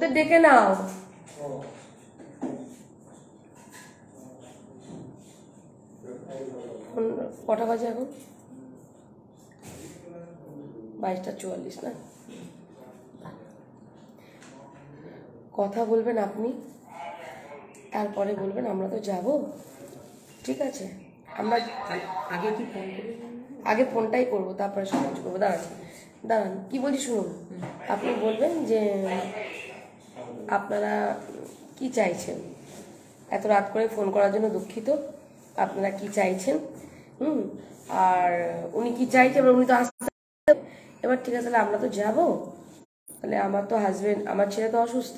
তো ডেকে নাও। কটা বাজে এখন? বাইশটা চুয়াল্লিশ না? কথা বলবেন আপনি তারপরে বলবেন আমরা তো যাব। ঠিক আছে আমরা আগে কি ফোন আগে ফোনটাই করব তারপরে সব কিছু করব। দাঁড়ান দাঁড়ান কি বলছি শুনুন। আপনি বলবেন যে আপনারা কি চাইছেন? এত রাত করে ফোন করার জন্য দুঃখিত। আপনারা কি চাইছেন? হুম, আর উনি কি চাইছেন? উনি তো আসতে এবার ঠিক আছে, তাহলে আমরা তো যাব। তাহলে আমার তো হাজবেন্ড আমার ছেলে তো অসুস্থ।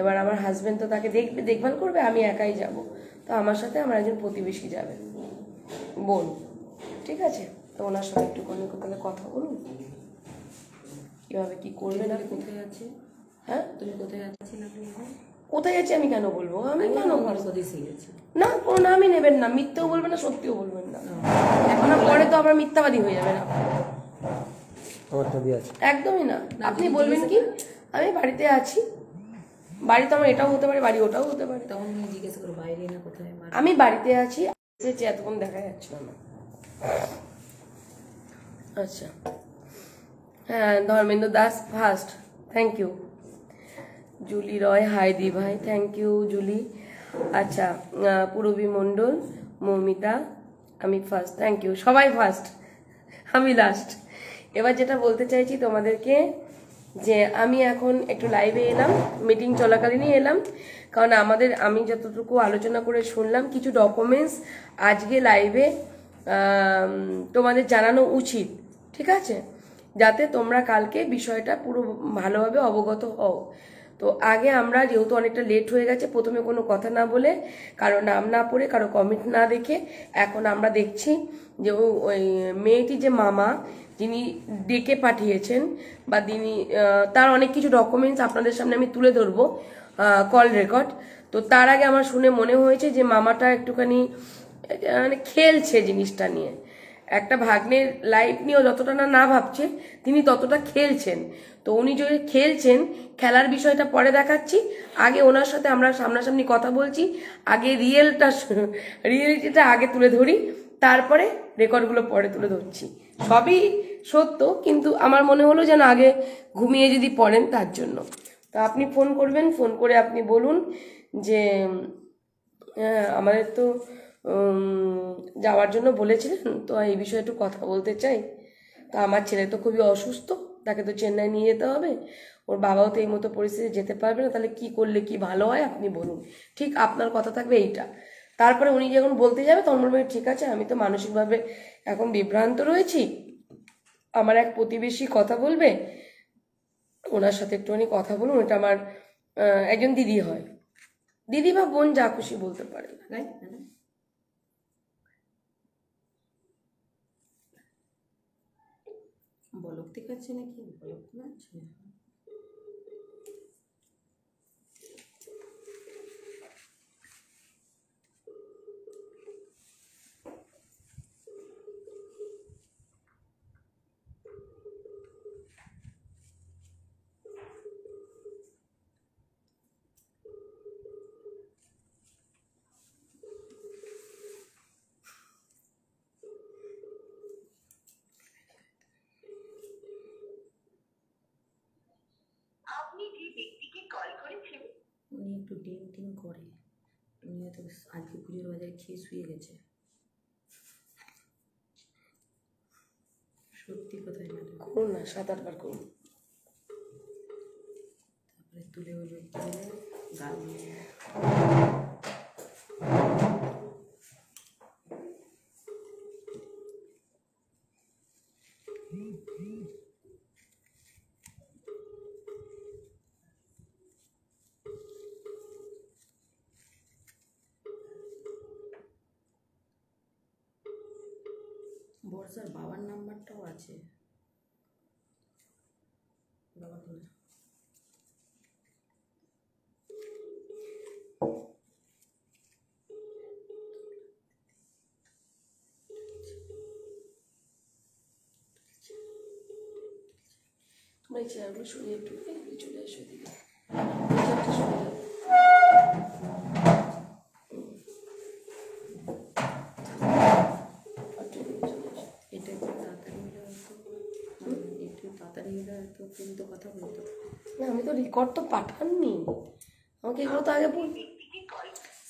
এবার আমার হাজবেন্ড তো তাকে দেখবে দেখভাল করবে, আমি একাই যাব। তো আমার সাথে আমার একজন প্রতিবেশী যাবে। বোন, ঠিক আছে? তো ওনার সাথে একটুখানি তাহলে কথা বলুন। কীভাবে কী করবেন আপনি? কোথায় আছে? হ্যাঁ? তুমি কোথায় এখন? কোথায় যাচ্ছি আমি কেন বলব? আমি কেন গেছি। না কোনো নামই নেবেন না। মিথ্যেও বলবেন না সত্যিও বলবেন না। এখন পরে তো আবার মিথ্যাবাদী হয়ে যাবেন আমার ছবি আছে। একদমই না। আপনি বলবেন কি? আমি বাড়িতে আছি। বাড়ি তো আমার এটাও হতে পারে বাড়ি ওটাও হতে পারে। তখন জিজ্ঞেস করো বাইরে না কোথায়? আমি বাড়িতে আছি এসেছি এতক্ষণ দেখা যাচ্ছিল না। আচ্ছা। হ্যাঁ Dharmendra Das first thank you Julie Roy, hi দি ভাই থ্যাংক ইউ জুলি। আচ্ছা পুরবী মণ্ডল, মৌমিতা, আমি ফার্স্ট থ্যাংক ইউ সবাই ফার্স্ট আমি লাস্ট এবার যেটা বলতে চাইছি তোমাদেরকে, যে আমি এখন একটু লাইভে এলাম মিটিং চলাকালীনই এলাম, কারণ আমাদের, আমি যতটুকু আলোচনা করে শুনলাম, কিছু ডকুমেন্টস আজকে লাইভে তোমাদের জানানো উচিত, ঠিক আছে? যাতে তোমরা কালকে বিষয়টা পুরো ভালোভাবে অবগত হও। তো আগে আমরা যেহেতু অনেকটা লেট হয়ে গেছে প্রথমে কোনো কথা না বলে কারও নাম না পড়ে কারও কমেন্ট না দেখে এখন আমরা দেখছি যে ওই মেয়েটি যে মামা যিনি ডেকে পাঠিয়েছেন বা আহ, তার অনেক কিছু ডকুমেন্টস আপনাদের সামনে আমি তুলে ধরবো কল রেকর্ড তো তার আগে আমার শুনে মনে হয়েছে যে মামাটা একটুখানি মানে খেলছে জিনিসটা নিয়ে। একটা ভাগ্নের লাইফ নিয়েও যতটা না না ভাবছে তিনি ততটা খেলছেন। তো উনি যদি খেলছেন, খেলার বিষয়টা পরে দেখাচ্ছি। আগে ওনার সাথে আমরা সামনাসামনি কথা বলছি। আগে রিয়েলটা রিয়েলিটিটা আগে তুলে ধরি। তারপরে রেকর্ডগুলো পরে তুলে ধরছি। সবই সত্য, কিন্তু আমার মনে হলো যেন আগে ঘুমিয়ে যদি পড়েন তার জন্য। তো আপনি ফোন করবেন ফোন করে আপনি বলুন যে আমাদের তো যাওয়ার জন্য বলেছিলেন, তো এই বিষয়ে একটু কথা বলতে চাই। তো আমার ছেলে তো খুবই অসুস্থ, তাকে তো চেন্নাই নিয়ে যেতে হবে। ওর বাবাও তো এই মতো পরিস্থিতি যেতে পারবে না, তাহলে কি করলে কি ভালো হয় আপনি বলুন। ঠিক আপনার কথা থাকবে এইটা। তারপরে উনি যখন বলতে যাবে, তখন বলবেন ঠিক আছে, আমি তো মানসিকভাবে এখন বিভ্রান্ত রয়েছি। আমার এক প্রতিবেশী কথা বলবে, ওনার সাথে একটুখানি কথা বলুন এটা আমার একজন দিদি হয়। দিদি বা বোন যা খুশি বলতে পারেন। লাগাই বলক দেখাচ্ছে নাকি বলক আছে আপনি যে ব্যক্তিকে কল করেছেন উনি একটু ডিম টিম করে উনি হয়তো আজকে পুজোর বাজারে খেয়ে শুয়ে গেছে। সত্যি কোথায় না করুন না সাত আটবার করুন। তারপরে তুলে হলো গাল এই চেয়ারগুলো সরিয়ে একটু এগুলো চলে এসে এটা একটু তাড়াতাড়ি হয়তো মানে একটু তাড়াতাড়ি হয়তো কিন্তু কথা বলতো না আমি তো রেকর্ড তো পাঠাননি। আমাকে এগুলো তো আগে বল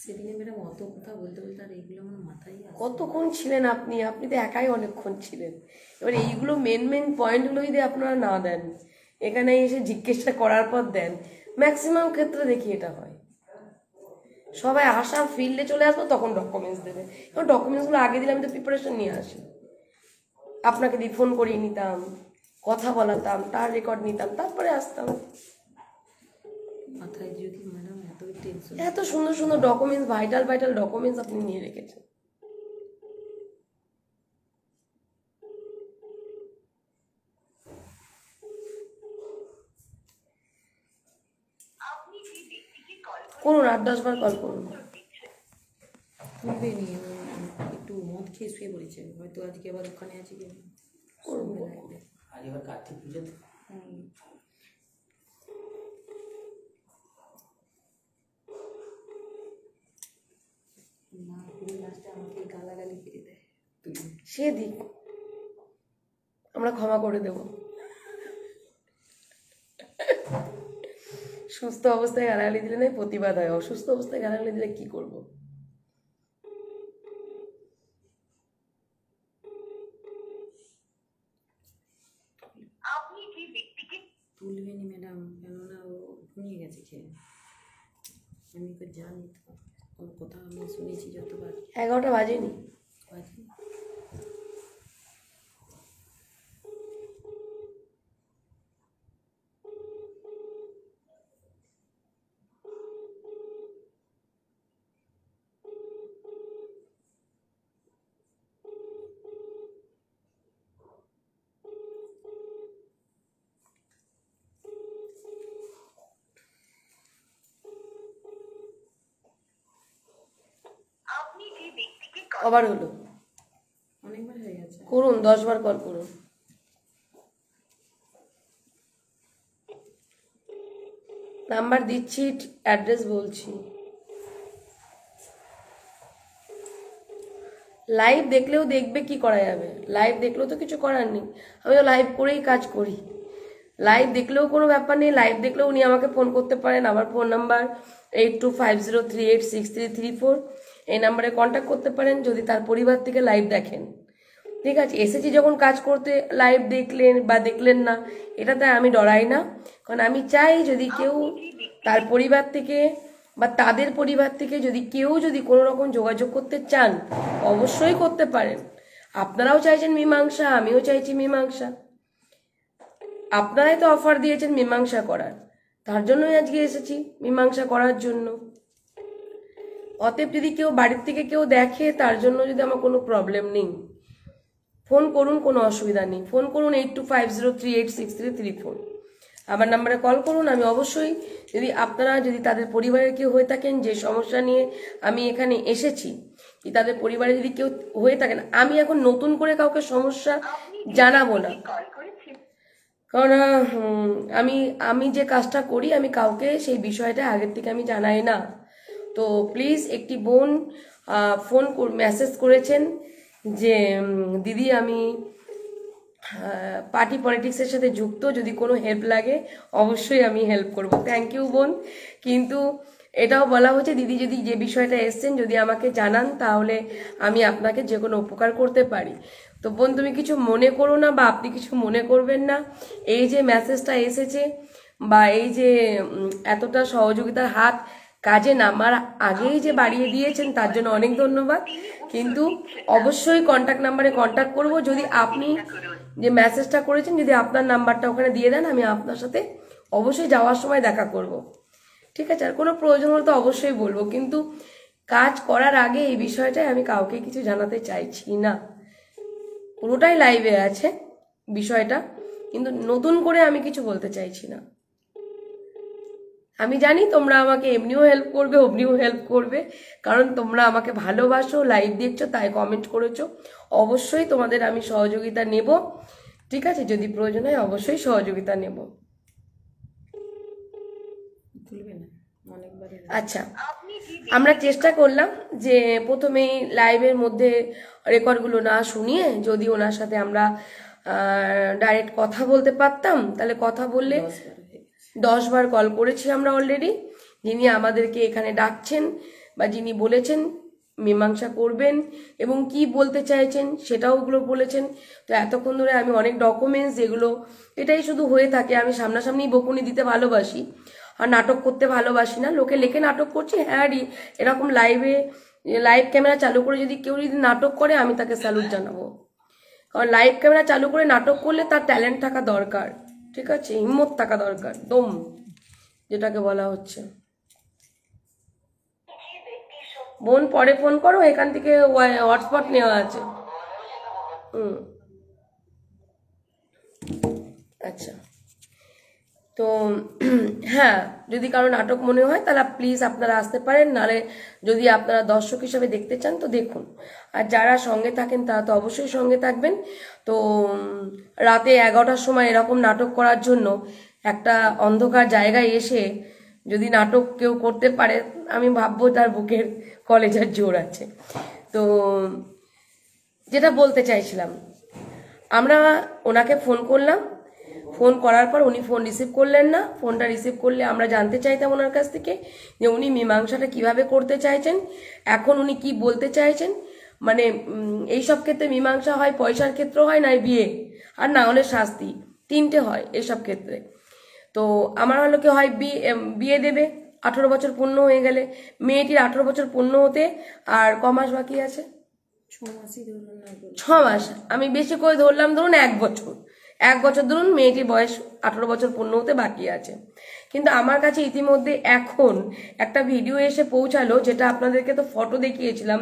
সেদিনে ম্যাডাম অত কথা বলতে বলতে আর এইগুলো আমার মাথায় কতক্ষণ ছিলেন আপনি? আপনি তো একাই অনেকক্ষণ ছিলেন। এবার এইগুলো মেন মেন পয়েন্টগুলো যদি আপনারা না দেন। এখানে এসে জিজ্ঞাসা করার পর দেন ম্যাক্সিমাম ক্ষেত্রে দেখি এটা হয়। সবাই আসা ফিল্ডে চলে আসব তখন ডকুমেন্টস দেবে। এবং ডকুমেন্টসগুলো আগে দিলে আমি তো প্রিপারেশন নিয়ে আসি। আপনাকে দিয়ে ফোন করিয়ে নিতাম কথা বলাতাম তার রেকর্ড নিতাম তারপরে আসতাম। এত সুন্দর সুন্দর ডকুমেন্টস ভাইটাল ভাইটাল ডকুমেন্টস আপনি নিয়ে রেখেছেন আপনি যে ব্যক্তিকে কল করুন আট দশ বার কল করুন তুলবে নি একটু মদ খেয়ে শুয়ে পড়েছে হয়তো আজকে আবার ওখানে আছে কি। আজ এবার কার্তিক পুজো। মা পুরো লাস্টে আমাকে গালাগালি করে দেয়। তুই সে দিক। আমরা ক্ষমা করে দেব। সুস্থ অবস্থায় গালাগালি দিলে নাই প্রতিবাদ হয়। অসুস্থ অবস্থায় গালাগালি দিলে কি করব? আপনি যে ব্যক্তিকে তুলবে নি ম্যাডাম কেননা ও ঘুমিয়ে গেছে খেয়ে। আমি তো জানি তো ওর কথা আমি শুনেছি যতবার। এগারোটা বাজেনি। বাজে আবার হলো। অনেকবার হয়ে গেছে। করুন দশ বার কল করুন। নাম্বার দিচ্ছি অ্যাড্রেস বলছি। লাইভ দেখলেও দেখবে কি করা যাবে। লাইভ দেখলেও তো কিছু করার নেই। আমি তো লাইভ করেই কাজ করি। লাইভ দেখলেও কোনো ব্যাপার নেই। লাইভ দেখলেও উনি আমাকে ফোন করতে পারেন। আমার phone number eight two five zero three eight six three three four. এই নাম্বারে কন্ট্যাক্ট করতে পারেন, যদি তার পরিবার থেকে লাইভ দেখেন। ঠিক আছে? এসেছি যখন কাজ করতে লাইভ দেখলেন বা দেখলেন না, এটাতে আমি ডরাই না। কারণ আমি চাই যদি কেউ তার পরিবার থেকে বা তাদের পরিবার থেকে যদি কেউ যদি কোনো রকম যোগাযোগ করতে চান, অবশ্যই করতে পারেন। আপনারাও চাইছেন মীমাংসা, আমিও চাইছি মীমাংসা। আপনারাই তো অফার দিয়েছেন মীমাংসা করার। তার জন্যই আজকে এসেছি মীমাংসা করার জন্য। অতএব যদি কেউ বাড়ির থেকে কেউ দেখে তার জন্য যদি আমার কোনো প্রবলেম নেই ফোন করুন কোনো অসুবিধা নেই। ফোন করুন eight two five zero three eight six three three four আমার নাম্বারে কল করুন আমি অবশ্যই যদি আপনারা যদি তাদের পরিবারের কেউ হয়ে থাকেন যে সমস্যা নিয়ে আমি এখানে এসেছি কি তাদের পরিবারে যদি কেউ হয়ে থাকেন আমি এখন নতুন করে কাউকে সমস্যা জানাব না। কারণ আমি আমি যে কাজটা করি আমি কাউকে সেই বিষয়টা আগের থেকে আমি জানাই না। তো প্লিজ একটি বোন ফোন মেসেজ করেছেন যে দিদি আমি পার্টি পলিটিক্সের সাথে যুক্ত, যদি কোনো হেল্প লাগে, অবশ্যই আমি হেল্প করব। থ্যাংক ইউ বোন। কিন্তু এটাও বলা হচ্ছে দিদি যদি যে বিষয়টা এসছেন, যদি আমাকে জানান, তাহলে আমি আপনাকে যে কোনো উপকার করতে পারি। তো বোন, তুমি কিছু মনে করো না বা আপনি কিছু মনে করবেন না? এই যে মেসেজটা এসেছে বা এই যে এতটা সহযোগিতার হাত কাজে নামার আগেই যে বাড়িয়ে দিয়েছেন, তার জন্য অনেক ধন্যবাদ। কিন্তু অবশ্যই কন্ট্যাক্ট নাম্বারে কন্ট্যাক্ট করব। যদি আপনি যে মেসেজটা করেছেন, যদি আপনার নাম্বারটা ওখানে দিয়ে দেন, আমি আপনার সাথে অবশ্যই যাওয়ার সময় দেখা করব। ঠিক আছে? আর কোনো প্রয়োজন হলে তো অবশ্যই বলব। কিন্তু কাজ করার আগে এই বিষয়টায় আমি কাউকে কিছু জানাতে চাইছি না। পুরোটাই লাইভে আছে বিষয়টা। কিন্তু নতুন করে আমি কিছু বলতে চাইছি না। আমি জানি তোমরা আমাকে এমনিও হেল্প করবে অমনিও হেল্প করবে। কারণ তোমরা আমাকে ভালোবাসো লাইভ দেখছ তাই কমেন্ট করেছ। অবশ্যই তোমাদের আমি সহযোগিতা নেব। ঠিক আছে? যদি প্রয়োজন হয় অবশ্যই সহযোগিতা নেব। তুলবে না। অনেকবার আচ্ছা। আমরা চেষ্টা করলাম যে প্রথমেই লাইভের মধ্যে রেকর্ডগুলো না শুনিয়ে যদি ওনার সাথে আমরা ডাইরেক্ট কথা বলতে পারতাম তাহলে কথা বললে দশ বার হয়ে গেছে দশ বার কল করেছি আমরা অলরেডি যিনি আমাদেরকে এখানে ডাকছেন বা যিনি বলেছেন, মীমাংসা করবেন এবং কি বলতে চাইছেন সেটাও ওগুলো বলেছেন। তো এতক্ষণ ধরে আমি অনেক ডকুমেন্টস যেগুলো, এটাই শুধু হয়ে থাকে। আমি সামনাসামনি বকুনি দিতে ভালোবাসি। আর নাটক করতে ভালোবাসি না। লোকে লেখে নাটক করছি হ্যাঁ এরকম লাইভে লাইভ ক্যামেরা চালু করে যদি কেউ যদি নাটক করে, আমি তাকে স্যালুট জানাব। কারণ লাইভ ক্যামেরা চালু করে নাটক করলে তার ট্যালেন্ট থাকা দরকার। ঠিক আছে? হিম্মত থাকা দরকার, দম, যেটাকে বলা হচ্ছে। বোন, পরে ফোন করো, এখান থেকে হটস্পট নেওয়া আছে। হুম। আচ্ছা। তো হ্যাঁ যদি কারও নাটক মনে হয়, তাহলে প্লিজ আপনারা আসতে পারেন, নালে যদি আপনারা দর্শক হিসাবে দেখতে চান, তো দেখুন। আর যারা সঙ্গে থাকেন, তারা তো অবশ্যই সঙ্গে থাকবেন। তো, রাতে এগারোটার সময় এরকম নাটক করার জন্য একটা অন্ধকার জায়গায় এসে যদি নাটক কেউ করতে পারে, আমি ভাববো তার বুকের কলেজের জোর আছে। তো, যেটা বলতে চাইছিলাম, আমরা ওনাকে ফোন করলাম ফোন করার পর উনি ফোন রিসিভ করলেন না। ফোনটা রিসিভ করলে আমরা জানতে চাইতাম ওনার কাছ থেকে যে উনি মীমাংসাটা কীভাবে করতে চাইছেন এখন উনি কি বলতে চাইছেন। মানে উম, এইসব ক্ষেত্রে মীমাংসা হয় পয়সার ক্ষেত্রেও হয় না বিয়ে। আর না হলে শাস্তি। তিনটে হয় এইসব ক্ষেত্রে। তো আমার হলো কি হয় বিয়ে বিয়ে দেবে আঠেরো বছর পূর্ণ হয়ে গেলে। মেয়েটির আঠেরো বছর পূর্ণ হতে আর ক মাস বাকি আছে। ছ মাস আমি বেশি করে ধরলাম ধরুন এক বছর। এক বছর ধরুন, মেয়েটির বয়স আঠারো বছর পূর্ণ হতে বাকি আছে। কিন্তু আমার কাছে ইতিমধ্যে এখন একটা ভিডিও এসে পৌঁছালো, যেটা আপনাদেরকে তো ফটো দেখিয়েছিলাম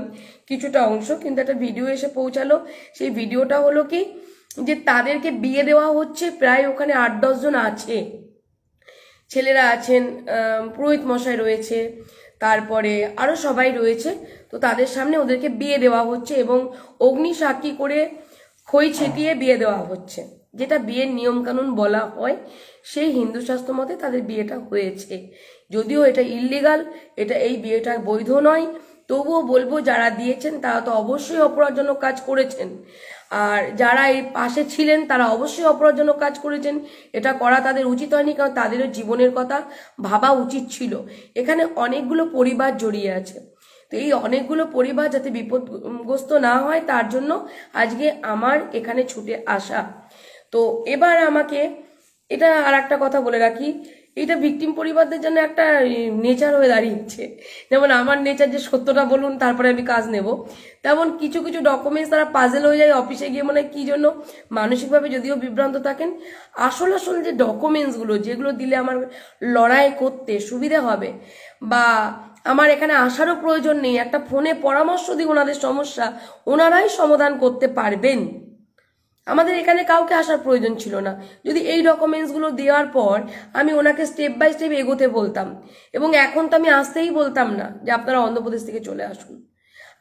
কিছুটা অংশ, কিন্তু একটা ভিডিও এসে পৌঁছালো। সেই ভিডিওটা হলো কি, যে তাদেরকে বিয়ে দেওয়া হচ্ছে, প্রায় ওখানে আট দশজন আছে। ছেলেরা আছেন পুরোহিত মশাই রয়েছে, তারপরে আরও সবাই রয়েছে। তো তাদের সামনে ওদেরকে বিয়ে দেওয়া হচ্ছে এবং অগ্নি সাক্ষী করে খই ছেটিয়ে বিয়ে দেওয়া হচ্ছে। যেটা বিয়ের নিয়মকানুন বলা হয়, সেই হিন্দু শাস্ত্র মতে তাদের বিয়েটা হয়েছে। যদিও এটা ইল্লিগাল এটা এই বিয়েটা বৈধ নয়, তবুও বলব যারা দিয়েছেন তারা তো অবশ্যই অপরাধজনক কাজ করেছেন। আর যারা এই পাশে ছিলেন তারা অবশ্যই অপরাধজনক কাজ করেছেন। এটা করা তাদের উচিত হয়নি কারণ তাদেরও জীবনের কথা ভাবা উচিত ছিল। এখানে অনেকগুলো পরিবার জড়িয়ে আছে। তো এই অনেকগুলো পরিবার যাতে বিপদগ্রস্ত না হয়, তার জন্য আজকে আমার এখানে ছুটে আসা। তো এবার আমাকে এটা আর একটা কথা বলে রাখি, এটা ভিকটিম পরিবারদের জন্য একটা নেচার হয়ে দাঁড়িয়েছে। যেমন আমার নেচার যে সত্যটা বলুন, তারপরে আমি কাজ নেব। তেমন কিছু কিছু ডকুমেন্টস তারা পাজেল হয়ে যায় অফিসে গিয়ে মনে কি জন্য মানসিকভাবে যদিও বিভ্রান্ত থাকেন। আসল আসল যে ডকুমেন্টসগুলো যেগুলো দিলে আমার লড়াই করতে সুবিধা হবে, বা আমার এখানে আসারও প্রয়োজন নেই, একটা ফোনে পরামর্শ দিই ওনাদের সমস্যা, ওনারাই সমাধান করতে পারবেন। আমাদের এখানে কাউকে আসার প্রয়োজন ছিল না। যদি এই ডকুমেন্টসগুলো দেওয়ার পর আমি ওনাকে স্টেপ বাই স্টেপ এগোতে বলতাম, এবং এখন তো আমি আসতেই বলতাম না যে আপনারা অন্ধ্রপ্রদেশ থেকে চলে আসুন।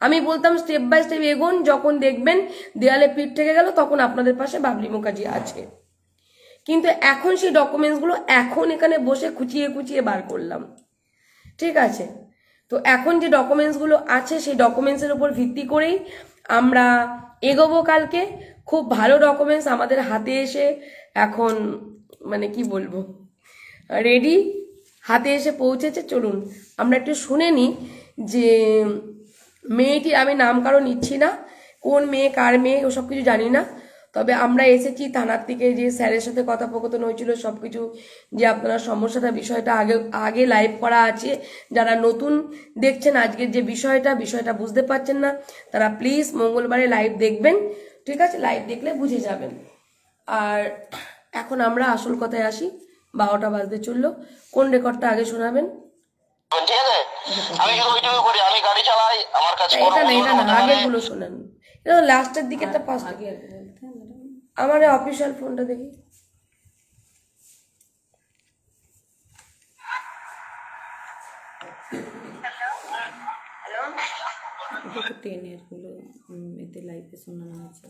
আমি বলতাম স্টেপ বাই স্টেপ এগোন, যখন দেখবেন দেয়ালে পিঠ থেকে গেল, তখন আপনাদের পাশে বাবলি মুখার্জি আছে। কিন্তু এখন সেই ডকুমেন্টসগুলো এখন এখানে বসে খুঁচিয়ে খুঁচিয়ে বার করলাম। ঠিক আছে? তো এখন যে ডকুমেন্টসগুলো আছে, সেই ডকুমেন্টসের উপর ভিত্তি করেই আমরা এগোবো কালকে। খুব ভালো ডকুমেন্টস আমাদের হাতে এসে এখন মানে কি বলব রেডি হাতে এসে পৌঁছেছে। চলুন, আমরা একটু শুনে নিই যে মেয়েটির আমি নাম কারও নিচ্ছি না, কোন মেয়ে, কার মেয়ে ওসব কিছু জানি না। তবে আমরা এসেছি থানার থেকে যে স্যারের সাথে কথোপকথন হয়েছিল সব কিছু যে আপনারা সমস্যাটা, বিষয়টা আগে আগে লাইভ করা আছে। যারা নতুন দেখছেন, আজকের যে বিষয়টা বিষয়টা বুঝতে পারছেন না, তারা প্লিজ মঙ্গলবারে লাইভ দেখবেন। ঠিক আছে? লাইভ দেখলে বুঝে যাবেন। আর এখন আমরা আসল কথায় আসি। বারোটা বাজতে চলল। কোন রেকর্ডটা আগে শোনাবেন? ঠিক আছে আমি শুধু ওইটুকু করি আমি গাড়ি চালাই আমার এটা না এটা শোনান। এটা লাস্টের দিকে একটা ফার্স্ট আগে আগে বলতে ম্যাডাম আমার অফিসিয়াল ফোনটা দেখি। এটা এতে লাইফে শোনানো আছে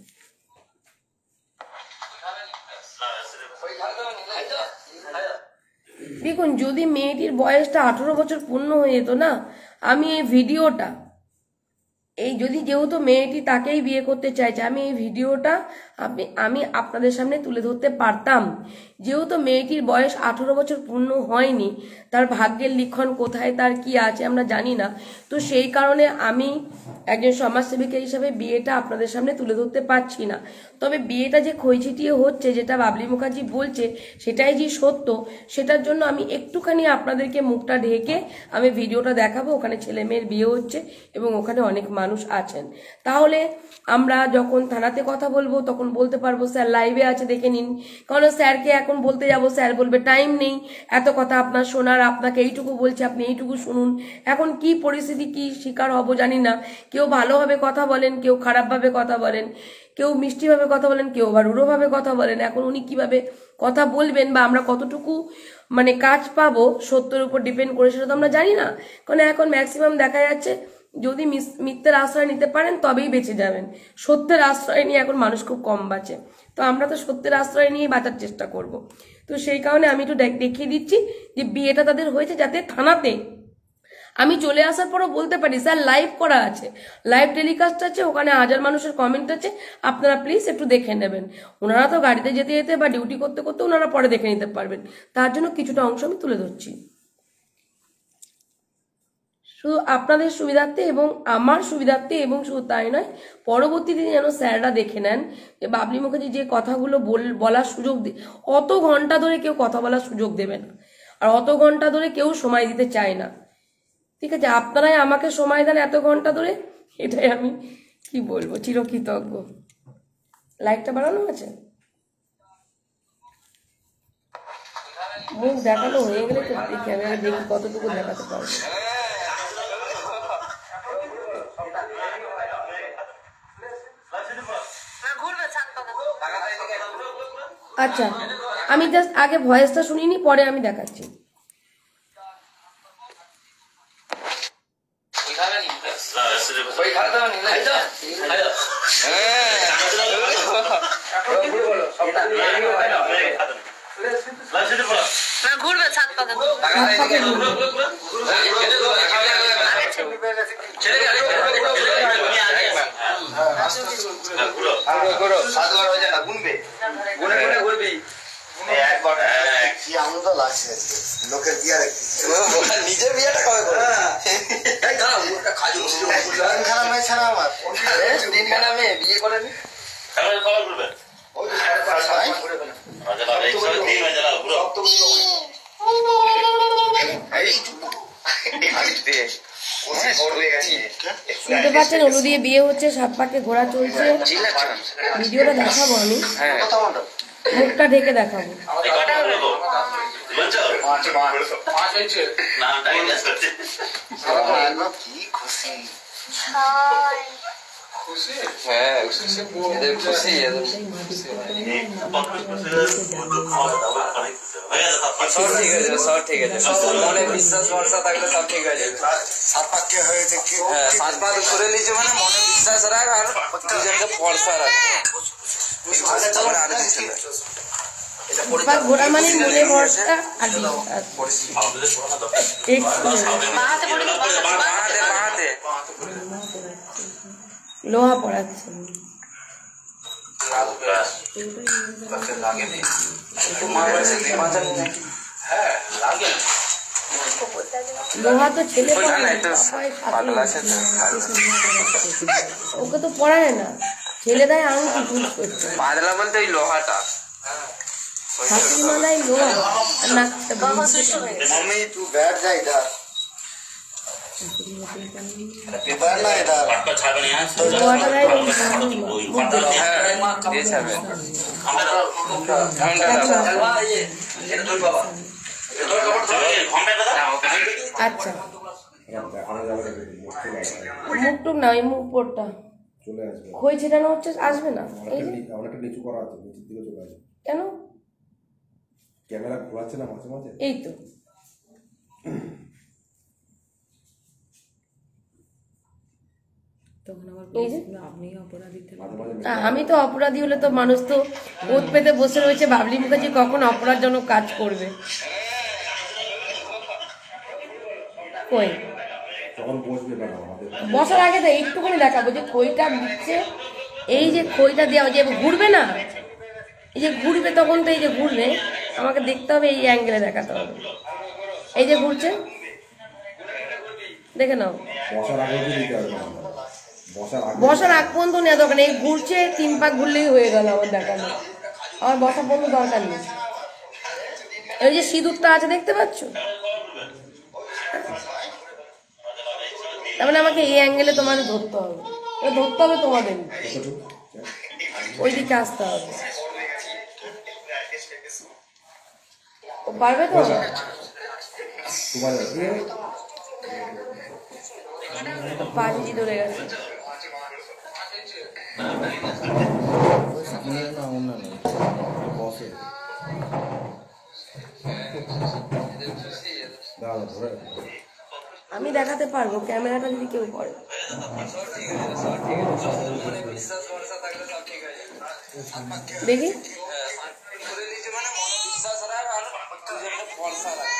দেখুন, যদি মেয়েটির বয়সটা আঠেরো বছর পূর্ণ হয়ে যেত না, আমি এই ভিডিওটা, এই যদি যেহেতু মেয়েটি তাকেই বিয়ে করতে চাইছে, আমি এই ভিডিওটা আমি আপনাদের সামনে তুলে ধরতে পারতাম। যেহেতু মেয়েটির বয়স আঠেরো বছর পূর্ণ হয়নি, তার ভাগ্যের লিখন কোথায়, তার কি আছে আমরা জানি না। তো সেই কারণে আমি একজন সমাজসেবিকা হিসাবে বিয়েটা আপনাদের সামনে তুলে ধরতে পারছি না। তবে বিয়েটা যে খইছিটিয়ে হচ্ছে, যেটা বাবলি মুখার্জি বলছে, সেটাই যে সত্য, সেটার জন্য আমি একটুখানি আপনাদেরকে মুখটা ঢেকে আমি ভিডিওটা দেখাবো। ওখানে ছেলে মেয়ের বিয়ে হচ্ছে এবং ওখানে অনেক মানুষ আছেন। তাহলে আমরা যখন থানাতে কথা বলব, তখন বলতে পারব, স্যার লাইভে আছে, দেখে নিন। কারণ স্যারকে এখন বলতে যাব, স্যার, বলবে টাইম নেই। এত কথা আপনার শোনার, আপনাকে এইটুকু বলছে, আপনি এইটুকু শুনুন। এখন কি পরিস্থিতি, কি শিকার হব জানি না। কেউ ভালোভাবে কথা বলেন, কেউ খারাপভাবে কথা বলেন, কেউ মিষ্টিভাবে কথা বলেন, কেউ আবার রূঢ়ভাবে কথা বলেন। এখন উনি কীভাবে কথা বলবেন বা আমরা কতটুকু মানে কাজ পাবো, সত্যের উপর ডিপেন্ড করে, সেটা তো আমরা জানি না। কারণ এখন ম্যাক্সিমাম দেখা যাচ্ছে যদি মিথ্যের আশ্রয় নিতে পারেন, তবেই বেঁচে যাবেন। সত্যের আশ্রয় নিয়ে এখন মানুষ খুব কম বাঁচে। তো আমরা তো সত্যের আশ্রয় নিয়েই বাঁচার চেষ্টা করব। তো সেই কারণে আমি একটু দেখ- দেখিয়ে দিচ্ছি যে বিয়েটা তাদের হয়েছে যাতে থানাতে। আমি চলে আসার পরও বলতে পারি, স্যার লাইভ করা আছে। লাইভ টেলিকাস্ট আছে, ওখানে হাজার মানুষের কমেন্ট আছে। আপনারা প্লিজ একটু দেখে নেবেন। ওনারা তো গাড়িতে যেতে যেতে বা ডিউটি করতে করতে ওনারা পরে দেখে নিতে পারবেন। তার জন্য কিছুটা অংশ আমি তুলে ধরছি। শুধু আপনাদের সুবিধার্থে এবং আমার সুবিধার্থে এবং শুধু তাই নয়, পরবর্তী দিনে যেন স্যাররা দেখে নেন যে বাবলি মুখার্জি যে কথাগুলো বল- বলার সুযোগ অত ঘণ্টা ধরে কেউ কথা বলার সুযোগ দেবে না। আর অত ঘণ্টা ধরে কেউ সময় দিতে চায় না। ঠিক আছে, আপনারাই আমাকে সময় দেন এত ঘণ্টা ধরে, এটাই আমি কি বলব, চিরকৃতজ্ঞ। লাইকটা বাড়ানো আছে? মুখ দেখানো হয়ে গেলে তো দেখি দেখি কতটুকু দেখাতে পারব। আচ্ছা আমি জাস্ট আগে ভয়েসটা শুনিনি পরে আমি দেখাচ্ছি ঘুরবে। নিজের বিয়েটা কবে মেয়ে ছাড়া আমার তিনখানা মেয়ে বিয়ে করেনি। শুনতে পাচ্ছেন অনু দিয়ে বিয়ে হচ্ছে সাত পাকে ঘোরা চলছে। ভিডিওটা দেখাবো আমি। মুখটা ঢেকে দেখাবো। হ্যাঁ সব ঠিক আছে সব ঠিক আছে মনে বিশ্বাস ভরসা থাকলে সব ঠিক হয়ে যাবে সাত পাকে হয়েছে কি হ্যাঁ সাত পা করে নিয়েছে মানে মনে বিশ্বাস রাখ আর দুজনকে ভরসা রাখ ঘোরা মানে মনে ভরসা আর বিশ্বাস। লোহা পড়াচ্ছে লোহা তো ছেলে ওকে তো পড়ায় না ছেলে দেয় আংটি চুজ করছে পাতলা বলতে ওই লোহাটা হাসি মালাই লোহা না মম্মি তুই ব্যাগ যাই আচ্ছা। মুখ টুক হচ্ছে আসবে না। করা চলে আসবে কেন? ক্যামেরা ঘোরাচ্ছে না মাঝে মাঝে? এই তো। আমি তো অপরাধী হলে তো মানুষ তো ওত পেতে বসে রয়েছে। বাবলি মুখার্জি কখন অপরাধজনক কাজ করবে? কই? বসার আগে তো একটুখানি দেখাবো যে খইটা দিচ্ছে। এই যে খইটা দেওয়া যে ঘুরবে না? এই যে ঘুরবে তখন তো এই যে ঘুরবে। আমাকে দেখতে হবে এই অ্যাঙ্গেলে দেখাতে হবে। এই যে ঘুরছে। দেখে নাও। বসার আগে দিতে হবে না বসার আগ পর্যন্ত নেওয়া দরকার এই ঘুরছে তিন পাক ঘুরলেই হয়ে গেল আমার দেখানো আমার বসা পর্যন্ত দরকার নেই। এই যে সিঁদুরটা আছে দেখতে পাচ্ছ? তার মানে আমাকে এই অ্যাঙ্গেলে তোমাদের ধরতে হবে। ধরতে হবে তোমাদের। ওই দিকে আসতে হবে। ও পারবে তো? পাঁচ ধরে গেছে। না। আমি দেখাতে পারব ক্যামেরাটা যদি কেউ আছে দেখি করে দিয়েছে মানে মনে বিশ্বাস রাখ আর দুজনকে ভরসা রাখ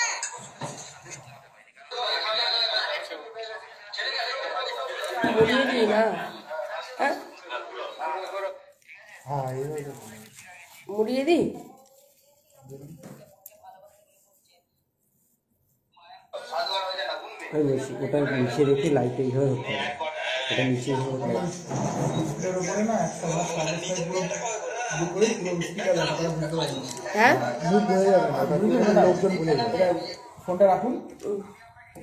মুড়িয়ে দিই না হ্যাঁ মুড়িয়ে দিই? বলছি ওটা রেখে এইভাবে হতে হবে। হ্যাঁ? ফোনটা রাখুন।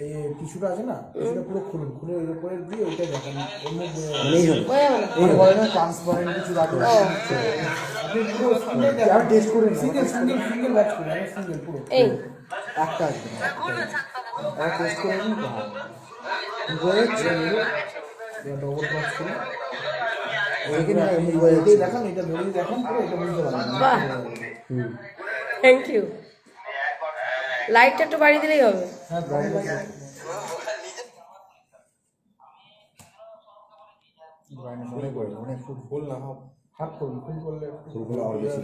এই টিস্যুটা আছে না টিস্যুটা পুরো খুলুন খুলে এর উপরে দিয়ে ওইটা দেখান না ট্রান্সপারেন্ট কিছু রাখুন। আমি টেস্ট করে সিঙ্গেল সিঙ্গেল সিঙ্গেল ব্যাচ করি আমি সিঙ্গেল পুরো। একটা আসবে আমি টেস্ট করে নিন তো হ্যাঁ ছেড়ে ডবল করে দেখান এটা ধরেই দেখান পুরো এটা বুঝতে পারবেন। থ্যাংক ইউ লাইটটা একটু বাড়িয়ে দিলেই হবে। হ্যাঁ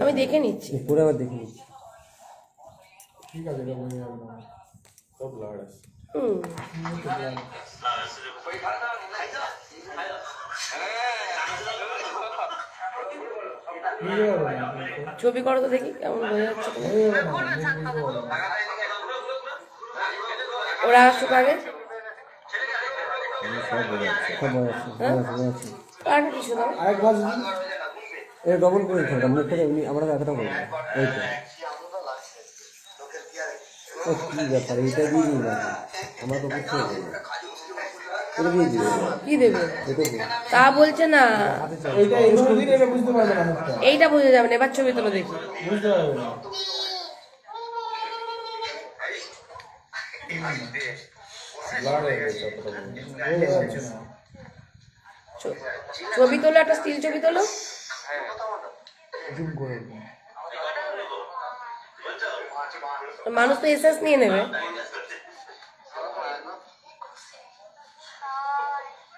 আমি দেখে নিচ্ছি। পরে আবার দেখে নিচ্ছি। ঠিক আছে সব হুম। না। ছবি করো তো দেখি কেমন বোঝা যাচ্ছে দিন এটা ডবল করে দিতে হবে মুখ করে আমরা তো এই আমরা লাগছে লোকের কি ও কি ব্যাপার? এইটা দিয়ে দিই আমরা তো বুঝতে পারব এটা দিয়ে দিই কি দেবে? তা বলছে না। এইটা বুঝতে পারবে না। এইটা বোঝা যাবে না। এবার ছবি তুলো দেখি। বুঝতে পারবে না ব্লাড হয়ে গেছে অতটা বড়। বোঝা যাচ্ছে না ছ- ছবি তোলো একটা স্টিল ছবি তোলো। মানুষ তো এসএস নিয়ে নেবে।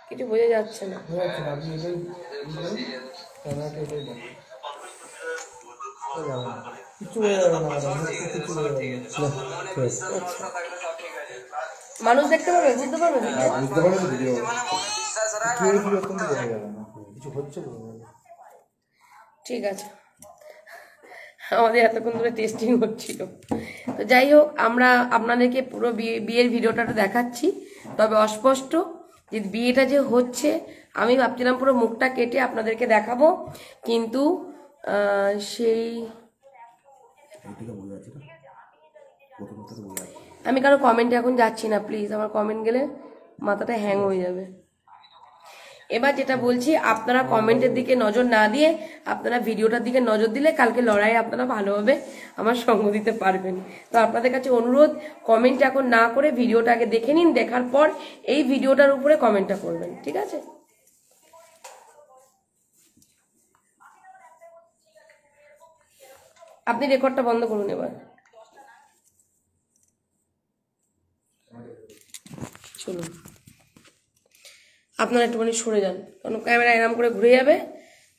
কিছু বোঝা যাচ্ছে না। দেন বোঝা যাবে না। মানুষ দেখতে পারবে বুঝতে পারবে বুঝতে পারবে তো ভিডিও। কেউ কি অত্যন্ত বোঝা যাবে না। কিছু হচ্ছে ঠিক আছে। আমাদের এতক্ষণ ধরে টেস্টিং হচ্ছিল। তো যাই হোক আমরা আপনাদেরকে পুরো বিয়ে বিয়ের ভিডিওটা দেখাচ্ছি। তবে অস্পষ্ট যে বিয়েটা যে হচ্ছে আমি ভাবছিলাম পুরো মুখটা কেটে আপনাদেরকে দেখাবো। কিন্তু সেই আমি কারও কমেন্টে এখন যাচ্ছি না প্লিজ আমার কমেন্ট গেলে মাথাটা হ্যাং হয়ে যাবে। এবার যেটা বলছি, আপনারা কমেন্টের দিকে নজর না দিয়ে, আপনারা ভিডিওটার দিকে নজর দিলে কালকে লড়াই আপনারা ভালোভাবে আমার সঙ্গ দিতে পারবেন। তো আপনাদের কাছে অনুরোধ কমেন্ট এখন না করে ভিডিওটা আগে দেখে নিন, দেখার পর এই ভিডিওটার উপরে কমেন্টটা করবেন, ঠিক আছে? আপনি রেকর্ডটা বন্ধ করুন এবার। চলুন। আপনারা একটুখানি সরে যান। কারণ ক্যামেরা এরাম করে ঘুরে যাবে,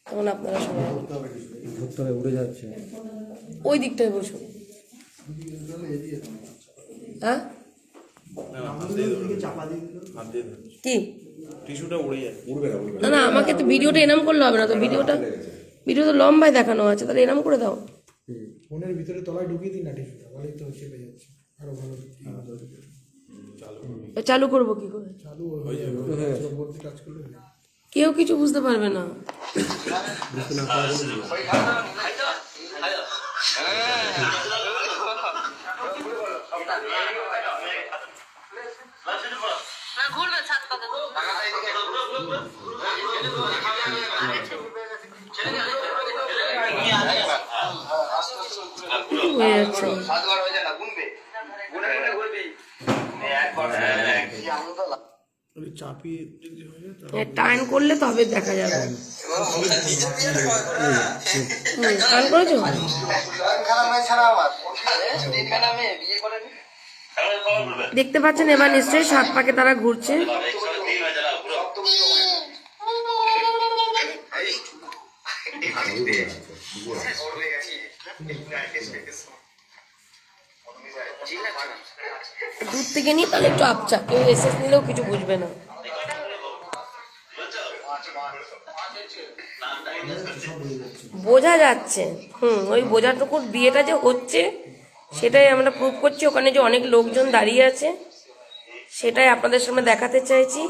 তখন আপনারা সরে যাবেন। উড়ে যাচ্ছে ওই দিকটায় বসুন। হ্যাঁ? কি? না না, আমাকে তো ভিডিওটা করলে হবে না, তো ভিডিওটা ভিডিও তো দেখানো আছে, তাহলে করে দাও। চালু করব কি করে? চালু হয়ে। কেউ কিছু বুঝতে পারবে না। হয়ে যাচ্ছে সাতবার হয়ে যায় না গুনবে গুনে গুনে ঘুরবি হয়ে টাইম করলে তবে দেখা যাবে। টাইম করেছ? দেখতে পাচ্ছেন এবার নিশ্চয়ই সাত পাকে তারা ঘুরছে। দূর থেকে নিয়ে তাহলে একটু আপচা কেউ এসএস নিলেও কিছু বুঝবে না। বোঝা যাচ্ছে। হুম, ওই বোঝাটুকুর বিয়েটা যে হচ্ছে, সেটাই আমরা প্রুভ করছি। ওখানে যে অনেক লোকজন দাঁড়িয়ে আছে, সেটাই আপনাদের সামনে দেখাতে চাইছি।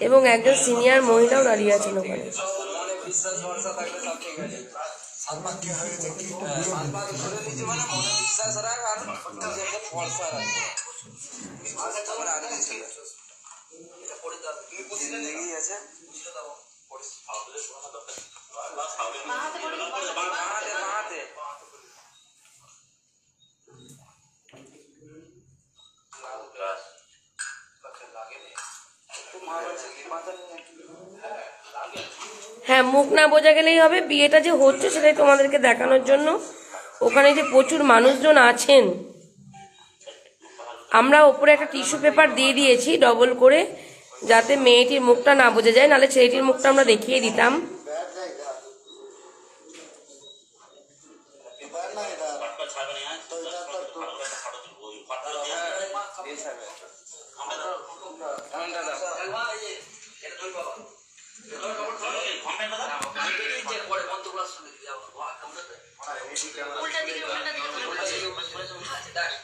এবং একজন সিনিয়র মহিলাও দাঁড়িয়ে আছেন ওখানে। বিশ্বাস ভরসা থাকলে সব ঠিক আছে জীবনে মনে বিশ্বাস রাখ আর আমার হ্যাঁ মুখ না বোঝা গেলেই হবে। বিয়েটা যে হচ্ছে সেটাই তোমাদেরকে দেখানোর জন্য। ওখানে যে প্রচুর মানুষজন আছেন। আমরা ওপরে একটা টিস্যু পেপার দিয়ে দিয়েছি ডবল করে, যাতে মেয়েটির মুখটা না বোঝা যায় নাহলে ছেলেটির মুখটা আমরা দেখিয়ে দিতাম।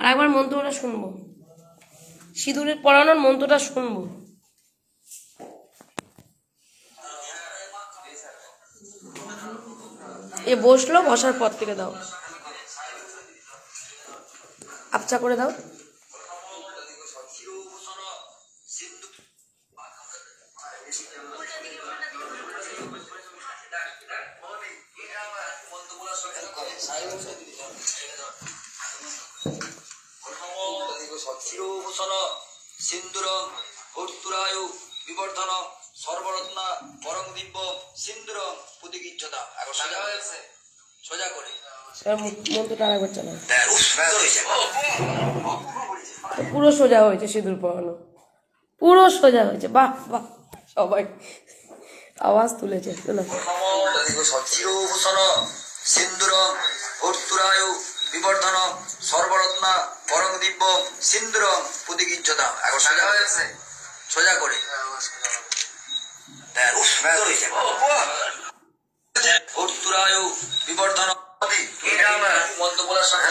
আর একবার মন্ত্রটা শুনব। সিঁদুরের পড়ানোর মন্ত্রটা শুনব। এ বসল, বসার পর থেকে দাও। আপচা করে দাও। চিরভূষণ সিন্দুর ভর্তুরায়ু বিবর্ধন সর্বরত্ন পরং দিব্য সিন্দুর প্রতিকিচ্ছতা এখন সোজা হয়েছে সোজা করে মন্ত্রটা চালাও পুরো সোজা হয়েছে সিঁদুর পড়ানো পুরো সোজা হয়েছে বাহ বাহ সবাই আওয়াজ তুলেছে চলো চিরভূষণ সিন্দুর ভর্তুরায়ু বিবর্ধন সর্বরত্ন পরং দিব্য সিন্দুর প্রতিকিচ্ছতা এখন সোজা হয়েছে সোজা করে। ভর্তুরায়ু বিবর্ধন মন্ত্র বলার সঙ্গে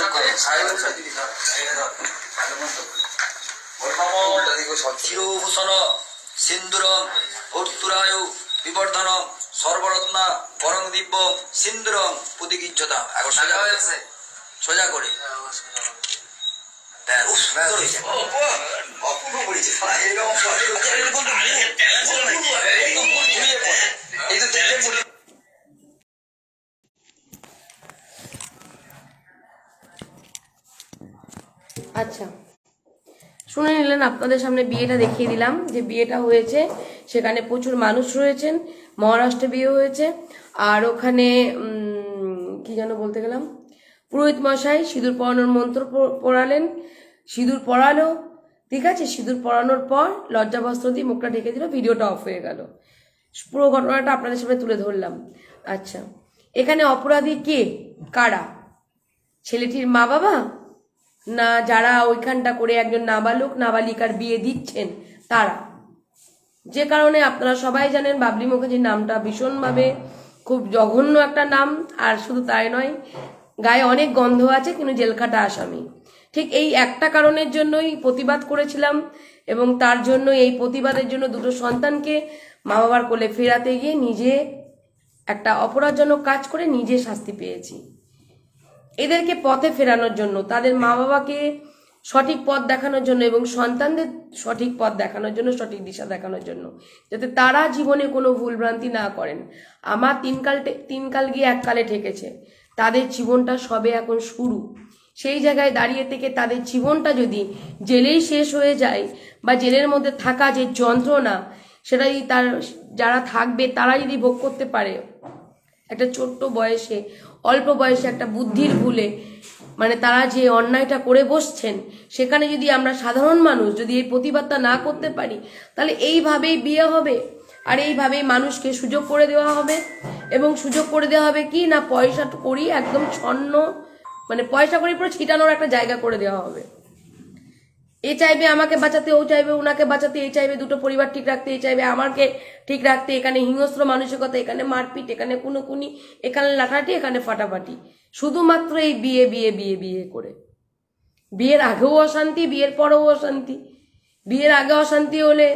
চিরভূষণ ভর্তুরায়ু বিবর্ধন সর্বরত্ন পরং দিব্য সিন্দুর প্রতিকিচ্ছতা এখন সোজা হয়েছে সোজা করে। আচ্ছা। শুনে নিলেন আপনাদের সামনে বিয়েটা দেখিয়ে দিলাম। যে বিয়েটা হয়েছে সেখানে প্রচুর মানুষ রয়েছেন মহারাষ্ট্রে বিয়ে হয়েছে আর ওখানে কি যেন বলতে গেলাম? পুরোহিত মশাই সিঁদুর পরানোর মন্ত্র পড়ালেন। সিঁদুর পড়ালো ঠিক আছে সিঁদুর পরানোর পর লজ্জা বস্ত্র দিয়ে মুখটা ঢেকে দিল ভিডিওটা অফ হয়ে গেল। পুরো ঘটনাটা আপনাদের সামনে তুলে ধরলাম। আচ্ছা এখানে অপরাধী কে? কারা? ছেলেটির মা বাবা? না যারা ওইখানটা করে একজন নাবালক নাবালিকার বিয়ে দিচ্ছেন তারা? যে কারণে আপনারা সবাই জানেন বাবলি মুখার্জির নামটা ভীষণভাবে খুব জঘন্য একটা নাম আর শুধু তাই নয় গায়ে অনেক গন্ধ আছে, কিন্তু জেলখাটা আসামি। ঠিক এই একটা কারণের জন্যই প্রতিবাদ করেছিলাম এবং তার জন্য এই প্রতিবাদের জন্য দুটো সন্তানকে মা বাবার কোলে ফেরাতে গিয়ে নিজে একটা অপরাধজনক কাজ করে নিজে শাস্তি পেয়েছি। এদেরকে পথে ফেরানোর জন্য, তাদের মা বাবাকে সঠিক পথ দেখানোর জন্য এবং সন্তানদের সঠিক পথ দেখানোর জন্য, সঠিক দিশা দেখানোর জন্য, যাতে তারা জীবনে কোনো ভুলভ্রান্তি না করেন। আমার তিনকাল তিনকাল গিয়ে এককালে ঠেকেছে। তাদের জীবনটা সবে এখন শুরু। সেই জায়গায় দাঁড়িয়ে থেকে তাদের জীবনটা যদি জেলেই শেষ হয়ে যায় বা জেলের মধ্যে থাকা যে যন্ত্রণা, সেটা যদি তার, যারা থাকবে তারা যদি ভোগ করতে পারে। একটা ছোট্ট বয়সে, অল্প বয়সে একটা বুদ্ধির ভুলে মানে তারা যে অন্যায়টা করে বসছেন, সেখানে যদি আমরা সাধারণ মানুষ যদি এই প্রতিবাদটা না করতে পারি, তাহলে এইভাবেই বিয়ে হবে? আর এইভাবেই মানুষকে সুযোগ করে দেওয়া হবে। এবং সুযোগ করে দেওয়া হবে কি? না পয়সা করি, একদম ছন্ন মানে পয়সা করি পুরো ছিটানোর একটা জায়গা করে দেওয়া হবে। এ চাইবে আমাকে বাঁচাতে, ও চাইবে ওনাকে বাঁচাতে, এ চাইবে দুটো পরিবার ঠিক রাখতে, এ চাইবে আমাকে ঠিক রাখতে, এখানে হিংস্র মানসিকতা, এখানে মারপিট, এখানে কুনোকুনি, এখানে লাঠাটি, এখানে ফাটাফাটি। শুধুমাত্র এই বিয়ে বিয়ে বিয়ে বিয়ে করে। বিয়ের আগেও অশান্তি, বিয়ের পরেও অশান্তি। বিয়ের আগে অশান্তি হলে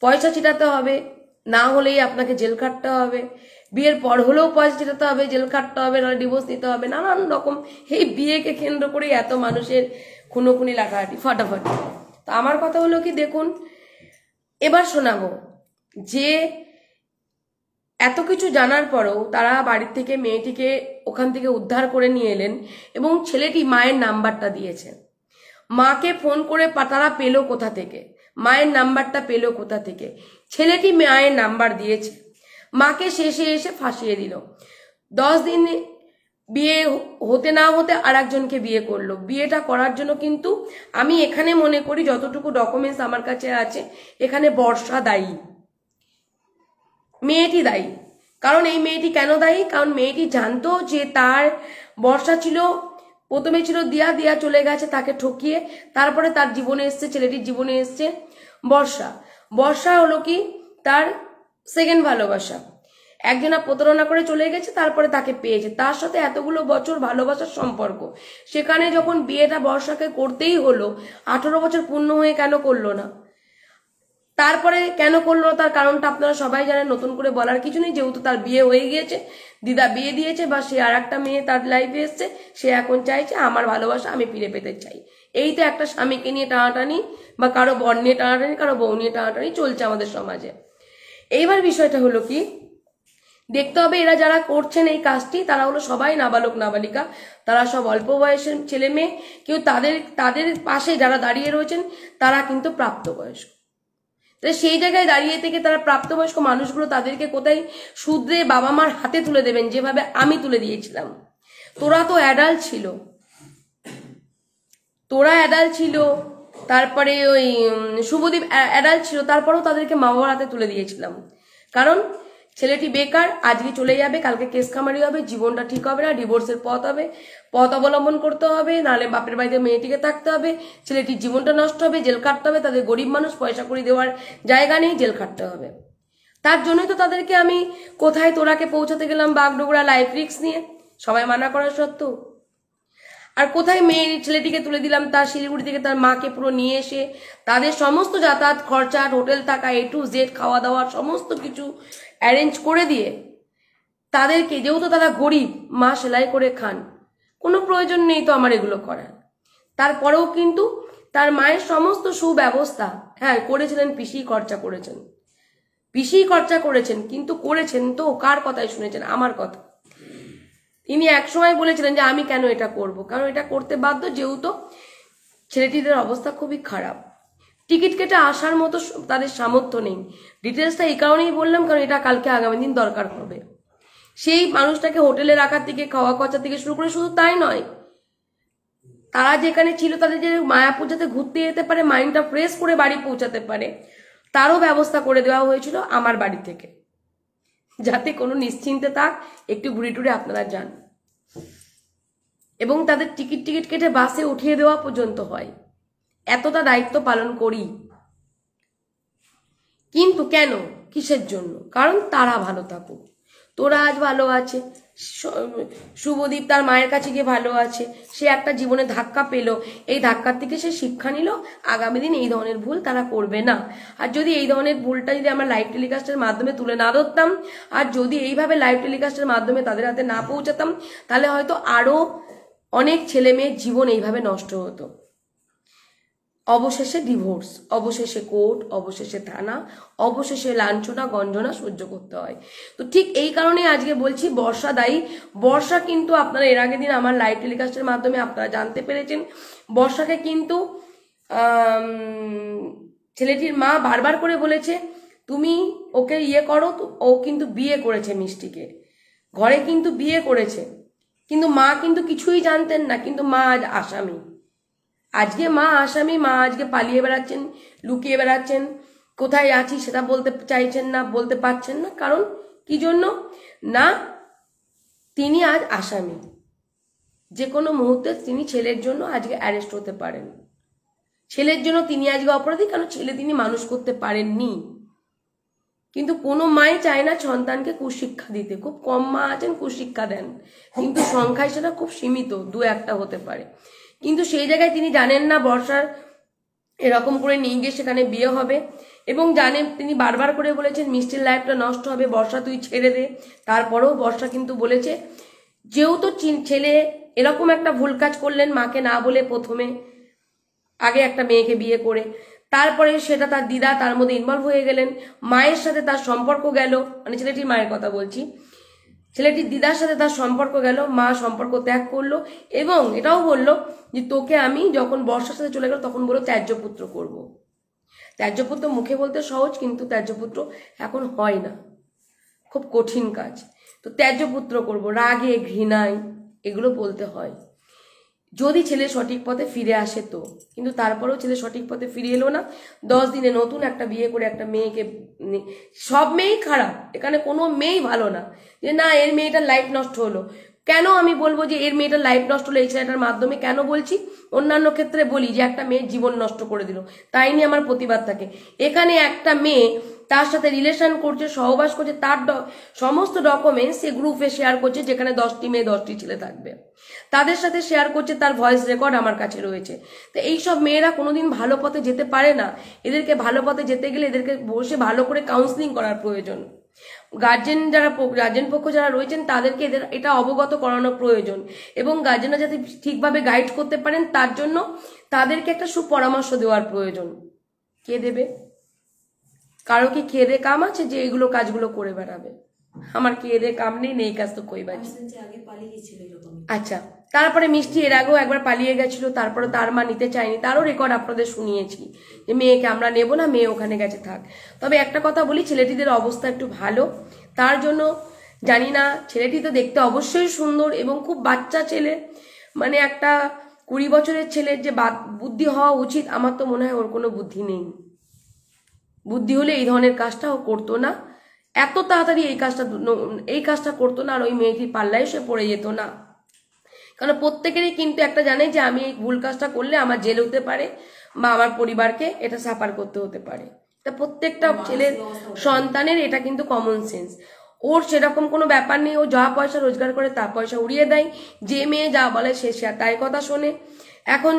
পয়সা ছিটাতে হবে। না হলেই আপনাকে জেল খাটতে হবে। বিয়ের পর হলেও পয়সা ছিটাতে হবে, জেল খাটতে হবে, নাহলে ডিভোর্স নিতে হবে, নানান রকম। এই বিয়েকে কেন্দ্র করে এত মানুষের খুনোখুনি লাগাহাটি ফাটাফাটি। তো আমার কথা হলো কি, দেখুন, এবার শোনাবো যে এত কিছু জানার পরেও তারা বাড়ির থেকে মেয়েটিকে ওখান থেকে উদ্ধার করে নিয়ে এলেন এবং ছেলেটি মায়ের নাম্বারটা দিয়েছে। মাকে ফোন করে তারা পেল কোথা থেকে? মায়ের নাম্বারটা পেল কোথা থেকে? ছেলেটি মায়ের নাম্বার দিয়েছে। মাকে শেষে এসে ফাঁসিয়ে দিল। দশ দিন বিয়ে হতে না হতে আর একজনকে বিয়ে করল। বিয়েটা করার জন্য কিন্তু আমি এখানে মনে করি যতটুকু ডকুমেন্টস আমার কাছে আছে, এখানে বর্ষা দায়ী। মেয়েটি দায়ী। কারণ এই মেয়েটি কেন দায়ী? কারণ মেয়েটি জানতো যে তার বর্ষা ছিল, প্রথমে ছিল দিয়া দিয়া চলে গেছে তাকে ঠকিয়ে, তারপরে তার জীবনে এসছে, ছেলেটির জীবনে এসছে বর্ষা। বর্ষা হলো কি? তার সেকেন্ড ভালোবাসা। একজনা প্রতারণা করে চলে গেছে, তারপরে তাকে পেয়েছে। তার সাথে এতগুলো বছর ভালোবাসার সম্পর্ক। সেখানে যখন বিয়েটা বর্ষাকে করতেই হলো, আঠারো বছর পূর্ণ হয়ে কেন করল না? তারপরে কেন করল তার কারণটা আপনারা সবাই জানেন, নতুন করে বলার কিছু নেই। যেহেতু তার বিয়ে হয়ে গিয়েছে, দিদা বিয়ে দিয়েছে, বা সে আর একটা মেয়ে তার লাইফে এসছে, সে এখন চাইছে, আমার ভালোবাসা আমি ফিরে পেতে চাই। এই তো একটা স্বামীকে নিয়ে টানাটানি বা কারও বর নিয়ে টানাটানি, কারও বউ নিয়ে টানাটানি চলছে আমাদের সমাজে। এইবার বিষয়টা হলো কি? দেখতে হবে এরা যারা করছেন এই কাজটি, তারা হলো সবাই নাবালক, নাবালিকা। তারা সব অল্প বয়সের ছেলে মেয়ে, কেউ তাদের তাদের পাশে যারা দাঁড়িয়ে রয়েছেন, তারা কিন্তু প্রাপ্তবয়স্ক। তাহলে সেই জায়গায় দাঁড়িয়ে থেকে তারা প্রাপ্তবয়স্ক মানুষগুলো তাদেরকে কোথায় শুধরে বাবা মার হাতে তুলে দেবেন? যেভাবে আমি তুলে দিয়েছিলাম। তোরা তো অ্যাডাল্ট ছিল। তোরা অ্যাডাল্ট ছিল, তারপরে ওই শুভদীপ অ্যাডাল্ট ছিল, তারপরেও তাদেরকে মা বাবার হাতে তুলে দিয়েছিলাম। কারণ ছেলেটি বেকার, আজকে চলে যাবে, কালকে কেস খামারি হবে, জীবনটা ঠিক হবে না ডিভোর্সের পথ হবে, পথ অবলম্বন করতে হবে, নাহলে বাপের বাড়িতে মেয়েটিকে থাকতে হবে, ছেলেটির জীবনটা নষ্ট হবে, জেল খাটতে হবে, তাদের গরিব মানুষ পয়সা করে দেওয়ার জায়গা নেই, জেল খাটতে হবে। তার জন্যই তো তাদেরকে আমি কোথায় তোরাকে পৌঁছাতে গেলাম বাগডোগরা লাইফ রিক্স নিয়ে। সবাই মানা করা সত্ত্বেও। আর কোথায় মেয়ে ছেলেটিকে তুলে দিলাম, তার শিলিগুড়ি থেকে তার মাকে পুরো নিয়ে এসে তাদের সমস্ত যাতায়াত খরচা, হোটেল থাকা এ টু জেড খাওয়া দাওয়া, সমস্ত কিছু অ্যারেঞ্জ করে দিয়ে তাদেরকে, যেহেতু তারা গরিব, মা সেলাই করে খান। কোনো প্রয়োজন নেই তো আমার এগুলো করার। তারপরেও কিন্তু তার মায়ের সমস্ত সুব্যবস্থা হ্যাঁ করেছিলেন পিসি খরচা করেছেন। পিসি খরচা করেছেন, কিন্তু করেছেন তো, কার কথাই শুনেছেন? আমার কথা। তিনি একসময় বলেছিলেন যে আমি কেন এটা করব, কারণ এটা করতে বাধ্য যেহেতু ছেলেটিদের অবস্থা খুবই খারাপ। টিকিট কেটে আসার মতো তাদের সামর্থ্য নেই। ডিটেলসটা এই কারণেই বললাম, কারণ এটা কালকে আগামী দিন দরকার হবে। সেই মানুষটাকে হোটেলে রাখার থেকে খাওয়া খরচা থেকে শুরু করে শুধু তাই নয়, তারা যেখানে ছিল তাদের যে মায়াপুর যাতে ঘুরতে যেতে পারে, মাইন্ডটা ফ্রেশ করে বাড়ি পৌঁছাতে পারে, তারও ব্যবস্থা করে দেওয়া হয়েছিল আমার বাড়ি থেকে। যাতে কোনো নিশ্চিন্তে থাক একটু ঘুরে টুরে আপনারা যান। এবং তাদের টিকিট টিকিট কেটে বাসে উঠিয়ে দেওয়া পর্যন্ত হয়। এতটা দায়িত্ব পালন করি। কিন্তু কেন? কিসের জন্য? কারণ তারা ভালো থাকুক। তোরা আজ ভালো আছে। শুভদীপ তার মায়ের কাছে গিয়ে ভালো আছে। সে একটা জীবনে ধাক্কা পেল। এই ধাক্কার থেকে সে শিক্ষা নিল, আগামী দিন এই ধরনের ভুল তারা করবে না। আর যদি এই ধরনের ভুলটা যদি আমরা লাইভ টেলিকাস্টের মাধ্যমে তুলে না ধরতাম, আর যদি এইভাবে লাইভ টেলিকাস্টের মাধ্যমে তাদের হাতে না পৌঁছাতাম, তাহলে হয়তো আরও অনেক ছেলে মেয়ের জীবন এইভাবে নষ্ট হতো। অবশেষে ডিভোর্স, অবশেষে কোর্ট, অবশেষে থানা, অবশেষে লাঞ্ছনা, গঞ্জনা সহ্য করতে হয়। তো ঠিক এই কারণে আজকে বলছি, বর্ষা দায়ী। বর্ষা কিন্তু আপনারা এর আগের দিন আমার লাইভ টেলিকাস্টের মাধ্যমে আপনারা জানতে পেরেছেন। বর্ষাকে কিন্তু ছেলেটির মা বারবার করে বলেছে, তুমি ওকে ইয়ে করো ও কিন্তু বিয়ে করেছে মিষ্টিকে। ঘরে কিন্তু বিয়ে করেছে। কিন্তু মা কিন্তু কিছুই জানতেন না, কিন্তু মা আজ আসামি। আজকে মা আসামি, মা আজকে পালিয়ে বেড়াচ্ছেন, লুকিয়ে বেড়াচ্ছেন, কোথায় আছি সেটা বলতে চাইছেন না, বলতে পারছেন না, কারণ কি জন্য? না, তিনি আজ আসামি। যে কোনো মুহূর্তে তিনি ছেলের জন্য আজকে অ্যারেস্ট হতে পারেন। ছেলের জন্য তিনি আজকে অপরাধী কারণ ছেলে তিনি মানুষ করতে পারেননি? কিন্তু কোনো মাই চায় না সন্তানকে কুশিক্ষা দিতে। খুব কম মা আছেন, কুশিক্ষা দেন। কিন্তু সংখ্যায় সেটা খুব সীমিত, দু একটা হতে পারে। কিন্তু সেই জায়গায় তিনি জানেন না বর্ষার এরকম করে নিয়ে গিয়ে সেখানে বিয়ে হবে। এবং জানেন, তিনি বারবার করে বলেছেন, মিষ্টির লাইফটা নষ্ট হবে, বর্ষা তুই ছেড়ে দে। তারপরেও বর্ষা কিন্তু বলেছে, যেহেতু ছেলে এরকম একটা ভুল কাজ করলেন মাকে না বলে প্রথমে আগে একটা মেয়েকে বিয়ে করে, তারপরে সেটা তার দিদা তার মধ্যে ইনভলভ হয়ে গেলেন, মায়ের সাথে তার সম্পর্ক গেল। মানে ছেলেটির মায়ের কথা বলছি। ছেলেটির দিদার সাথে তার সম্পর্ক গেল, মা সম্পর্ক ত্যাগ করল এবং এটাও বলল যে তোকে আমি যখন বর্ষার সাথে চলে গেল তখন বলল ত্যায্যপুত্র করব। ত্যায্যপুত্র মুখে বলতে সহজ কিন্তু ত্যায্যপুত্র এখন হয় না। খুব কঠিন কাজ। তো ত্যায্যপুত্র করব, রাগে, ঘৃণায় এগুলো বলতে হয়। যদি ছেলে সঠিক পথে ফিরে আসে তো। কিন্তু তারপরেও ছেলে সঠিক পথে ফিরে এলো না। দশ দিনে নতুন একটা বিয়ে করে একটা মেয়েকে সব মেয়েই খারাপ। এখানে কোনো মেয়েই ভালো না। যে না, এর মেয়েটার লাইফ নষ্ট হলো। কেন আমি বলব যে এর মেয়েটার লাইফ নষ্ট হলো? এই ছেলেটার মাধ্যমে কেন বলছি? অন্যান্য ক্ষেত্রে বলি যে একটা মেয়ের জীবন নষ্ট করে দিল। তাই নিয়ে আমার প্রতিবাদ থাকে। এখানে একটা মেয়ে তার সাথে রিলেশন করছে, সহবাস করছে, তার সমস্ত ডকুমেন্টস সে গ্রুপে শেয়ার করছে, যেখানে দশটি মেয়ে, দশটি ছেলে থাকবে। তাদের সাথে শেয়ার করছে, তার ভয়েস রেকর্ড আমার কাছে রয়েছে। তো এইসব মেয়েরা কোনোদিন ভালো পথে যেতে পারে না। এদেরকে ভালো পথে যেতে গেলে এদেরকে বসে ভালো করে কাউন্সিলিং করার প্রয়োজন। গার্জেন যারা গার্জেন পক্ষ যারা রয়েছেন, তাদেরকে এদের এটা অবগত করানো প্রয়োজন। এবং গার্জেনরা যাতে ঠিকভাবে গাইড করতে পারেন, তার জন্য তাদেরকে একটা সুপরামর্শ দেওয়ার প্রয়োজন। কে দেবে? কারও কি খেয়ে কাম আছে যে এগুলো কাজগুলো করে বেড়াবে? আমার খেয়ে কাম নেই নেই কাজ তো পালিয়ে গেছিল আচ্ছা তারপরে মিষ্টি এর আগেও একবার পালিয়ে গেছিল তারপরে তার মা নিতে চায়নি তারও রেকর্ড আপনাদের শুনিয়েছি যে মেয়েকে আমরা নেব না মেয়ে ওখানে গেছে থাক। তবে একটা কথা বলি ছেলেটিদের অবস্থা একটু ভালো তার জন্য জানি না ছেলেটি তো দেখতে অবশ্যই সুন্দর এবং খুব বাচ্চা ছেলে। মানে একটা কুড়ি বছরের ছেলের যে বাদ- বুদ্ধি হওয়া উচিত আমার তো মনে হয় ওর কোনো বুদ্ধি নেই। বুদ্ধি হলে এই ধরনের কাজটা ও করতো না। এত তাড়াতাড়ি এই কাজটা এই কাজটা করতো না আর ওই মেয়েটির পাল্লায় সে পড়ে যেত না। কারণ প্রত্যেকেরই কিন্তু একটা জানে যে আমি এই ভুল কাজটা করলে আমার জেল হতে পারে বা আমার পরিবারকে এটা সাফার করতে হতে পারে। তা প্রত্যেকটা ছেলের সন্তানের এটা কিন্তু কমন সেন্স ওর সেরকম কোনো ব্যাপার নেই ও যা পয়সা রোজগার করে তা পয়সা উড়িয়ে দেয়। যে মেয়ে যা বলে সে সে তাই কথা শোনে। এখন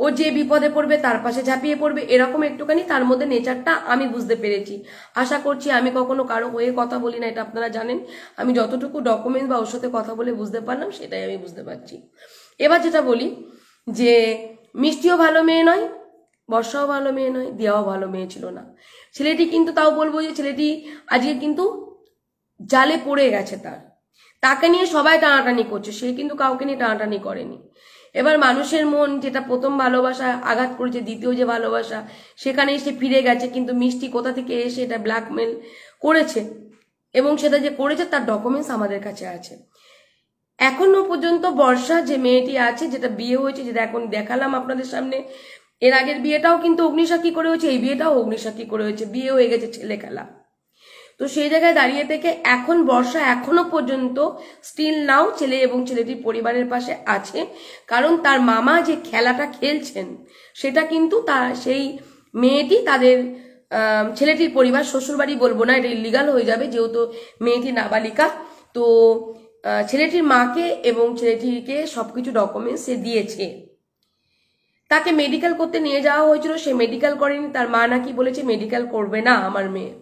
ও যে বিপদে পড়বে তার পাশে ঝাঁপিয়ে পড়বে, এরকম একটুখানি তার মধ্যে নেচারটা আমি বুঝতে পেরেছি। আশা করছি আমি কখনো কারও হয়ে কথা বলি না, এটা আপনারা জানেন। আমি যতটুকু ডকুমেন্টস বা ওর সাথে কথা বলে বুঝতে পারলাম, সেটাই আমি বুঝতে পারছি। এবার যেটা বলি যে, মিষ্টিও ভালো মেয়ে নয়, বর্ষাও ভালো মেয়ে নয় দেওয়াও ভালো মেয়ে ছিল না। ছেলেটি কিন্তু তাও বলব যে, ছেলেটি আজকে কিন্তু জালে পড়ে গেছে তার। তাকে নিয়ে সবাই টানাটানি করছে, সে কিন্তু কাউকে নিয়ে টানাটানি করেনি। এবার মানুষের মন যেটা প্রথম ভালোবাসা, আঘাত করেছে, দ্বিতীয় যে ভালোবাসা, সেখানে এসে ফিরে গেছে, কিন্তু মিষ্টি কোথা থেকে এসে এটা ব্ল্যাকমেল করেছে? এবং সেটা যে করেছে, তার ডকুমেন্টস আমাদের কাছে আছে। এখনও পর্যন্ত বর্ষা যে মেয়েটি আছে, যেটা বিয়ে হয়েছে, যেটা এখন দেখালাম আপনাদের সামনে, এর আগের বিয়েটাও কিন্তু অগ্নিসাক্ষী করে হয়েছে, এই বিয়েটাও অগ্নিসাক্ষী করে হয়েছে, বিয়ে হয়ে গেছে ছেলে খেলা তো সেই জায়গায় দাঁড়িয়ে থেকে এখন বর্ষা এখনও পর্যন্ত স্টিল নাও ছেলে এবং ছেলেটির পরিবারের পাশে আছে। কারণ তার মামা যে খেলাটা খেলছেন, সেটা কিন্তু তার সেই মেয়েটি তাদের ছেলেটির পরিবার, শ্বশুরবাড়ি বলব না, এটা ইলিগাল হয়ে যাবে যেহেতু মেয়েটি নাবালিকা। তো ছেলেটির মাকে এবং ছেলেটিকে সবকিছু ডকুমেন্টস সে দিয়েছে। তাকে মেডিকেল করতে নিয়ে যাওয়া হয়েছিল, সে মেডিকেল করেনি, তার মা নাকি বলেছে মেডিকেল করবে না আমার মেয়ে।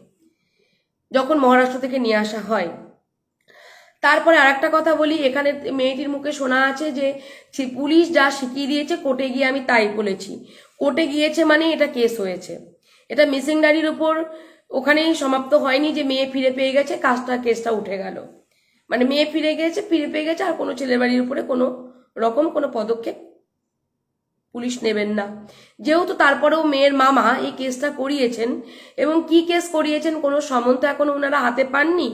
যখন মহারাষ্ট্র থেকে নিয়ে আসা হয়। তারপরে আরেকটা কথা বলি, এখানে মেয়েটির মুখে শোনা আছে যে পুলিশ যা শিখিয়ে দিয়েছে, কোর্টে গিয়ে আমি তাই বলেছি। কোর্টে গিয়েছে মানে এটা কেস হয়েছে। এটা মিসিং ডায়েরির উপর ওখানেই সমাপ্ত হয়নি যে মেয়ে ফিরে পেয়ে গেছে, কাজটা, কেসটা উঠে গেল। মানে মেয়ে ফিরে গেছে, ফিরে পেয়ে গেছে, আর কোনো ছেলের বাড়ির উপরে কোনো রকম কোনো পদক্ষেপ পুলিশ নেবেন না। যেহেতু তারপরেও মেয়ের মামা এই কেসটা করিয়েছেন এবং কি কেস করিয়েছেন কোনো সমন তো এখনও ওনারা হাতে পাননি,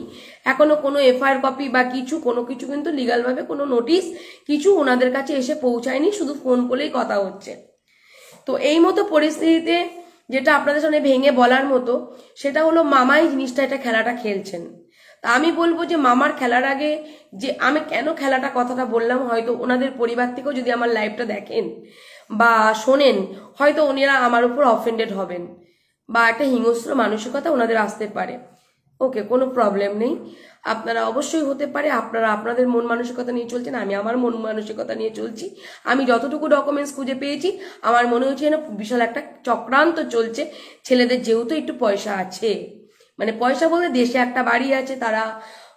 এখনও কোনো এফআইআর কপি বা কিছু, কোনো কিছু কিন্তু লিগালভাবে কোনো নোটিশ কিছু ওনাদের কাছে এসে পৌঁছায়নি, শুধু ফোন করলেই কথা হচ্ছে। তো এই মতো পরিস্থিতিতে যেটা আপনাদের সামনে ভেঙে বলার মতো, সেটা হলো মামাই জিনিসটা, এটা খেলাটা খেলছেন। তা আমি বলব যে মামার খেলার আগে যে আমি কেন খেলাটা কথাটা বললাম, হয়তো ওনাদের পরিবার থেকেও যদি আমার লাইফটা দেখেন বা শোনেন, হয়তো ওনারা আমার উপর অফেন্ডেড হবেন বা একটা হিংস্র মানসিকতা ওনাদের আসতে পারে। ওকে, কোনো প্রবলেম নেই। আপনারা অবশ্যই হতে পারে, আপনারা আপনাদের মন মানসিকতা নিয়ে চলছেন, আমি আমার মন মানসিকতা নিয়ে চলছি। আমি যতটুকু ডকুমেন্টস খুঁজে পেয়েছি, আমার মনে হচ্ছে যেন বিশাল একটা চক্রান্ত চলছে। ছেলেদের যেহেতু একটু পয়সা আছে মানে পয়সা বলতে দেশে একটা বাড়ি আছে, তারা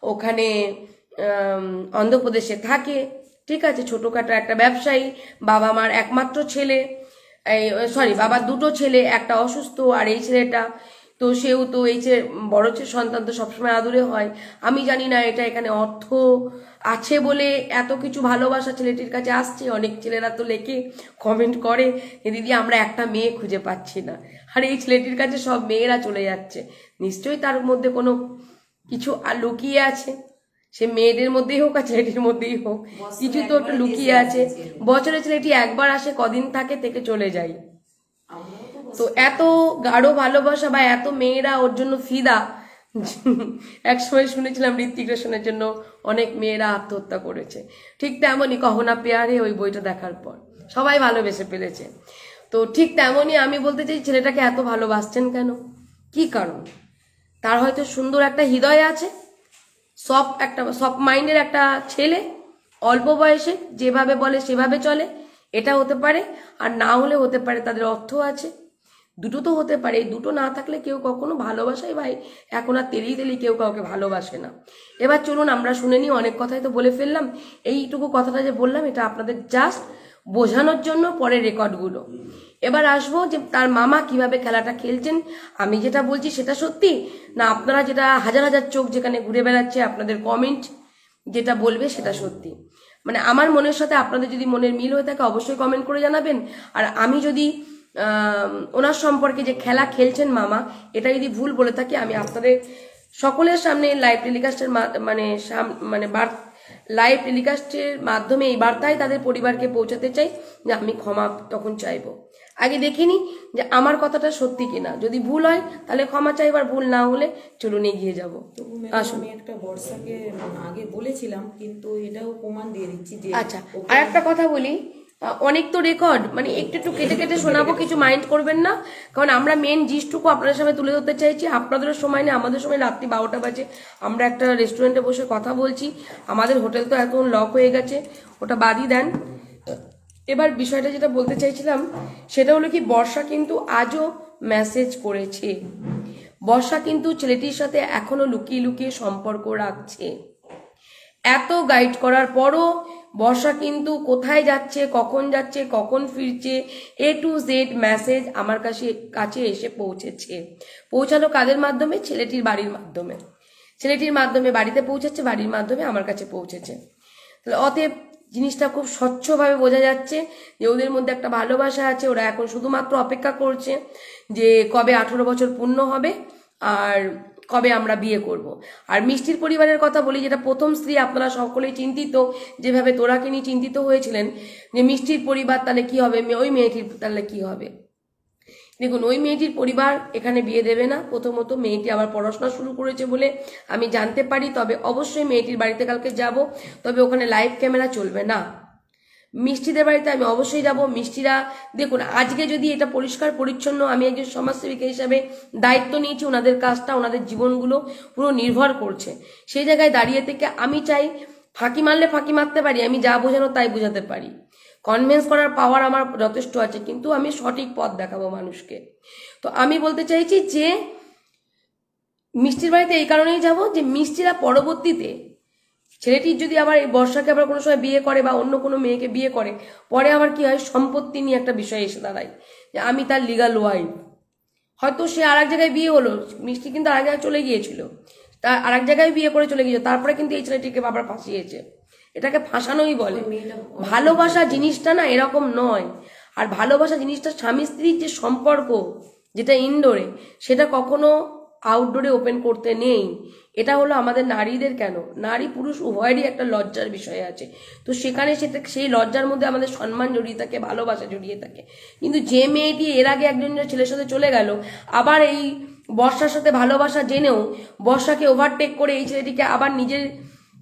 ওখানে অন্ধ্রপ্রদেশে থাকে। ঠিক আছে, ছোটোখাটো একটা ব্যবসায়ী বাবা মার একমাত্র ছেলে সরি বাবার দুটো ছেলে, একটা অসুস্থ আর এই ছেলেটা। তো সেও তো এই যে বড় সন্তান তো সবসময় আদুরে হয়। আমি জানি না এটা এখানে অর্থ আছে বলে এত কিছু ভালোবাসা ছেলেটির কাছে আসছে। অনেক ছেলেরা তো লেখে কমেন্ট করে দিদি, আমরা একটা মেয়ে খুঁজে পাচ্ছি না। আর এই ছেলেটির কাছে সব মেয়েরা চলে যাচ্ছে। নিশ্চয়ই তার মধ্যে কোনো কিছু লুকিয়ে আছে। সে মেয়েদের মধ্যেই হোক আর ছেলেটির মধ্যেই হোক। কিছু তো একটু লুকিয়ে আছে। বছরে ছেলেটি একবার আসে কদিন থাকে থেকে চলে যায়। তো এত গাঢ় ভালোবাসা বা এত মেয়েরা ওর জন্য ফিদা এক সময় শুনেছিলাম ঋত্বিক রোশনের জন্য অনেক মেয়েরা আত্মহত্যা করেছে। ঠিক তেমনই কহনা পেয়ারে ওই বইটা দেখার পর। সবাই ভালোবেসে ফেলেছে। তো ঠিক তেমনই আমি বলতে চাই ছেলেটাকে এত ভালোবাসছেন কেন? কি কারণ? তার হয়তো সুন্দর একটা হৃদয় আছে সফট একটা সফট মাইন্ডের একটা ছেলে অল্প বয়সে যেভাবে বলে সেভাবে চলে, এটা হতে পারে আর না হলে হতে পারে, তাদের অর্থ আছে। দুটো তো হতে পারে, এই দুটো না থাকলে কেউ কখনো ভালোবাসাই ভাই, এখন আর তেলি তেলি কেউ কাউকে ভালোবাসে না। এবার চলুন, আমরা শুনে নিই, অনেক কথাই তো বলে ফেললাম। এইটুকু কথাটা যে বললাম, এটা আপনাদের জাস্ট বোঝানোর জন্য পরে রেকর্ডগুলো। এবার আসব যে তার মামা কীভাবে খেলাটা খেলছেন। আমি যেটা বলছি সেটা সত্যি। না, আপনারা যেটা হাজার হাজার চোখ যেখানে ঘুরে বেড়াচ্ছে, আপনাদের কমেন্ট যেটা বলবে সেটা সত্যি। মানে আমার মনের সাথে আপনাদের যদি মনের মিল হয়ে থাকে, অবশ্যই কমেন্ট করে জানাবেন। আর আমি যদি ওনার সম্পর্কে যে খেলা খেলছেন মামা, এটা যদি ভুল বলে থাকি, আমি আপনাদের সকলের সামনে লাইভ টেলিকাস্টের মানে মানে লাইভ টেলিকাস্টের মাধ্যমে এই বার্তায় তাদের পরিবারকে পৌঁছাতে চাই যে আমি ক্ষমা তখন চাইব। আগে দেখিনি যে আমার কথাটা সত্যি কিনা। যদি ভুল হয় তাহলে ক্ষমা চাইবার ভুল না হলে চলুন এগিয়ে যাব। আসুন। আমি একটা বর্ষাকে আগে বলেছিলাম কিন্তু এটাও প্রমাণ দিয়ে দিচ্ছি যে আচ্ছা আর একটা কথা বলি অনেক তো রেকর্ড মানে একটু একটু কেটে কেটে শোনাবো কিছু মাইন্ড করবেন না। কারণ আমরা মেন জিনিসটুকু আপনাদের সামনে তুলে ধরতে চাইছি আপনাদেরও সময় নেই আমাদের সময় রাত্রি বারোটা বাজে। আমরা একটা রেস্টুরেন্টে বসে কথা বলছি। আমাদের হোটেল তো এখন লক হয়ে গেছে ওটা বাদই দেন। এবার বিষয়টা যেটা বলতে চাইছিলাম, সেটা হলো কি বর্ষা কিন্তু আজও মেসেজ করেছে। বর্ষা কিন্তু ছেলেটির সাথে এখনও লুকিয়ে লুকিয়ে সম্পর্ক রাখছে। এত গাইড করার পরও বর্ষা কিন্তু কোথায় যাচ্ছে, কখন যাচ্ছে, কখন ফিরছে এ টু জেড মেসেজ আমার কাছে কাছে এসে পৌঁছেছে। পৌঁছালো কাদের মাধ্যমে? ছেলেটির বাড়ির মাধ্যমে। ছেলেটির মাধ্যমে বাড়িতে পৌঁছাচ্ছে, বাড়ির মাধ্যমে আমার কাছে পৌঁছেছে। অতএব জিনিসটা খুব স্বচ্ছভাবে বোঝা যাচ্ছে যে ওদের মধ্যে একটা ভালোবাসা আছে, ওরা এখন শুধুমাত্র অপেক্ষা করছে যে কবে আঠেরো বছর পূর্ণ হবে আর কবে আমরা বিয়ে করব। আর মিষ্টির পরিবারের কথা বলি, যেটা প্রথম স্ত্রী, আপনারা সকলেই চিন্তিত, যেভাবে তোরাকে নিয়ে চিন্তিত হয়েছিলেন যে মিষ্টির পরিবার তাহলে কি হবে, ওই মেয়েটির তাহলে কি হবে? দেখুন, ওই মেয়েটির পরিবার এখানে বিয়ে দেবে না। প্রথমত মেয়েটি আবার পড়াশোনা শুরু করেছে বলে আমি জানতে পারি, তবে অবশ্যই মেয়েটির বাড়িতে কালকে যাব। তবে ওখানে লাইভ ক্যামেরা চলবে না। মিষ্টিদের বাড়িতে আমি অবশ্যই যাব। মিষ্টিরা, দেখুন, আজকে যদি এটা পরিষ্কার পরিচ্ছন্ন, আমি একজন সমাজসেবিকা হিসাবে দায়িত্ব নিয়েছি, ওনাদের কাজটা, ওনাদের জীবনগুলো পুরো নির্ভর করছে। সেই জায়গায় দাঁড়িয়ে থেকে আমি চাই, ফাঁকি মারলে ফাঁকি মারতে পারি, আমি যা বোঝানো তাই বোঝাতে পারি। কনভিন্স করার পাওয়ার আমার যথেষ্ট আছে, কিন্তু আমি সঠিক পথ দেখাবো মানুষকে। তো আমি বলতে চাইছি যে, মিষ্টির বাড়িতে এই কারণেই যাব যে, মিষ্টিরা পরবর্তীতে ছেলেটির যদি আবার এই বর্ষাকে আবার কোনো সময় বিয়ে করে বা অন্য কোনো মেয়েকে বিয়ে করে, পরে আবার কি হয়? সম্পত্তি নিয়ে একটা বিষয় এসে দাঁড়ায় যে, আমি তার লিগাল ওয়াইফ হয়তো সে আর এক জায়গায় বিয়ে হলো, মিষ্টি কিন্তু আর এক জায়গায় চলে গিয়েছিল। তার আর এক জায়গায় বিয়ে করে চলে গিয়েছিল, তারপরে কিন্তু এই ছেলেটিকে আবার ফাঁসিয়েছে। এটাকে ফাঁসানোই বলে। ভালোবাসা জিনিসটা না এরকম নয়। আর ভালোবাসা জিনিসটা স্বামী স্ত্রীর যে সম্পর্ক যেটা ইনডোরে সেটা কখনো আউটডোরে ওপেন করতে নেই। এটা হলো আমাদের নারীদের কেন? নারী পুরুষ উভয়েরই একটা লজ্জার বিষয় আছে। তো সেখানে সেটা সেই লজ্জার মধ্যে আমাদের সম্মান জড়িয়ে থাকে ভালোবাসা জড়িয়ে থাকে। কিন্তু যে মেয়েটি এর আগে একজন ছেলের সাথে চলে গেল আবার এই বর্ষার সাথে ভালোবাসা জেনেও বর্ষাকে ওভারটেক করে এই ছেলেটিকে আবার নিজের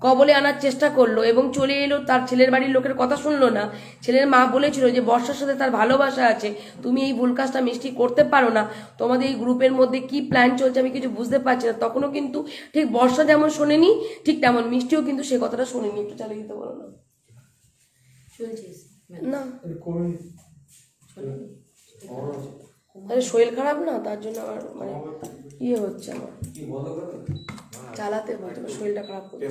কবলে আনার চেষ্টা করল এবং চলে এলো তার ছেলের বাড়ির লোকের কথা শুনলো না। ছেলের মা বলেছিল যে বর্ষার সাথে তার ভালোবাসা আছে তুমি এই ভুল কাজটা মিষ্টি করতে পারো না। তোমাদের এই গ্রুপের মধ্যে কি প্ল্যান চলছে আমি কিছু বুঝতে পারছি না। তখনও কিন্তু ঠিক বর্ষা যেমন শোনেনি ঠিক তেমন মিষ্টিও কিন্তু সে কথাটা শোনেনি। একটু চালিয়ে দিতে বলো না। না। আরে শরীর খারাপ না? তার জন্য আমার মানে ইয়ে হচ্ছে আমার। চালাতে হচ্ছে আমার শরীরটা খারাপ করছে।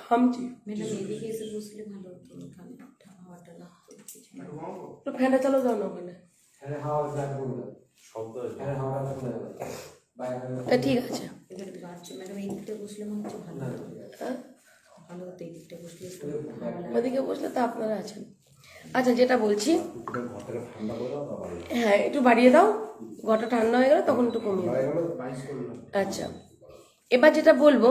ঘামছি। ম্যাডাম এদিকে এসে বসলে ভালো হতো ওখানে হাওয়াটা লাগতো ফ্যানটা চালো দাও না ওখানে। তা ঠিক আছে। ম্যাডাম এই দিকটা বসলে মনে হচ্ছে ভালো হতো। হ্যাঁ? ভালো হতো এই দিকটা বসলে। ওদিকে বসলে তো আপনারা আছেন। আচ্ছা যেটা বলছি। হ্যাঁ একটু বাড়িয়ে দাও। ঘরটা ঠান্ডা হয়ে গেলে তখন একটু কমিয়ে দাও। আচ্ছা। এবার যেটা বলব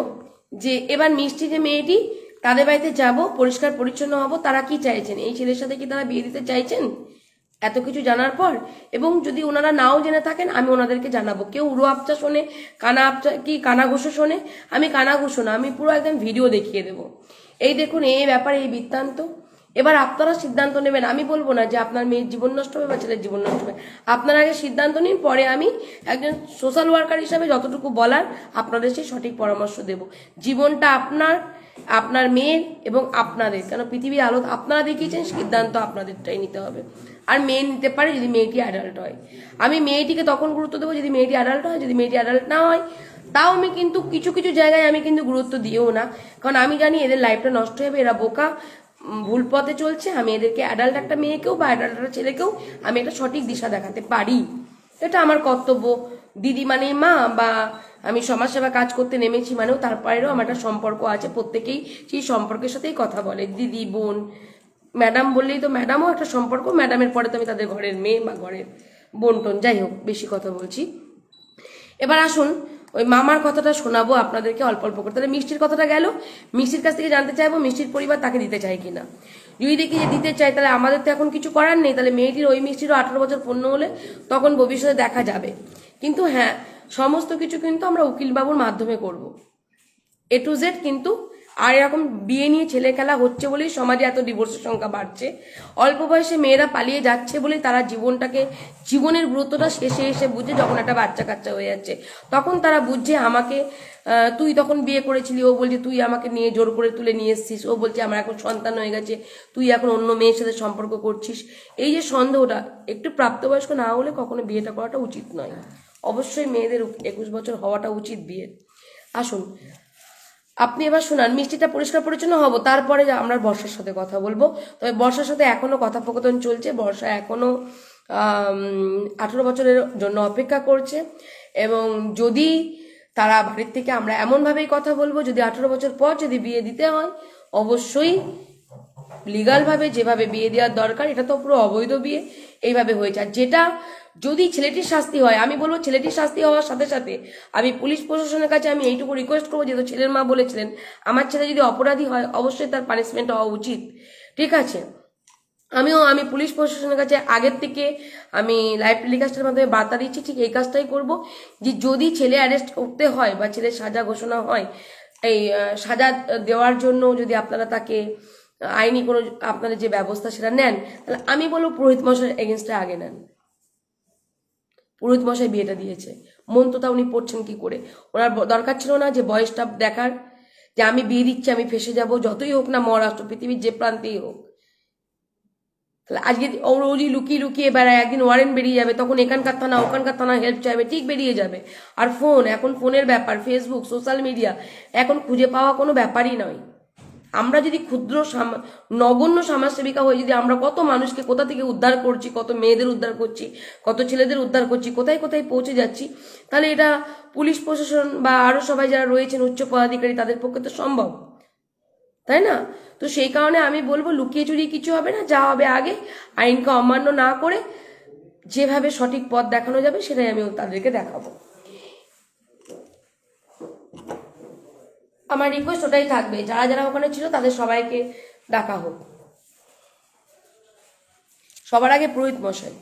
যে এবার মিষ্টি যে মেয়েটি তাদের বাড়িতে যাব পরিষ্কার পরিচ্ছন্ন হব তারা কি চাইছেন? এই ছেলের সাথে কি তারা বিয়ে দিতে চাইছেন? এত কিছু জানার পর এবং যদি ওনারা নাও জেনে থাকেন আমি ওনাদেরকে জানাব। কেউ উড়ো আপচা শোনে কানা আপচা কি কানা ঘুষো শোনে আমি কানা ঘুষো না আমি পুরো একদম ভিডিও দেখিয়ে দেবো। এই দেখুন এই ব্যাপারে এই বৃত্তান্ত। এবার আপনারা সিদ্ধান্ত নেবেন, আমি বলব না যে আপনার মেয়ের জীবন নষ্ট হবে বা ছেলের জীবন নষ্ট হবে। আপনারা আগে সিদ্ধান্ত নিন, পরে আমি একজন সোশ্যাল ওয়ার্কার হিসাবে যতটুকু বলার আপনাদের সেই সঠিক পরামর্শ দেব। জীবনটা আপনার আপনার মেয়ের এবং আপনাদের, কেন পৃথিবীর আলো আপনারা দেখিয়েছেন, সিদ্ধান্ত আপনাদেরটাই নিতে হবে। আর মেয়ে নিতে পারে যদি মেয়েটি অ্যাডাল্ট হয়। আমি মেয়েটিকে তখন গুরুত্ব দেবো যদি মেয়েটি অ্যাডাল্ট হয়, যদি মেয়েটি অ্যাডাল্ট না হয়, তাও আমি কিন্তু কিছু কিছু জায়গায় আমি কিন্তু গুরুত্ব দিয়েও না। কারণ আমি জানি এদের লাইফটা নষ্ট হবে এরা বোকা। ভুল পথে চলছে, আমি এদেরকে অ্যাডাল্ট একটা মেয়েকেও বা অ্যাডাল্ট একটা ছেলেকেও আমি একটা সঠিক দিশা দেখাতে পারি। এটা আমার কর্তব্য। দিদি মানে মা বা আমি সমাজসেবা কাজ করতে নেমেছি মানেও তারপরেও আমার একটা সম্পর্ক আছে, প্রত্যেকেই সেই সম্পর্কের সাথেই কথা বলে। দিদি, বোন ম্যাডাম বললেই তো ম্যাডামও একটা সম্পর্ক ম্যাডামের পরে তো আমি তাদের ঘরের মেয়ে বা ঘরের বোন টোন যাই হোক, বেশি কথা বলছি। এবার আসুন ওই মামার কথাটা শোনাবো আপনাদেরকে অল্প অল্প করে। তাহলে মিষ্টির কথাটা গেল। মিষ্টির কাছ থেকে জানতে চাইব মিষ্টির পরিবার তাকে দিতে চায় কিনা। যদি দেখি যে দিতে চাই তাহলে আমাদের তো এখন কিছু করার নেই। তাহলে মেয়েটির ওই মিষ্টিরও আঠারো বছর পূর্ণ হলে তখন ভবিষ্যতে দেখা যাবে। কিন্তু হ্যাঁ সমস্ত কিছু কিন্তু আমরা উকিলবাবুর মাধ্যমে করব। এ টু জেড কিন্তু আর এরকম বিয়ে নিয়ে ছেলে খেলা হচ্ছে বলেই সমাজে এত ডিভোর্সের সংখ্যা বাড়ছে। অল্প বয়সে মেয়েরা পালিয়ে যাচ্ছে বলেই তারা জীবনটাকে, জীবনের গুরুত্বটা শেষে এসে বুঝে যখন একটা বাচ্চা কাচ্চা হয়ে যাচ্ছে, তখন তারা বুঝছে আমাকে তুই তখন বিয়ে করেছিলি, ও বলছে তুই আমাকে নিয়ে জোর করে তুলে নিয়ে এসছিস, ও বলছে আমার এখন সন্তান হয়ে গেছে, তুই এখন অন্য মেয়ের সাথে সম্পর্ক করছিস। এই যে সন্দেহটা, একটু প্রাপ্তবয়স্ক না হলে কখনো বিয়েটা করাটা উচিত নয়। অবশ্যই মেয়েদের একুশ বছর হওয়াটা উচিত বিয়ে। আসুন আপনি এবার শোনান, মিষ্টিটা পরিষ্কার পরিচ্ছন্ন হব, তারপরে আমরা বর্ষার সাথে কথা বলব। তবে বর্ষার সাথে এখনও কথোপকথন চলছে, বর্ষা এখনও আঠেরো বছরের জন্য অপেক্ষা করছে। এবং যদি তারা বাড়ির থেকে আমরা এমনভাবেই কথা বলব, যদি আঠেরো বছর পর যদি বিয়ে দিতে হয়, অবশ্যই লিগালভাবে যেভাবে বিয়ে দেওয়ার দরকার, এটা তো পুরো অবৈধ বিয়ে, এইভাবে হয়েছে। আর যেটা যদি ছেলেটির শাস্তি হয়, আমি বলব ছেলেটির শাস্তি হওয়ার সাথে সাথে আমি পুলিশ প্রশাসনের কাছে আমি এইটুকু রিকোয়েস্ট করব যেহেতু ছেলের মা বলেছিলেন, আমার ছেলে যদি অপরাধী হয়, অবশ্যই তার পানিশমেন্ট হওয়া উচিত। ঠিক আছে? আমিও, আমি পুলিশ প্রশাসনের কাছে আগের থেকে আমি লাইভ টেলিকাস্টের মাধ্যমে বার্তা দিচ্ছি, ঠিক এই কাজটাই করব যে যদি ছেলে অ্যারেস্ট করতে হয় বা ছেলের সাজা ঘোষণা হয়, এই সাজা দেওয়ার জন্য যদি আপনারা তাকে আইনি কোনো আপনারা যে ব্যবস্থা সেটা নেন, তাহলে আমি বলব পুরোহিত মশাই এগেনস্টে আগে নেন। পুরোহিত মশাই বিয়েটা দিয়েছে। মন্ত্রটা উনি পড়ছেন কি করে? ওনার দরকার ছিল না যে বয়সটা দেখার, যে আমি বিয়ে দিচ্ছি, আমি ফেসে যাব, যতই হোক না মহারাষ্ট্র, পৃথিবীর যে প্রান্তেই হোক। তাহলে আজকে ও রোজই লুকিয়ে লুকিয়ে বেড়ায়, একদিন ওয়ারেন্ট বেরিয়ে যাবে, তখন এখানকার থানা, ওখানকার থানা হেল্প চাইবে, ঠিক বেরিয়ে যাবে। আর ফোন এখন ফোনের ব্যাপার ফেসবুক সোশ্যাল মিডিয়া এখন খুঁজে পাওয়া কোনো ব্যাপারই নয়। আমরা যদি ক্ষুদ্র নগণ্য সমাজসেবিকা হয়ে যদি আমরা কত মানুষকে কোথা থেকে উদ্ধার করছি, কত মেয়েদের উদ্ধার করছি, কত ছেলেদের উদ্ধার করছি, কোথায় কোথায় পৌঁছে যাচ্ছি, তাহলে এটা পুলিশ প্রশাসন বা আরও সবাই যারা রয়েছেন উচ্চ পদাধিকারী তাদের পক্ষে তো সম্ভব। তাই না? তো সেই কারণে আমি বলব, লুকিয়ে চুরিয়ে কিছু হবে না, যা হবে আগে, আইনকে অমান্য না করে যেভাবে সঠিক পথ দেখানো যাবে, সেটাই আমি তাদেরকে দেখাবো। আমার রিকোয়েস্ট ওটাই থাকবে। যারা যারা ওখানে ছিল তাদের সবাইকে ডাকা হোক। সবার আগে পুরোহিত মশাই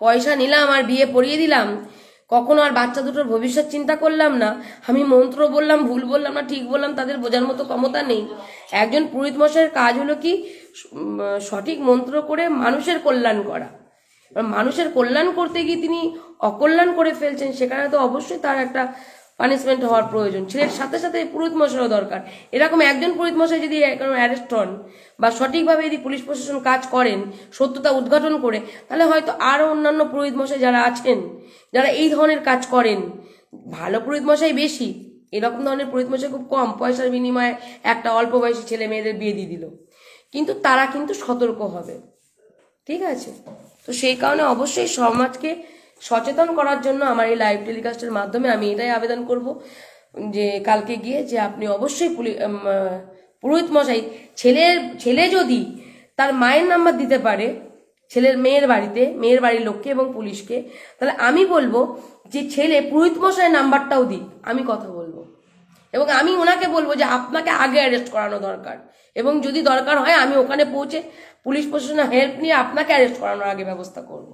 পয়সা নিলাম, আর বিয়ে পড়িয়ে দিলাম। কখনো আর বাচ্চা দুটোর ভবিষ্যৎ চিন্তা করলাম না। আমি মন্ত্র বললাম, ভুল বললাম না, ঠিক বললাম, তাদের বোঝার মতো ক্ষমতা নেই। একজন পুরোহিত মশাইয়ের কাজ হলো কি সঠিক মন্ত্র করে মানুষের কল্যাণ করা। মানুষের কল্যাণ করতে গিয়ে তিনি অকল্যাণ করে ফেলছেন, সেখানে তো অবশ্যই তার একটা পানিশমেন্ট হওয়ার প্রয়োজন। ছেলের সাথে সাথে পুরোহিত মশাইও দরকার। এরকম একজন পুরোহিত মশাই যদি অ্যারেস্ট হন বা সঠিকভাবে যদি পুলিশ প্রশাসন কাজ করেন, সত্যতা উদ্ঘাটন করে, তাহলে হয়তো আরও অন্যান্য পুরোহিত মশাই যারা আছেন, যারা এই ধরনের কাজ করেন, ভালো পুরোহিত মশাই বেশি। এরকম ধরনের পুরোহিত মশাই খুব কম। পয়সার বিনিময়ে একটা অল্প বয়সী ছেলে মেয়েদের বিয়ে দিয়ে দিল। কিন্তু তারা কিন্তু সতর্ক হবে। ঠিক আছে? তো সেই কারণে অবশ্যই সমাজকে সচেতন করার জন্য আমার এই লাইভ টেলিকাস্টের মাধ্যমে আমি এটাই আবেদন করব যে কালকে গিয়ে যে আপনি অবশ্যই পুরোহিত মশাই ছেলের ছেলে যদি তার মায়ের নাম্বার দিতে পারে, ছেলের মেয়ের বাড়িতে, মেয়ের বাড়ির লোককে এবং পুলিশকে, তাহলে আমি বলব যে ছেলে পুরোহিত মশাইয়ের নাম্বারটাও দিক, আমি কথা বলব। এবং আমি ওনাকে বলব যে আপনাকে আগে অ্যারেস্ট করানো দরকার। এবং যদি দরকার হয় আমি ওখানে পৌঁছে পুলিশ প্রশাসনের হেল্প নিয়ে আপনাকে অ্যারেস্ট করানোর আগে ব্যবস্থা করব।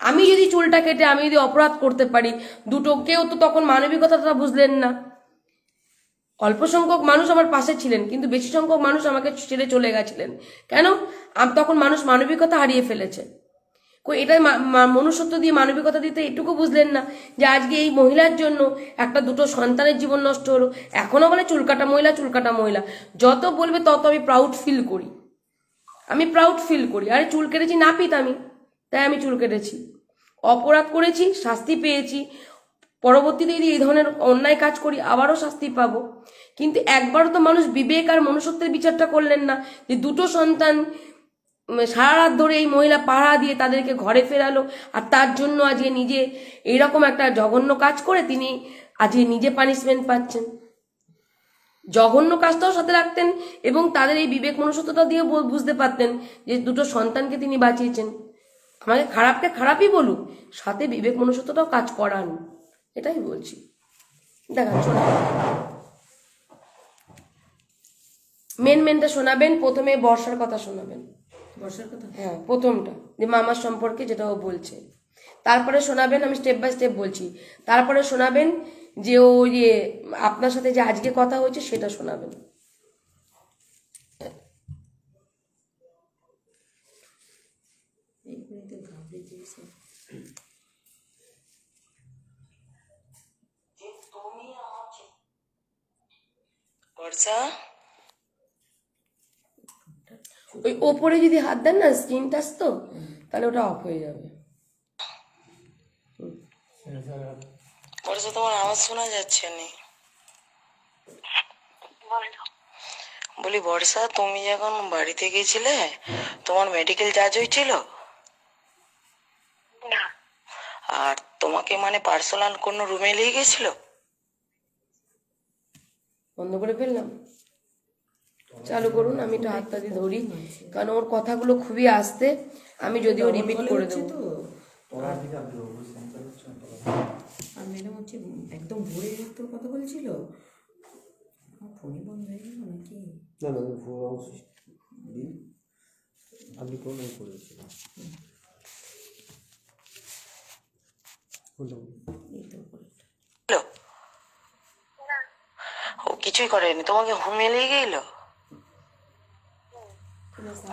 আমি যদি চুলটা কেটে, আমি যদি অপরাধ করতে পারি, দুটো কেউ তো তখন মানবিকতাটা বুঝলেন না। অল্প সংখ্যক মানুষ আমার পাশে ছিলেন, কিন্তু বেশি সংখ্যক মানুষ আমাকে ছেড়ে চলে গেছিলেন। কেন? তখন মানুষ মানবিকতা হারিয়ে ফেলেছে। এটা মনুষ্যত্ব দিয়ে মানবিকতা দিতে এটুকু বুঝলেন না যে আজকে এই মহিলার জন্য একটা দুটো সন্তানের জীবন নষ্ট হলো। এখনও বলে চুলকাটা মহিলা চুলকাটা মহিলা। যত বলবে তত আমি প্রাউড ফিল করি। আমি প্রাউড ফিল করি। আরে চুল কেটেছি নাপিত আমি, তাই আমি চুল কেটেছি। অপরাধ করেছি, শাস্তি পেয়েছি। পরবর্তীতে যদি এই ধরনের অন্যায় কাজ করি, আবারও শাস্তি পাবো। কিন্তু একবারও তো মানুষ বিবেক আর মনুষ্যত্বের বিচারটা করলেন না যে দুটো সন্তান সারা রাত ধরে এই মহিলা পাহারা দিয়ে তাদেরকে ঘরে ফেরালো। আর তার জন্য আজকে নিজে এইরকম একটা জঘন্য কাজ করে তিনি আজকে নিজে পানিশমেন্ট পাচ্ছেন। জঘন্য কাজটাও সাথে রাখতেন এবং তাদের এই বিবেক মনুষ্যত্বটা দিয়ে বুঝতে পারতেন যে দুটো সন্তানকে তিনি বাঁচিয়েছেন। আমাকে খারাপকে খারাপই বলুক সাথে বিবেক মনুষ্যত্বটাও কাজ করান। এটাই বলছি। দেখান শোনাবেন মেন মেনটা শোনাবেন প্রথমে বর্ষার কথা শোনাবেন। বর্ষার কথা? হ্যাঁ প্রথমটা যে মামার সম্পর্কে যেটা ও বলছে। তারপরে শোনাবেন আমি স্টেপ বাই স্টেপ বলছি। তারপরে শোনাবেন যে ও যে আপনার সাথে যে আজকে কথা হয়েছে সেটা শোনাবেন। ওই ওপরে যদি হাত দেন না স্ক্রিন টাচ তো তাহলে ওটা অফ হয়ে যাবে। বর্ষা তোমার আওয়াজ শোনা যাচ্ছে না। বলি বর্ষা তুমি যখন বাড়িতে গিয়েছিলে তোমার মেডিকেল চার্জ হয়েছিল? আর তোমাকে মানে পার্সোনাল কোনো রুমে নিয়ে গেছিল? বন্ধ করে ফেললাম। চালু করুন আমি একটু হাতটা দিয়ে ধরি। কারণ ওর কথাগুলো খুবই আস্তে। আমি যদিও রিপিট করে দেবো। তো। ম্যাডাম হচ্ছে একদম ভোরে তোর কথা বলছিল। আমার ফোনই বন্ধ হয়ে গেল নাকি? না না পুরো অংশ দিন। আপনি কোন? ও কিছুই করেনি। তোমাকে হোমে নিয়ে গেল?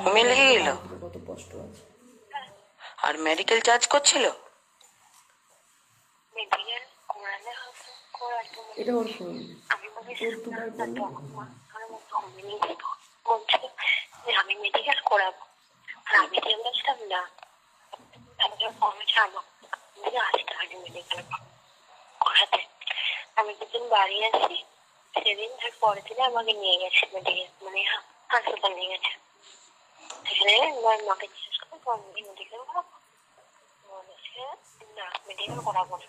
হোমে নিয়ে গেল? কত কষ্ট আছে। আর মেডিকেল চার্জ করছিল মেডিকেল করালে হয়তো করাতো এটা ওর ফোন। যে আমি মেডিকেল করাবো। আর আমি যে বলছিলাম না আমি যখন কমেছে আসতে হবে মেডিকেল করাতে। আমি যেদিন বাড়ি আসি। সেদিন তার পরের দিনে আমাকে নিয়ে গেছে মেডিকেল মানে হাসপাতাল নিয়ে গেছে। সেখানে আমার মাকে জিজ্ঞেস করে তো আমি মেডিকেল করাবো? বলেছে না মেডিকেল করাবো না।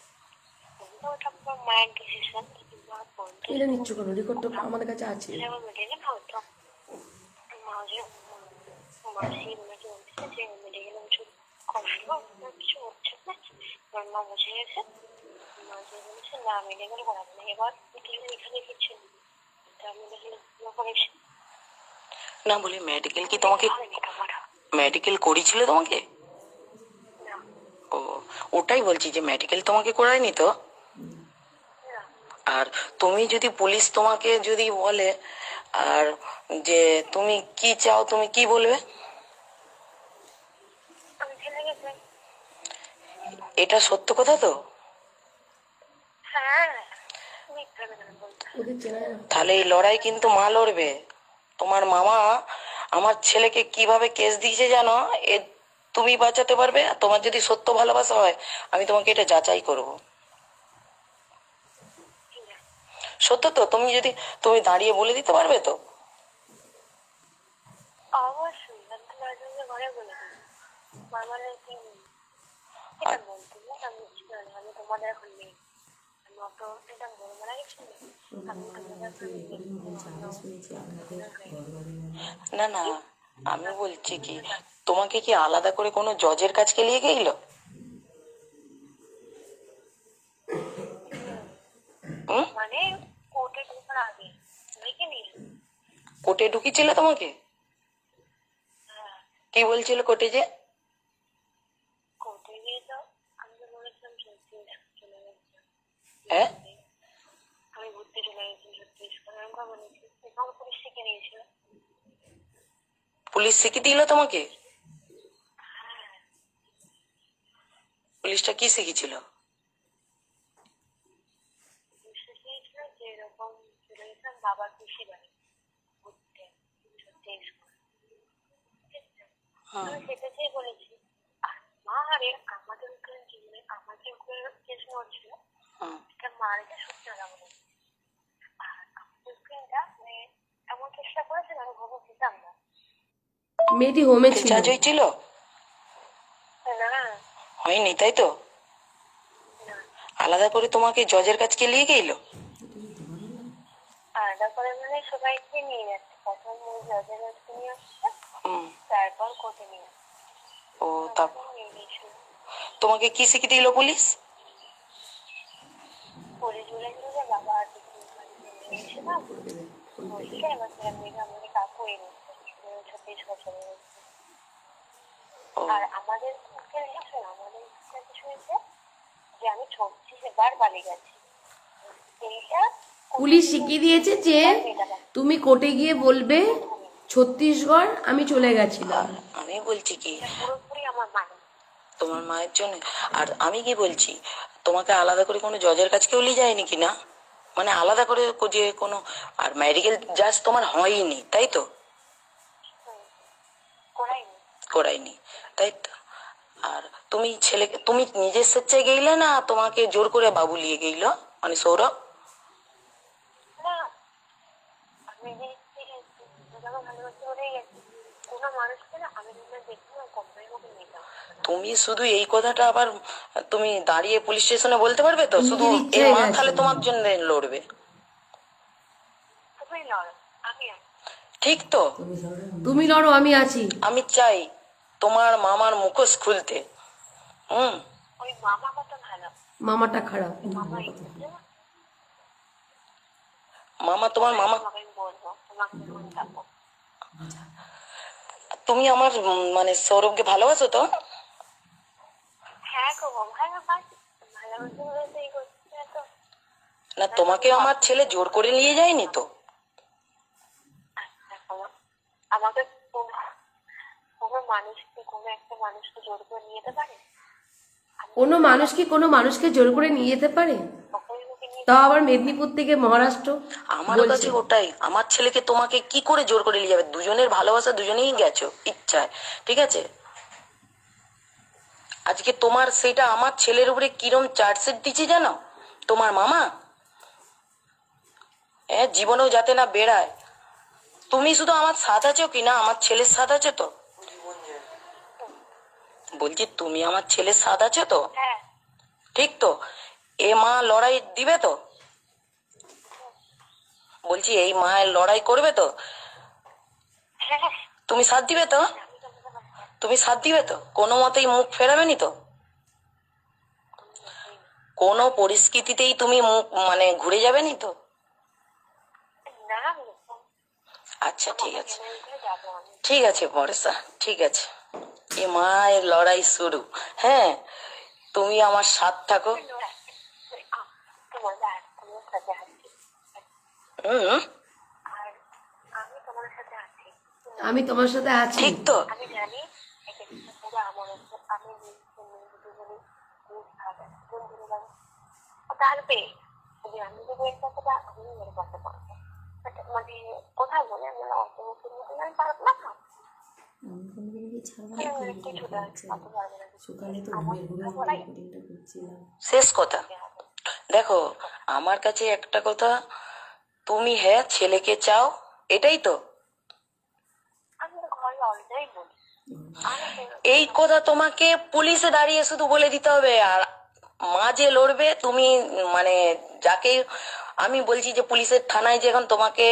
এটা নিচ্ছ কেন? রেকর্ডটা আমাদের কাছে আছে। না বলি মেডিকেল কি তোমাকে মেডিকেল করেছিল তোমাকে? ও ওটাই বলছি যে মেডিকেল তোমাকে করায়নি তো? আর তুমি যদি পুলিশ তোমাকে যদি বলে আর যে তুমি কি চাও তুমি কি বলবে? এটা সত্য কথা তো? হ্যাঁ তাহলে এই লড়াই কিন্তু মা লড়বে। তোমার মামা আমার ছেলেকে কীভাবে কেস দিয়েছে জানো? এ তুমি বাঁচাতে পারবে। আর তোমার যদি সত্য ভালোবাসা হয় আমি তোমাকে এটা যাচাই করব ঠিক আছে সত্য তো? তুমি যদি তুমি দাঁড়িয়ে বলে দিতে পারবে তো? না না, আমি বলছি কি তোমাকে কি আলাদা করে কোনো জজের কাছকে নিয়ে গেল মানে কোর্টে ঢোকার আগে দেখে নিয়ে কোর্টে ঢুকিয়েছিল তোমাকে? কি বলছিল কোর্টে যে হ্যাঁ? আমি ঘুরতে চলে গেছি বলেছি এবং পুলিশ শিখে পুলিশ শিখিয়ে দিল তোমাকে? পুলিশটা কি শিখেছিল বাবার পিসি বাড়ি ঘুরতে ছত্তিশগড় ঠিক বলেছি। মা আরে আমাদের কি মানে আমাদের ওখানে কেস হচ্ছিল হুম। এটা মার সত্যি কথা বলেছি। আর আমাদের ওখানটা মানে এমন চেষ্টা করেছে আমি খবর দিতাম না। মেয়েটি হোমে ছিল। না। হয়নি তাই তো? না। আলাদা করে তোমাকে জজের কাছকে নিয়ে গেল আলাদা করে মানে সবাইকে নিয়ে যাচ্ছে প্রথম জজের কাছে নিয়ে আসছে। তারপর কোর্টে নিয়ে? ও তারপর তোমাকে কি শিখিয়ে দিল পুলিশ? পুলিশ বলেছিল যে বাবা আর কিছু বলছে দেখে আমাদের কাকু ছত্রিশ বছর আর আমাদের কিছু হয়েছে যে আমি ছত্রিশ বার গেছি। এইটা পুলিশ শিখিয়ে দিয়েছে যে তুমি কোর্টে গিয়ে বলবে ছত্তিশগড় আমি চলে গেছিলাম। আমি বলছি কি? তোমার মায়ের জন্য। আর আমি কি বলছি? তোমাকে আলাদা করে কোনো জজের কাছকেও নিয়ে যায়নি কি না? মানে আলাদা করে যে কোনো আর মেডিকেল জাজ তোমার হয়নি, তাই তো? করায়নি। তাই তো? আর তুমি ছেলেকে তুমি নিজের স্বেচ্ছায় গেইলে না তোমাকে জোর করে বাবু নিয়ে গেইল? মানে সৌরভ না আমি যে না আমি তোমরা দেখি না কোম্পানির মধ্যে নিয়ে যাও তুমি শুধু এই কথাটা আবার তুমি দাঁড়িয়ে পুলিশ স্টেশনে বলতে পারবে তো? শুধু এই মা তাহলে তোমার জন্য লড়বে। ঠিক তো? তুমি লড়ো আমি আছি। আমি চাই তোমার মামার মুখোশ খুলতে। হুম? মামা মামাটা খারাপ? মামা তোমার মামা তোমাকে আমি বলব তোমাকে মনে থাকব তুমি আমার মানে সৌরভকে ভালোবাসো তো? হ্যাঁ তো না তোমাকে আমার ছেলে জোর করে নিয়ে যায়নি তো? দেখো আমাকে কোনো- কোনো মানুষকে কোনো একটা মানুষকে জোর করে নিয়ে যেতে পারে? কোনো মানুষ কি কোনো মানুষকে জোর করে নিয়ে যেতে পারে? তাও আবার মেদিনীপুর থেকে মহারাষ্ট্র আমার কাছে ওটাই। আমার ছেলেকে তোমাকে কি করে জোর করে নিয়ে যাবে? দুজনের ভালোবাসা দুজনেই গেছো ইচ্ছায়। ঠিক আছে? আজকে তোমার সেটা আমার ছেলের উপরে কিরম চার্জশিট দিচ্ছে জানো? তোমার মামা? হ্যাঁ জীবনেও যাতে না বেড়ায়। তুমি শুধু আমার সাথ আছো কি না? আমার ছেলের সাথ আছে তো? বলছি তুমি আমার ছেলের সাথ আছে তো? হ্যাঁ। ঠিক তো? এ মা লড়াই দিবে তো? বলছি এই মায়ের লড়াই করবে তো? হ্যাঁ। তুমি সাথ দিবে তো? তুমি সাথ দিবে তো? কোনো মতেই মুখ ফেরাবেনি তো? কোনো পরিস্থিতিতেই তুমি মুখ মানে ঘুরে যাবেনি তো? আচ্ছা ঠিক আছে। যাব ঠিক আছে পরেশা ঠিক আছে। এ মায়ের লড়াই শুরু। হ্যাঁ? তুমি আমার সাথ থাকো। আমি তোমার সাথে আছি। আমি তোমার সাথে আছি ঠিক তো আমি জানি আমি আমি যদি এর এর মানে কোথায় বলে? আমি মুখের আমি পারব না। আমি কোনোদিন কি ছাড়বো না কেউ একটু ছুটে আসছে অত পারবে না সকালে তো ঘুমিয়ে ঘুমিয়ে রেকর্ডিংটা করছিলাম। শেষ কথা। দেখো আমার কাছে একটা কথা তুমি হ্যাঁ ছেলেকে চাও এটাই তো- এই কথা তোমাকে পুলিশে দাঁড়িয়ে শুধু বলে দিতে হবে আর মা যে লড়বে তুমি মানে যাকে আমি বলছি যে পুলিশের থানায় যে এখন তোমাকে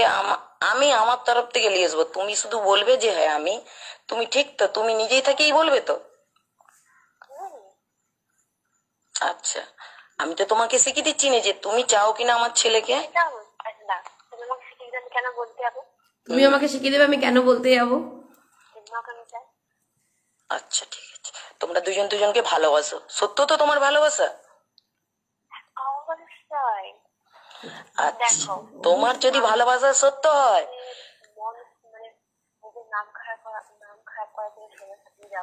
আমা- আমি আমার তরফ থেকে নিয়ে আসব। তুমি শুধু বলবে যে হ্যাঁ আমি তুমি ঠিক তো? তুমি নিজেই থেকেই বলবে তো? আচ্ছা। আমি তো তোমাকে শিখিয়ে দিচ্ছি না যে তুমি চাও কিনা আমার ছেলেকে? তুমি আমাকে শিখিয়ে দেবে আমি কেন বলতে যাব? আচ্ছা ঠিক আছে। তোমরা দুজন দুজনকে ভালোবাসো। সত্য তো তোমার ভালোবাসা? অবশ্যই। তোমার যদি ভালোবাসা সত্য হয়। মন মানে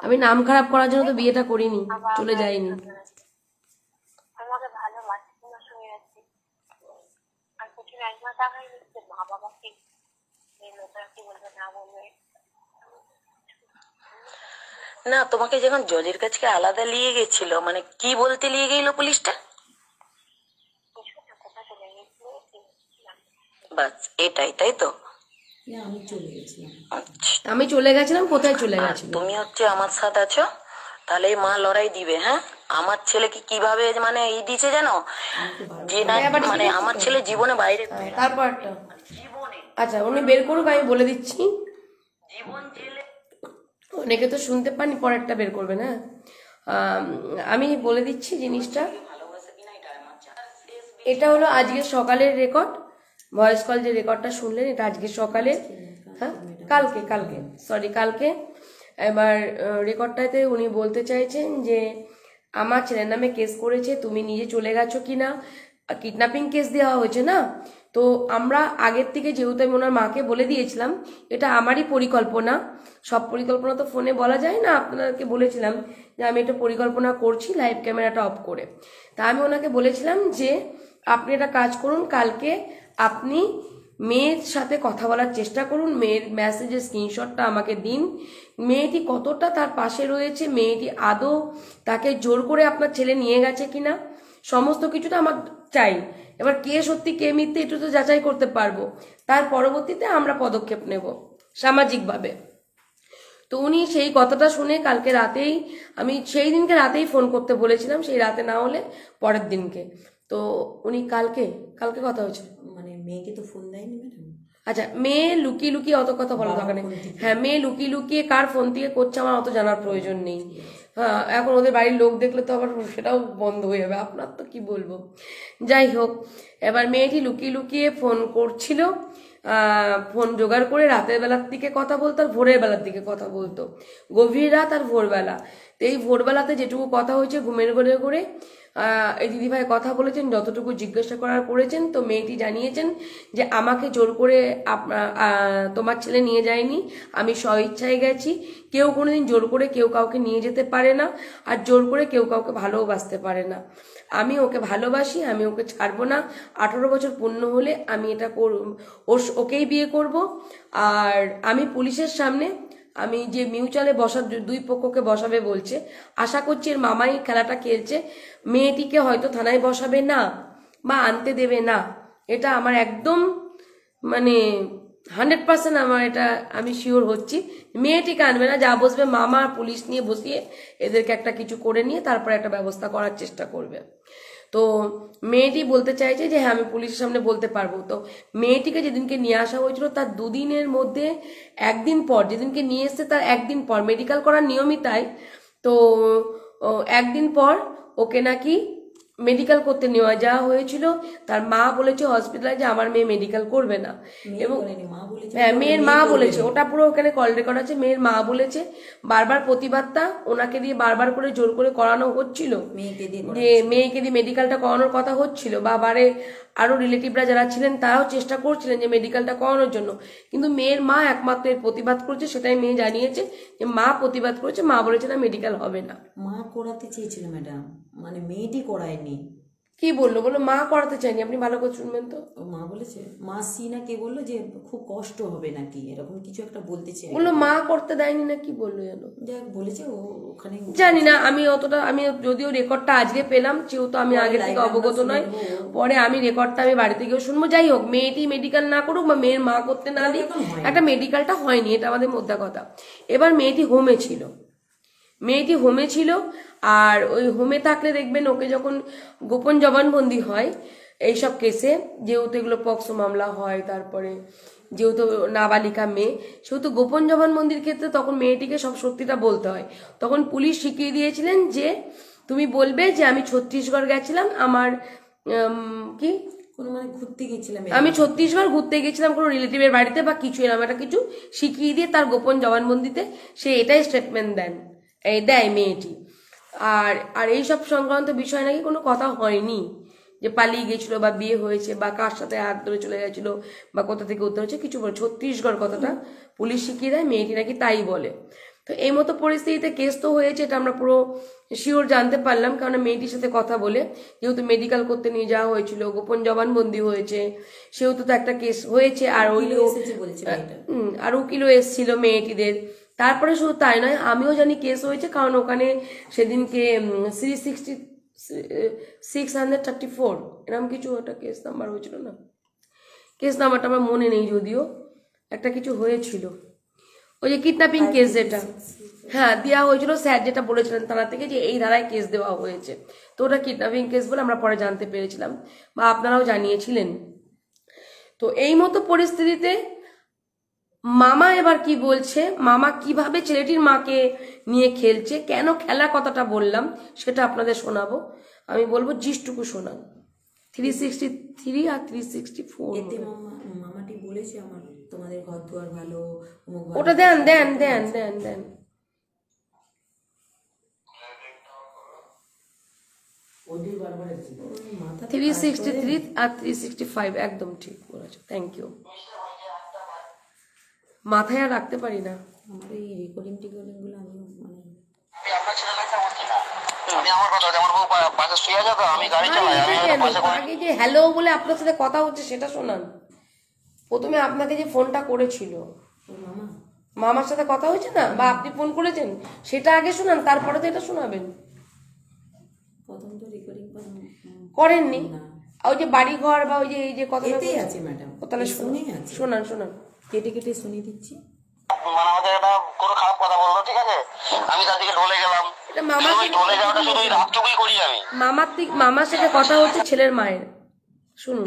আমি নাম খারাপ করার জন্য তো বিয়েটা করিনি চলে যাইনি। না তোমাকে যখন জজের কাছে আলাদা নিয়ে গেছিল মানে কি বলতে নিয়ে গেল পুলিশটা কিছু না কোথায় চলে গেছিল বাস এটাই তাই তো? আমি চলে গেছিলাম। আচ্ছা। আমি চলে গেছিলাম কোথায় চলে গেছিল তুমি হচ্ছে আমার সাথে আছো তাহলে মা লড়াই দিবে হ্যাঁ? আমার ছেলেকে কীভাবে মানে ই দিছে জানো? যে না মানে আমার ছেলে জীবনে বাইরে হ্যাঁ, তারপর আচ্ছা উনি বের করুক আমি বলে দিচ্ছি। অনেকে তো শুনতে পানি পরেরটা বের করবে না? আমি বলে দিচ্ছি জিনিসটা। এটা হলো আজকে সকালের রেকর্ড ভয়েস কল যে রেকর্ডটা শুনলেন এটা আজকে সকালে হ্যাঁ? কালকে কালকে সরি কালকে। এবার রেকর্ডটাতে উনি বলতে চাইছেন যে আমার ছেলের নামে কেস করেছে তুমি নিজে চলে গেছো কি না কিডন্যাপিং কেস দেওয়া হয়েছে না? তো আমরা আগের থেকে যেহেতু আমি ওনার মাকে বলে দিয়েছিলাম এটা আমারই পরিকল্পনা। সব পরিকল্পনা তো ফোনে বলা যায় না আপনাদেরকে বলেছিলাম যে আমি এটা পরিকল্পনা করছি লাইভ ক্যামেরাটা অফ করে। তা আমি ওনাকে বলেছিলাম যে আপনি একটা কাজ করুন কালকে আপনি মেয়ের সাথে কথা বলার চেষ্টা করুন, মেয়ের মেসেজের স্ক্রিনশটটা আমাকে দিন। মেয়েটি কতটা তার পাশে রয়েছে, মেয়েটি আদৌ তাকে জোর করে আপনার ছেলে নিয়ে গেছে কিনা? সমস্ত কিছুটা আমার চাই। এবার কে সত্যি, কে মিথ্যে একটু তো যাচাই করতে পারব। তার পরবর্তীতে আমরা পদক্ষেপ নেব, সামাজিকভাবে। তো উনি সেই কথাটা শুনে কালকে রাতেই, আমি সেই দিনকে রাতেই ফোন করতে বলেছিলাম, সেই রাতে না হলে পরের দিনকে। তো উনি কালকে কালকে কথা হয়েছে। মানে মেয়েকে তো ফোন দেয়নি ম্যাডাম আচ্ছা মেয়ে লুকিয়ে লুকিয়ে অত কথা বলা দরকার নেই। হ্যাঁ মেয়ে লুকিয়ে লুকিয়ে কার ফোন থেকে করছে আমার অত জানার প্রয়োজন নেই। হ্যাঁ এখন ওদের বাড়ির লোক দেখলে তো আবার সেটাও বন্ধ হয়ে যাবে। আপনার তো কি বলব? যাই হোক এবার মেয়েটি লুকিয়ে লুকিয়ে ফোন করছিল। ফোন জোগাড় করে রাতের বেলার দিকে কথা বলতো আর ভোরের বেলার দিকে কথা বলতো। গভীর রাত আর ভোরবেলা। তো এই ভোরবেলাতে যেটুকু কথা হয়েছে ঘুমের ঘরে করে এই দিদিভাই কথা বলেছেন, যতটুকু জিজ্ঞাসা করার করেছেন, তো মেয়েটি জানিয়েছেন যে আমাকে জোর করে তোমার ছেলে নিয়ে যায়নি, আমি স্বইচ্ছায় গেছি, কেউ কোনোদিন জোর করে কেউ কাউকে নিয়ে যেতে পারে না, আর জোর করে কেউ কাউকে ভালোবাসতে পারে না। আমি ওকে ভালোবাসি, আমি ওকে ছাড়বো না, আঠারো বছর পূর্ণ হলে আমি এটা ওর- ওকেই বিয়ে করব, আর আমি পুলিশের সামনে আমি যে মিউচুয়ালে বসার দুই পক্ষকে বসাবে বলছে, আশা করছি এর মামাই খেলাটা খেলছে। মেয়েটিকে হয়তো থানায় বসাবে না, বা আনতে দেবে না। এটা আমার একদম মানে হান্ড্রেড পার্সেন্ট আমার এটা আমি শিওর হচ্ছি। মেয়েটিকে আনবে না, যা বসবে মামা পুলিশ নিয়ে বসিয়ে এদেরকে একটা কিছু করে নিয়ে তারপরে একটা ব্যবস্থা করার চেষ্টা করবে। তো মেয়েটি বলতে চাইছে যে হ্যাঁ আমি পুলিশের সামনে বলতে পারব। তো মেয়েটিকে যেদিনকে নিয়ে আসা হয়েছিল, তার দুদিনের মধ্যে একদিন পর, যেদিনকে নিয়ে এসছে তার একদিন পর। মেডিকেল করার নিয়মই তাই। তো একদিন পর ওকে নাকি মেডিকেল করতে নেওয়া যাওয়া হয়েছিল। তার মা বলেছে হসপিটালে যে আমার মেয়ে মেডিকেল করবে না। এবং হ্যাঁ মেয়ের মা বলেছে। ওটা পুরো ওখানে কল রেকর্ড আছে। মেয়ের মা বলেছে বারবার প্রতিবাদটা ওনাকে দিয়ে বারবার করে জোর করে করানো হচ্ছিল। যে মেয়েকে দিয়ে মেডিকেলটা করানোর কথা হচ্ছিল। বা বারে আরও রিলেটিভরা যারা ছিলেন তারাও চেষ্টা করছিলেন যে মেডিকেলটা করানোর জন্য। কিন্তু মেয়ের মা একমাত্র এর প্রতিবাদ করছে, সেটাই মেয়ে জানিয়েছে যে মা প্রতিবাদ করেছে, মা বলেছে না মেডিকেল হবে না। মা করাতে চেয়েছিল ম্যাডাম মানে মেয়েটি করায়নি। কি বলল? বলল মা করাতে চাইনি আপনি ভালো করে শুনবেন তো। মা বলেছে মা সি না কে বলল যে খুব কষ্ট হবে নাকি? এরকম কিছু একটা বলতে চাই বলল মা করতে দেয়নি না কি বলল জানো যাক বলেছে ও ওখানে জানি না আমি অতটা আমি যদিও রেকর্ডটা আজকে পেলাম যেহেতু আমি আগে থেকে অবগত নয় পরে আমি রেকর্ডটা আমি বাড়িতে গিয়ে শুনব। যাই হোক মেয়েটি মেডিকেল না করুক বা মেয়ের মা করতে না দিক একটা মেডিকেলটা হয়নি এটা আমাদের মধ্যে কথা। এবার মেয়েটি হোমে ছিল। মেয়েটি হোমে ছিল আর ওই হোমে থাকলে দেখবেন ওকে যখন গোপন জবানবন্দি হয় এইসব কেসে যেহেতু এগুলো পক্সো মামলা হয় তারপরে যেহেতু নাবালিকা মেয়ে সেহেতু গোপন জবানবন্দির ক্ষেত্রে তখন মেয়েটিকে সব সত্যিটা বলতে হয়। তখন পুলিশ শিখিয়ে দিয়েছিলেন যে তুমি বলবে যে আমি ছত্তিশগড় গেছিলাম আমার কি? কোনো মানে ঘুরতে গেছিলাম আমি ছত্তিশগড় ঘুরতে গেছিলাম কোনো রিলেটিভের বাড়িতে বা কিছু এরকম একটা কিছু শিখিয়ে দিয়ে তার গোপন জবানবন্দিতে সে এটাই স্টেটমেন্ট দেন। এই দেয় মেয়েটি। আর আর এইসব সংক্রান্ত বিষয় নাকি কোনো কথা হয়নি যে পালিয়ে গেছিল বা বিয়ে হয়েছে বা কার সাথে হাত ধরে চলে গেছিল বা কোথা থেকে উদ্ধার হয়েছে কিছু বলে। ছত্তিশগড় কথাটা পুলিশ শিখিয়ে দেয় মেয়েটি নাকি তাই বলে। তো এই মতো পরিস্থিতিতে কেস তো হয়েছে এটা আমরা পুরো শিওর জানতে পারলাম কারণ মেয়েটির সাথে কথা বলে যেহেতু মেডিকেল করতে নিয়ে যাওয়া হয়েছিল গোপন জবানবন্দি হয়েছে সেহেতু তো একটা কেস হয়েছে আর ওই আর উকিলও এসেছিল মেয়েটিদের। তারপরে শুধু তাই নয় আমিও জানি কেস হয়েছে কারণ ওখানে সেদিনকে three sixty six hundred thirty four এরকম কিছু একটা কেস নাম্বার হয়েছিল না? কেস নাম্বারটা আমার মনে নেই যদিও একটা কিছু হয়েছিল। ওই যে কিডন্যাপিং কেস যেটা হ্যাঁ দেওয়া হয়েছিল স্যার যেটা বলেছিলেন তারা থেকে যে এই ধারায় কেস দেওয়া হয়েছে। তো ওটা কিডন্যাপিং কেস বলে আমরা পরে জানতে পেরেছিলাম বা আপনারাও জানিয়েছিলেন। তো এই মতো পরিস্থিতিতে মামা এবার কি বলছে? মামা কীভাবে ছেলেটির মাকে নিয়ে খেলছে? কেন খেলা কথাটা বললাম? সেটা আপনাদের শোনাবো। আমি বলব জিসটুকু শোনান। থ্রি সিক্সটি থ্রি আর থ্রি সিক্সটি ফোর মামাটি বলেছে আমার তোমাদের ঘর দুয়ার ভালো ওটা দেন দেন দেন দেন দেন। থ্রি সিক্সটি থ্রি আর থ্রি সিক্সটি ফাইভ একদম ঠিক বলেছ। থ্যাংক ইউ মাথায় আর রাখতে পারি না। আমার এই রেকর্ডিং টিকর্ডিংগুলো আমি মানে আমি আমার কথা আমার বউ পা- পাশে শুয়ে আছে তো আমি গাড়ি চালাই আমি আগে যে হ্যালো বলে আপনার সাথে কথা হচ্ছে সেটা শোনান। প্রথমে আপনাকে যে ফোনটা করেছিল। মামার সাথে কথা হয়েছে না? বা আপনি ফোন করেছেন? সেটা আগে শোনান তারপরে তো এটা শোনাবেন। প্রথম তো রেকর্ডিং করেননি। ওই যে বাড়ি ঘর বা ওই যে এই যে কথা আছে ম্যাডাম তাহলে শোনান শোনান। কেটে কেটে শুনিয়ে দিচ্ছি। মানে আমাদের একটা কোনো খারাপ কথা বলবে ঠিক আছে? আমি তার দিকে ঢলে গেলাম। ঢলে যাওয়াটা শুধু রাতটুকুই করি আমি। মামার মামার সাথে কথা হচ্ছে ছেলের মায়ের। শুনুন।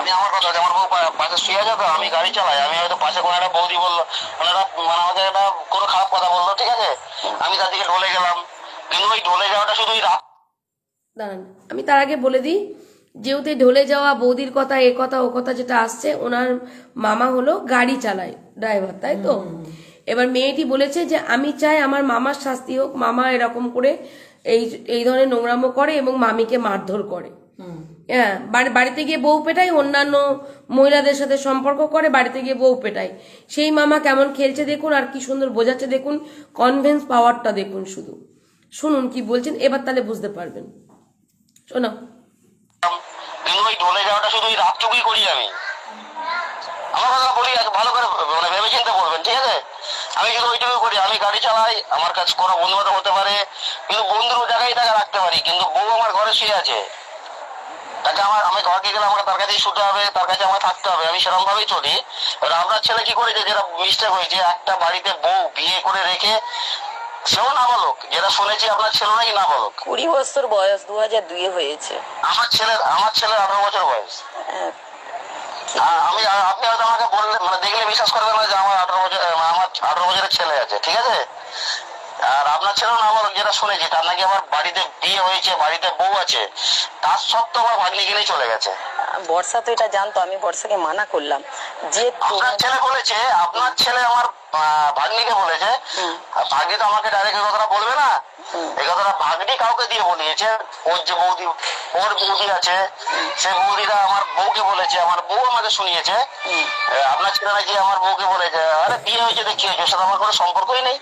আমি আমার কথা হচ্ছে, আমার বউ পাশে শুয়ে আছে তো আমি গাড়ি চালাই আমি হয়তো পাশে কোনো একটা বৌদি বলল মানে মানে আমাকে একটা কোনো খারাপ কথা বলল ঠিক আছে? আমি তার দিকে ঢলে গেলাম। কিন্তু ওই ঢলে যাওয়াটা শুধু ওই রাত দাঁড়ান আমি তার আগে বলে দিই যেহেতু ঢলে যাওয়া বৌদির কথা এ কথা ও কথা যেটা আসছে ওনার মামা হলো গাড়ি চালায় ড্রাইভার তাই তো? এবার মেয়েটি বলেছে যে আমি চাই আমার মামার শাস্তি হোক মামা এরকম করে এই এই ধরনের নোংরামো করে এবং মামিকে মারধর করে। হ্যাঁ বাড়িতে গিয়ে বউ পেটায় অন্যান্য মহিলাদের সাথে সম্পর্ক করে বাড়িতে গিয়ে বউ পেটায়। সেই মামা কেমন খেলছে দেখুন আর কি সুন্দর বোঝাচ্ছে দেখুন কনভেন্স পাওয়ারটা দেখুন শুধু। শুনুন কি বলছেন এবার তাহলে বুঝতে পারবেন। শোনো। কিন্তু ওই ঢলে যাওয়াটা শুধু ওই রাতটুকুই করি আমি। আমার কথা বলি ভালো করে মানে ভেবে চিন্তে বলবেন, ঠিক আছে? আমি শুধু ওইটুকু করি, আমি গাড়ি চালাই, আমার কাছে কোনো বন্ধু বান্ধব হতে পারে, কিন্তু বন্ধুর জায়গায় টাকা রাখতে পারি, কিন্তু বউ আমার ঘরে শুয়ে আছে। তাকে আমার, আমি ঘরকে গেলে আমাকে তার কাছেই শুতে হবে, তার কাছে আমাকে থাকতে হবে, আমি সেরকম ভাবেই চলি। এবার আপনার ছেলে কি করেছে যেটা মিস্টেক হয়েছে, একটা বাড়িতে বউ বিয়ে করে রেখে সেও যেটা শুনেছি আপনার ছেলে নাকি কুড়ি বছর বয়স দু হাজার দুয়ে হয়েছে। আমার ছেলের আমার ছেলের আঠারো বছর বয়স। হ্যাঁ, আমি আপনি হয়তো আমাকে বললে মানে দেখলে বিশ্বাস করবেন না যে আমার আঠারো বছর আমার আঠারো বছরের ছেলে আছে ঠিক আছে? আর আপনার ছেলেও না আমার যেটা শুনেছি তার নাকি আমার বাড়িতে বিয়ে হয়েছে বাড়িতে বউ আছে তার সত্ত্বেও আমার ভাগ্নি কিনেই চলে গেছে। বর্ষা তো এটা জানতো আমি বর্ষাকে মানা করলাম। যে আপনার ছেলে বলেছে আপনার ছেলে আমার ভাগ্নিকে বলেছে। ভাগ্নি তো আমাকে ডাইরেক্ট এই কথাটা বলবে না? এই কথাটা ভাগ্নি কাউকে দিয়ে বলিয়েছে। ওর যে বৌদি ওর বৌদি আছে সে বৌদিরা আমার বউকে বলেছে আমার বউ আমাকে শুনিয়েছে। আপনার ছেলে নাকি আমার বউকে বলেছে? আরে বিয়ে হয়েছে কি হয়েছে সাথে আমার কোনো সম্পর্কই নেই।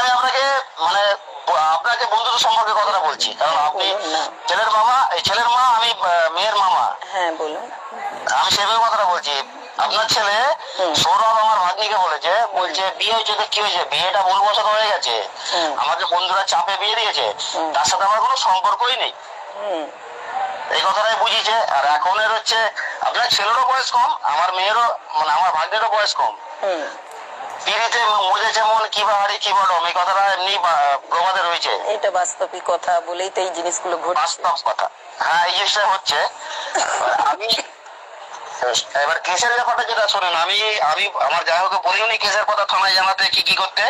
আমি আপনাকে মানে আপনাকে বন্ধুত্ব সম্পর্কে কথাটা বলছি কারণ আপনি ছেলের মামা ছেলের মা আমি মেয়ের মামা। হ্যাঁ বলুন। আমি সেভাবে কথাটা বলছি। আপনার ছেলে সৌরভ আমার ভাগ্নিকে বলেছে বলছে বিয়ে হয়েছে তো কি হয়েছে? বিয়েটা ভুল বছর হয়ে গেছে। আমাকে বন্ধুরা চাপে বিয়ে দিয়েছে তার সাথে আমার কোনো সম্পর্কই নেই। এই কথাটাই বুঝিয়েছে। আর এখন এর হচ্ছে আপনার ছেলেরও বয়স কম আমার মেয়েরও মানে আমার ভাগ্নেরও বয়স কম। হুম পিড়িতে মুজেছে কি বা কি বড় এই কথাটা এমনি প্রবাদে রয়েছে। এটা বাস্তবিক কথা বলেই তো এই জিনিসগুলো ঘটছে। বাস্তব কথা। হ্যাঁ এই জিনিসটা হচ্ছে আমি এবার কেসের ব্যাপারটা যেটা শোনেন আমি আমি আমার যাই হোক বলিনি কেসের কথা থানায় জানাতে কি কি করতে।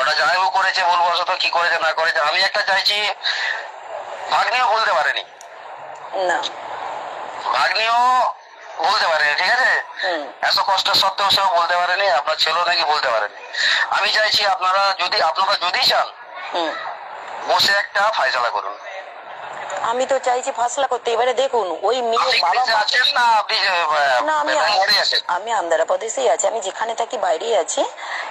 ওটা যাই হোক করেছে ভুলবশত কি করেছে না করেছে আমি একটা চাইছি ভাগ্নিও বলতে পারেনি। না। ভাগ্নিও বলতে পারেনি ঠিক আছে? এত কষ্ট সত্ত্বেও সেও বলতে পারেনি আপনার ছেলেও নাকি বলতে পারেনি। আমি চাইছি আপনারা যদি আপনারা যদি চান বসে একটা ফায়সালা করুন। আমি তো চাইছি ফাসলা করতে এবারে দেখুন ওই মেয়ের বাবা না আমি আমি আন্ধ্রা প্রদেশেই আছি আমি যেখানে থাকি বাইরেই আছি।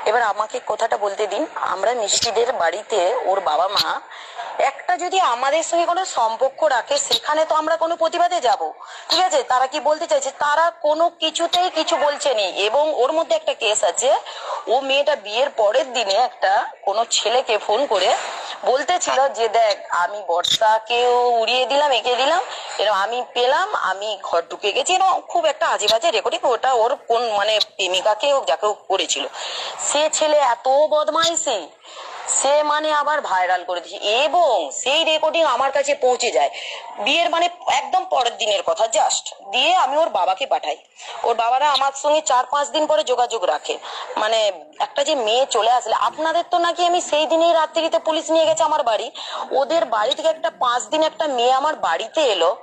এবার আমাকে কথাটা বলতে দিন আমরা মিষ্টিদের বাড়িতে ওর বাবা মা একটা যদি আমাদের সঙ্গে কোনো সম্পর্ক রাখে, সেখানে তো আমরা কোনো প্রতিবাদে যাব। ঠিক আছে? তারা কি বলতে চাইছে? তারা কোনো কিছুতেই কিছু বলছে নি। এবং ওর মধ্যে একটা কেস আছে। ও মেয়েটা বিয়ের পরের দিনে একটা কোনো ছেলেকে ফোন করে বলতেছিল যে, দেখ, আমি বর্ষাকেও উড়িয়ে দিলাম, এঁকে দিলাম। এরকম আমি পেলাম, আমি ঘর ঢুকে গেছি। এরকম খুব একটা আজে বাজে রেকর্ডিং ওটা ওর কোন মানে প্রেমিকাকে ও যাকে করেছিল। সে ছেলে এত বদমাইশি। সে মানে আবার ভাইরাল করে দিয়েছে। এবং সেই রেকর্ডিং আমার কাছে পৌঁছে যায়। বিয়ের মানে একদম পরের দিনের কথা জাস্ট দিয়ে আমি ওর বাবাকে পাঠাই। ওর বাবারা আমার সঙ্গে চার পাঁচ দিন পরে যোগাযোগ রাখে। মানে একটা যে মেয়ে চলে আসলে, আপনাদের তো নাকি আমি সেই দিনেই রাত্রিতে পুলিশ নিয়ে গেছে আমার বাড়ি। ওদের বাড়ি থেকে একটা পাঁচ দিন একটা মেয়ে আমার বাড়িতে এলো।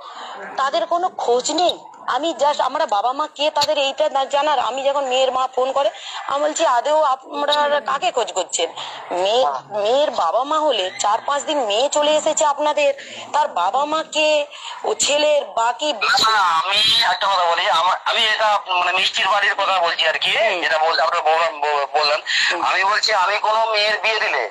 তাদের কোনো খোঁজ নেই। আমি জাস্ট আমরা বাবা মা কে তাদের এইটা না জানার আমি যখন মেয়ের মা ফোন করে আমি বলছি আদেও আপনারা কাকে খোঁজ করছেন? মেয়ে মেয়ের বাবা মা হলে চার পাঁচ দিন মেয়ে চলে এসেছে আপনাদের। তার বাবা মাকে ও ছেলের বাকি আমি একটা কথা বলি আমি এটা মানে মিষ্টির বাড়ির কথা বলছি আর কি যেটা বল আপনার বললাম আমি বলছি আমি কোনো মেয়ের বিয়ে দিলে।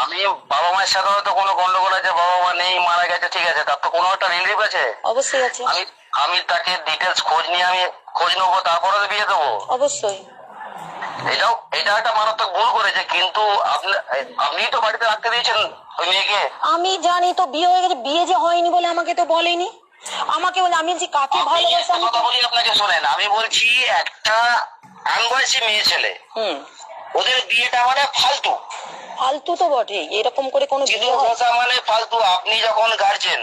আমি বাবা মায়ের সাথে হয়তো কোনো গন্ডগোল আছে বাবা মা নেই মারা গেছে ঠিক আছে তার তো কোনো একটা রিলিফ আছে? অবশ্যই আছে। আমি আমি তাকে ডিটেলস খোঁজ নিয়ে আমি খোঁজ নেব তারপরে তো বিয়ে দেবো। অবশ্যই। এটাও এটা একটা মারাত্মক ভুল করেছে কিন্তু আপনি তো বাড়িতে রাখতে দিয়েছেন ওই মেয়েকে। আমি জানি তো বিয়ে হয়ে গেছে বিয়ে যে হয়নি বলে আমাকে তো বলেনি। আমাকে বলে আমি বলছি কাকে ভালোবাসে আমি কথা বলি আপনাকে শোনেন আমি বলছি একটা আনবয়সী মেয়ে ছেলে। হুম। ওদের বিয়েটা মানে ফালতু। ফালতু তো বটে এরকম করে কোনো বিয়ে মানে ফালতু। আপনি যখন গার্জেন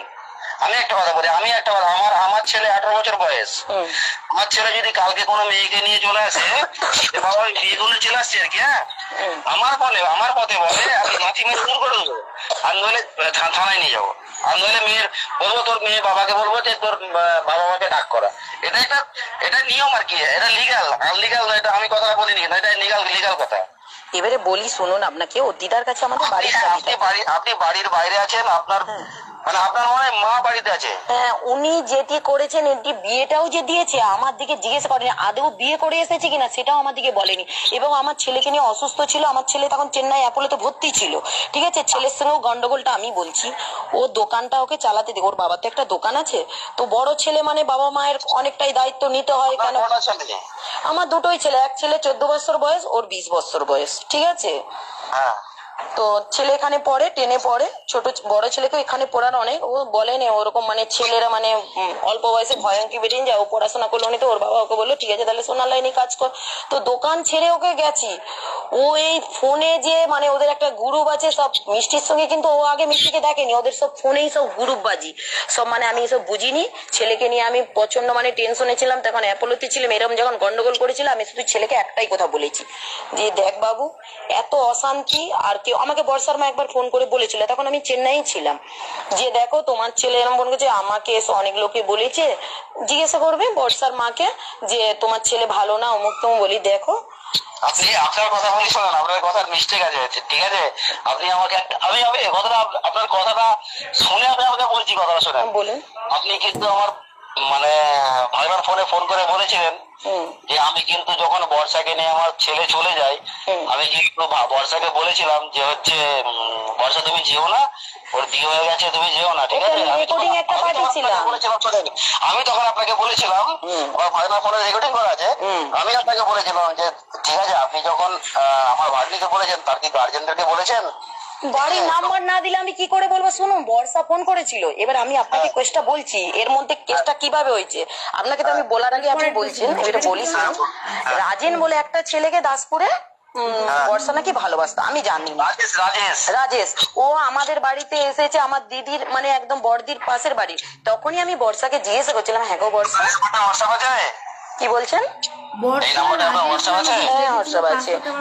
আমি একটা কথা বলি আমি একটা কথা আমার আমার ছেলে আঠারো বছর বয়স। আমার ছেলে যদি কালকে কোনো মেয়েকে নিয়ে চলে আসে বাবা আমি বিয়ে করে চলে আসছি আর কি হ্যাঁ? আমার বলে আমার পথে বলে আমি লাঠি মেরে দূর করে দেবো। আর নইলে থানায় নিয়ে যাব। আর নইলে মেয়ের বলব তোর মেয়ে বাবাকে বলব যে তোর বাবা মাকে ডাক করা। এটা একটা এটা নিয়ম আর কি এটা লিগাল আনলিগাল এটা আমি কথা বলিনি কিন্তু এটা লিগাল লিগাল কথা। এবারে বলি শুনুন আপনাকে ও দিদার কাছে আমাদের বাড়ির আপনি- চাবিটা বাড়ি আপনি বাড়ির বাইরে আছেন আপনার মানে আপনার মনে মা বাড়িতে আছে? হ্যাঁ উনি যেটি করেছেন এটি বিয়েটাও যে দিয়েছে আমার দিকে জিজ্ঞেস করেনি। আদৌ বিয়ে করে এসেছে কিনা সেটাও আমার দিকে বলেনি। এবং আমার ছেলেকে নিয়ে অসুস্থ ছিল আমার ছেলে তখন চেন্নাই অ্যাপোলোতে ভর্তি ছিল। ঠিক আছে? ছেলের সঙ্গেও গন্ডগোলটা আমি বলছি। ও দোকানটা ওকে চালাতে দিই ওর বাবার তো একটা দোকান আছে। তো বড় ছেলে মানে বাবা মায়ের অনেকটাই দায়িত্ব নিতে হয় কেন? আমার দুটোই ছেলে এক ছেলে চোদ্দ বছর বয়স ওর বিশ বছর বয়স। ঠিক আছে? হ্যাঁ। তো ছেলে এখানে পড়ে, টেনে পড়ে। ছোট বড় ছেলেকে এখানে পড়ার অনেক। ও বলেন ওরকম মানে ছেলেরা মানে অল্প বয়সে ভয়ঙ্কর বেরিয়ে যায়। ও পড়াশোনা করল নি তো, ওর বাবা ওকে বলল, ঠিক আছে, তাহলে সোনার লাইনে কাজ কর। তো দোকান ছেড়ে ওকে গেছি। ও এই ফোনে যে মানে ওদের একটা গ্রুপ আছে, সব মিষ্টির সঙ্গে কিন্তু ও আগে মিষ্টিকে দেখেনি। ওদের সব ফোনেই সব গ্রুপ বাজি সব মানে আমি এসব বুঝিনি। ছেলেকে নিয়ে আমি প্রচণ্ড মানে টেনশনে ছিলাম। তখন অ্যাপোলোতে ছিলাম এরকম যখন গন্ডগোল করেছিল, আমি শুধু ছেলেকে একটাই কথা বলেছি। যে, দেখ বাবু, এত অশান্তি আর কেউ আমাকে বর্ষার মা একবার ফোন করে বলেছিল তখন আমি চেন্নাই ছিলাম। যে দেখো তোমার ছেলে এরকম ফোন করেছে আমাকে এসে অনেক লোকে বলেছে জিজ্ঞাসা করবে বর্ষার মাকে যে তোমার ছেলে ভালো না অমুক তমুক বলি দেখো। আপনি আপনার কথা বলি শোনেন আপনার কথা মিস্টেক আছে ঠিক আছে? আপনি আমাকে আমি আমি কথাটা আপনার কথাটা শুনে আমি আমাকে বলছি কথাটা শোনেন। বলুন। আপনি কিন্তু আমার মানে ভাইবার ফোনে ফোন করে বলেছিলেন যে আমি কিন্তু যখন বর্ষাকে নিয়ে আমার ছেলে চলে যায় আমি কিন্তু বর্ষাকে বলেছিলাম যে হচ্ছে বর্ষা তুমি যেও না ওর বিয়ে হয়ে গেছে তুমি যেও না ঠিক আছে? আমি তখন-। আপনাকে বলেছিলাম শোনেন, আমি তখন আপনাকে বলেছিলাম আমার ফোনে রেকর্ডিং করা আছে আমি আপনাকে বলেছিলাম যে ঠিক আছে আপনি যখন আমার ভাগ্নিকে বলেছেন তার কি গার্জেনদেরকে বলেছেন? বাড়ির নাম্বার না দিলে আমি কি করে বলব? শুনুন বর্ষা ফোন করেছিল। এবার আমি আপনাকে কেসটা বলছি এর মধ্যে কেসটা কীভাবে হয়েছে? আপনাকে তো আমি বলার আগে আপনি বলছেন এটা বলিস রাজেন বলে একটা ছেলেকে দাসপুরে বর্ষা নাকি ভালোবাসতো আমি জানি না। রাজেশ ও আমাদের বাড়িতে এসেছে আমার দিদির মানে একদম বড়দির পাশের বাড়ি। তখনই আমি বর্ষাকে জিজ্ঞাসা করছিলাম হ্যাঁ গো বর্ষা। কি বলছেন? হ্যাঁ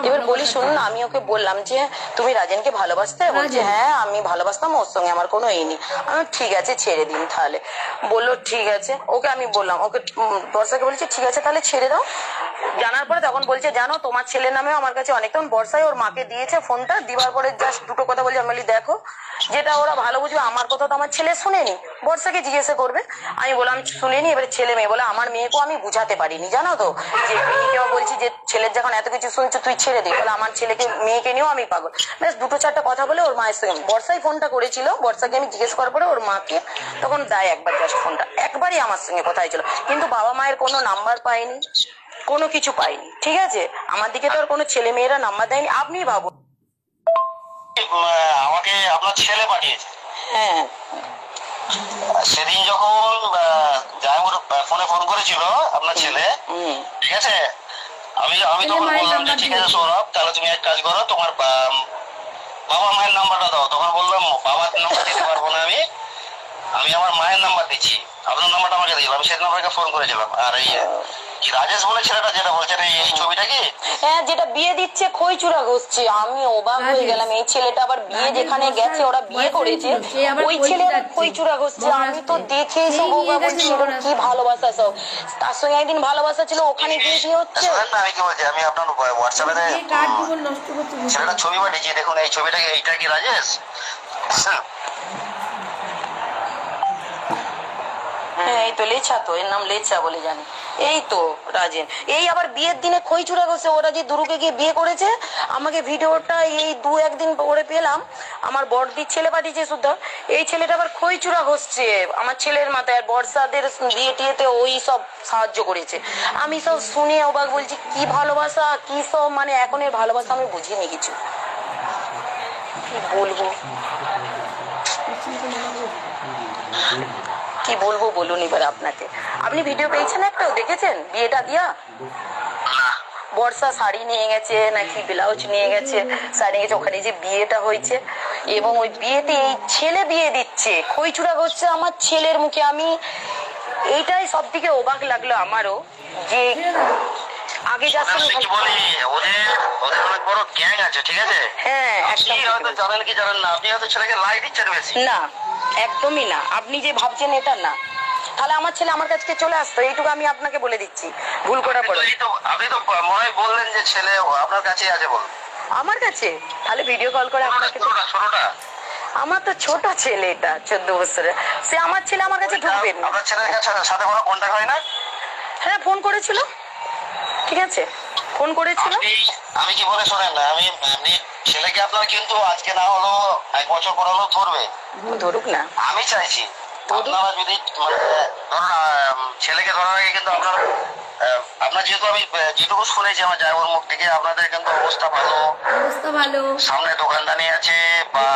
এবার বলি শুনুন আমি ওকে বললাম যে তুমি রাজেনকে ভালোবাসতে? বলছে হ্যাঁ আমি ভালোবাসতাম ওর সঙ্গে আমার কোনো এই নেই। আমি ঠিক আছে ছেড়ে দিন তাহলে। বলল ঠিক আছে। ওকে আমি বললাম ওকে বর্ষাকে বলছি ঠিক আছে তাহলে ছেড়ে দাও। জানার পরে তখন বলছে জানো তোমার ছেলের নামেও আমার কাছে অনেক তখন বর্ষায় ওর মাকে দিয়েছে ফোনটা। দিবার পরে জাস্ট দুটো কথা বলছে আমি বলি দেখো যেটা ওরা ভালো বুঝবে আমার কথা তো আমার ছেলে শুনেনি। বর্ষাকে জিজ্ঞাসা করবে। আমি বললাম শুনিনি? এবারে ছেলে মেয়ে বলে আমার মেয়েকেও আমি বুঝাতে পারিনি জানো তো? যে বলছি যে ছেলের যখন এত কিছু শুনছো তুই ছেড়ে দিই বলে আমার ছেলেকে মেয়েকে নিয়েও আমি পাগল। ব্যাস দুটো চারটা কথা বলে ওর মায়ের সঙ্গে বর্ষাই ফোনটা করেছিল বর্ষাকে আমি জিজ্ঞেস করার পরে ওর মাকে তখন দেয় একবার জাস্ট ফোনটা একবারই আমার সঙ্গে কথা হয়েছিল। কিন্তু বাবা মায়ের কোনো নাম্বার পাইনি কোনো কিছু পাইনি ঠিক আছে? আমার দিকে তো আর কোনো ছেলে মেয়েরা নাম্বার দেয়নি। আপনি ভাবুন। আমাকে আপনার ছেলে পাঠিয়েছে। হ্যাঁ। সেদিন যখন জায়মুর ফোনে ফোন করেছিল আপনার ছেলে ঠিক আছে? আমি আমি তখন বললাম যে ঠিক আছে সৌরভ তাহলে তুমি এক কাজ করো তোমার বাবা মায়ের নাম্বারটা দাও। তখন বললাম বাবার নাম্বার দিতে পারব না আমি। আমি আমার মায়ের নাম্বার দিচ্ছি। আপনার নাম্বারটা আমাকে দিলাম আমি সেই নাম্বারকে ফোন করেছিলাম। আর এই কি রাজেশ বলে ছেলেটা যেটা বলছেন এই এই ছবিটা কি? হ্যাঁ যেটা বিয়ে দিচ্ছে খই চূড়া ঘষছে আমি অবাক হয়ে গেলাম। এই ছেলেটা আবার বিয়ে যেখানে গেছে ওরা বিয়ে করেছে। ওই ছেলে খই চূড়া ঘষছে আমি তো দেখে সব অবাক হচ্ছি। কি ভালোবাসা সব। তার সঙ্গে একদিন ভালোবাসা ছিল ওখানে গিয়ে কি হচ্ছে। আমি কি বলছি? আমি আপনার হোয়াটসঅ্যাপে? ছেলেটা ছবি পাঠিয়েছি। দেখুন এই ছবিটা কি এইটা কি রাজেশ? হ্যাঁ এই তো লেচা তো, এর নাম লেচা বলে জানি। এই তো, রাজেন। এই আবার বিয়ের দিনে খই চূড়া ঘষে ওরা যে দুরুকে গিয়ে বিয়ে করেছে, আমাকে ভিডিওটা এই দু একদিন পরে পেলাম। আমার বড়দির ছেলে পাঠিয়েছে শুদ্ধ এই ছেলেটা আবার খই চূড়া ঘষছে। আমার ছেলের মাথায় বর্ষাদের বিয়ে টিয়েতে ওই সব সাহায্য করেছে। আমি সব শুনে অবাক বলছি, কি ভালোবাসা, কি সব মানে এখনের ভালোবাসা আমি বুঝিনি কিছু। কি বলব? কি বলব বলুন এবার আপনাকে। আপনি ভিডিও পেয়েছেন একটা দেখেছেন? বিয়েটা দিয়া? বর্ষা শাড়ি নিয়ে গেছে, নাকি ব্লাউজ নিয়ে গেছে, শাড়ি গেছে, ওখানে যে বিয়েটা হয়েছে। এবং ওই বিয়েতে এই ছেলে বিয়ে দিচ্ছে। খইচুরা হচ্ছে আমার ছেলের মুখে। আমি এইটাই সব থেকে অবাক লাগল আমারও, যে আগে কি বলি ওদের ওদের অনেক বড় গ্যাং আছে ঠিক আছে? হ্যাঁ আপনি হয়তো জানেন কি জানেন না আপনি হয়তো ছেলেকে লাই দিচ্ছেন বেশি। না একদমই না। আপনি যে ভাবছেন এটা না। তাহলে আমার ছেলে আমার কাছে চলে আসতো এইটুকু আমি আপনাকে বলে দিচ্ছি। ভুল করার পরে আপনি তো মনে বললেন যে ছেলে আপনার কাছেই আছে বলুন। আমার কাছে? তাহলে ভিডিও কল করে আপনাকে ছোটটা আমার তো ছোট ছেলে এটা চোদ্দ বছরের। সে আমার ছেলে আমার কাছে ঢুকবে না। আপনার ছেলের কাছে সাথে কোনো কন্ট্যাক্ট হয় না? হ্যাঁ ফোন করেছিল। ঠিক আছে? ফোন করেছিল? আমি কি বলে শোনেন না আমি আপনি ছেলেকে আপনার কিন্তু আজকে না হলো এক বছর পর হলো ধরবে। ধরুক না। আমি চাইছি। আপনারা যদি মানে ধরুন ছেলেকে ধরার আগে কিন্তু আপনার আপনার যেহেতু আমি যেটুকু শুনেছি আমার ড্রাইভার মুখ থেকে আপনাদের কিন্তু অবস্থা ভালো। অবস্থা ভালো। সামনে দোকানদানি আছে বা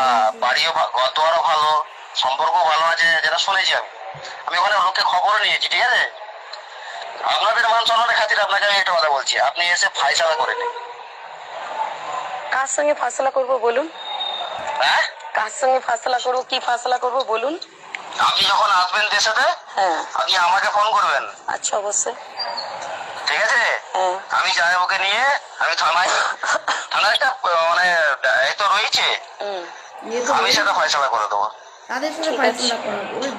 বাড়িও ঘরদুয়ারও ভালো সম্পর্ক ভালো আছে যেটা শুনেছি আমি। আমি ওখানে লোককে খবরও নিয়েছি ঠিক আছে? আপনাদের মান সম্মানের খাতির আপনাকে আমি একটা কথা বলছি। আপনি এসে ফাইসালা করে নিন। কার সঙ্গে ফাসলা করব বলুন? হ্যাঁ? কার সঙ্গে ফাসলা করব কি ফাসলা করব বলুন? আপনি যখন আসবেন দেশেতে হ্যাঁ। আপনি আমাকে ফোন করবেন। আচ্ছা অবশ্যই। ঠিক আছে? হ্যাঁ। আমি যাই ওকে নিয়ে আমি থানায় থানায় একটা মানে এই তো রয়েছে আমি সেটা ফয়সালা করে দেবো। তাদের সাথে। ফাইসলা করাবো ওই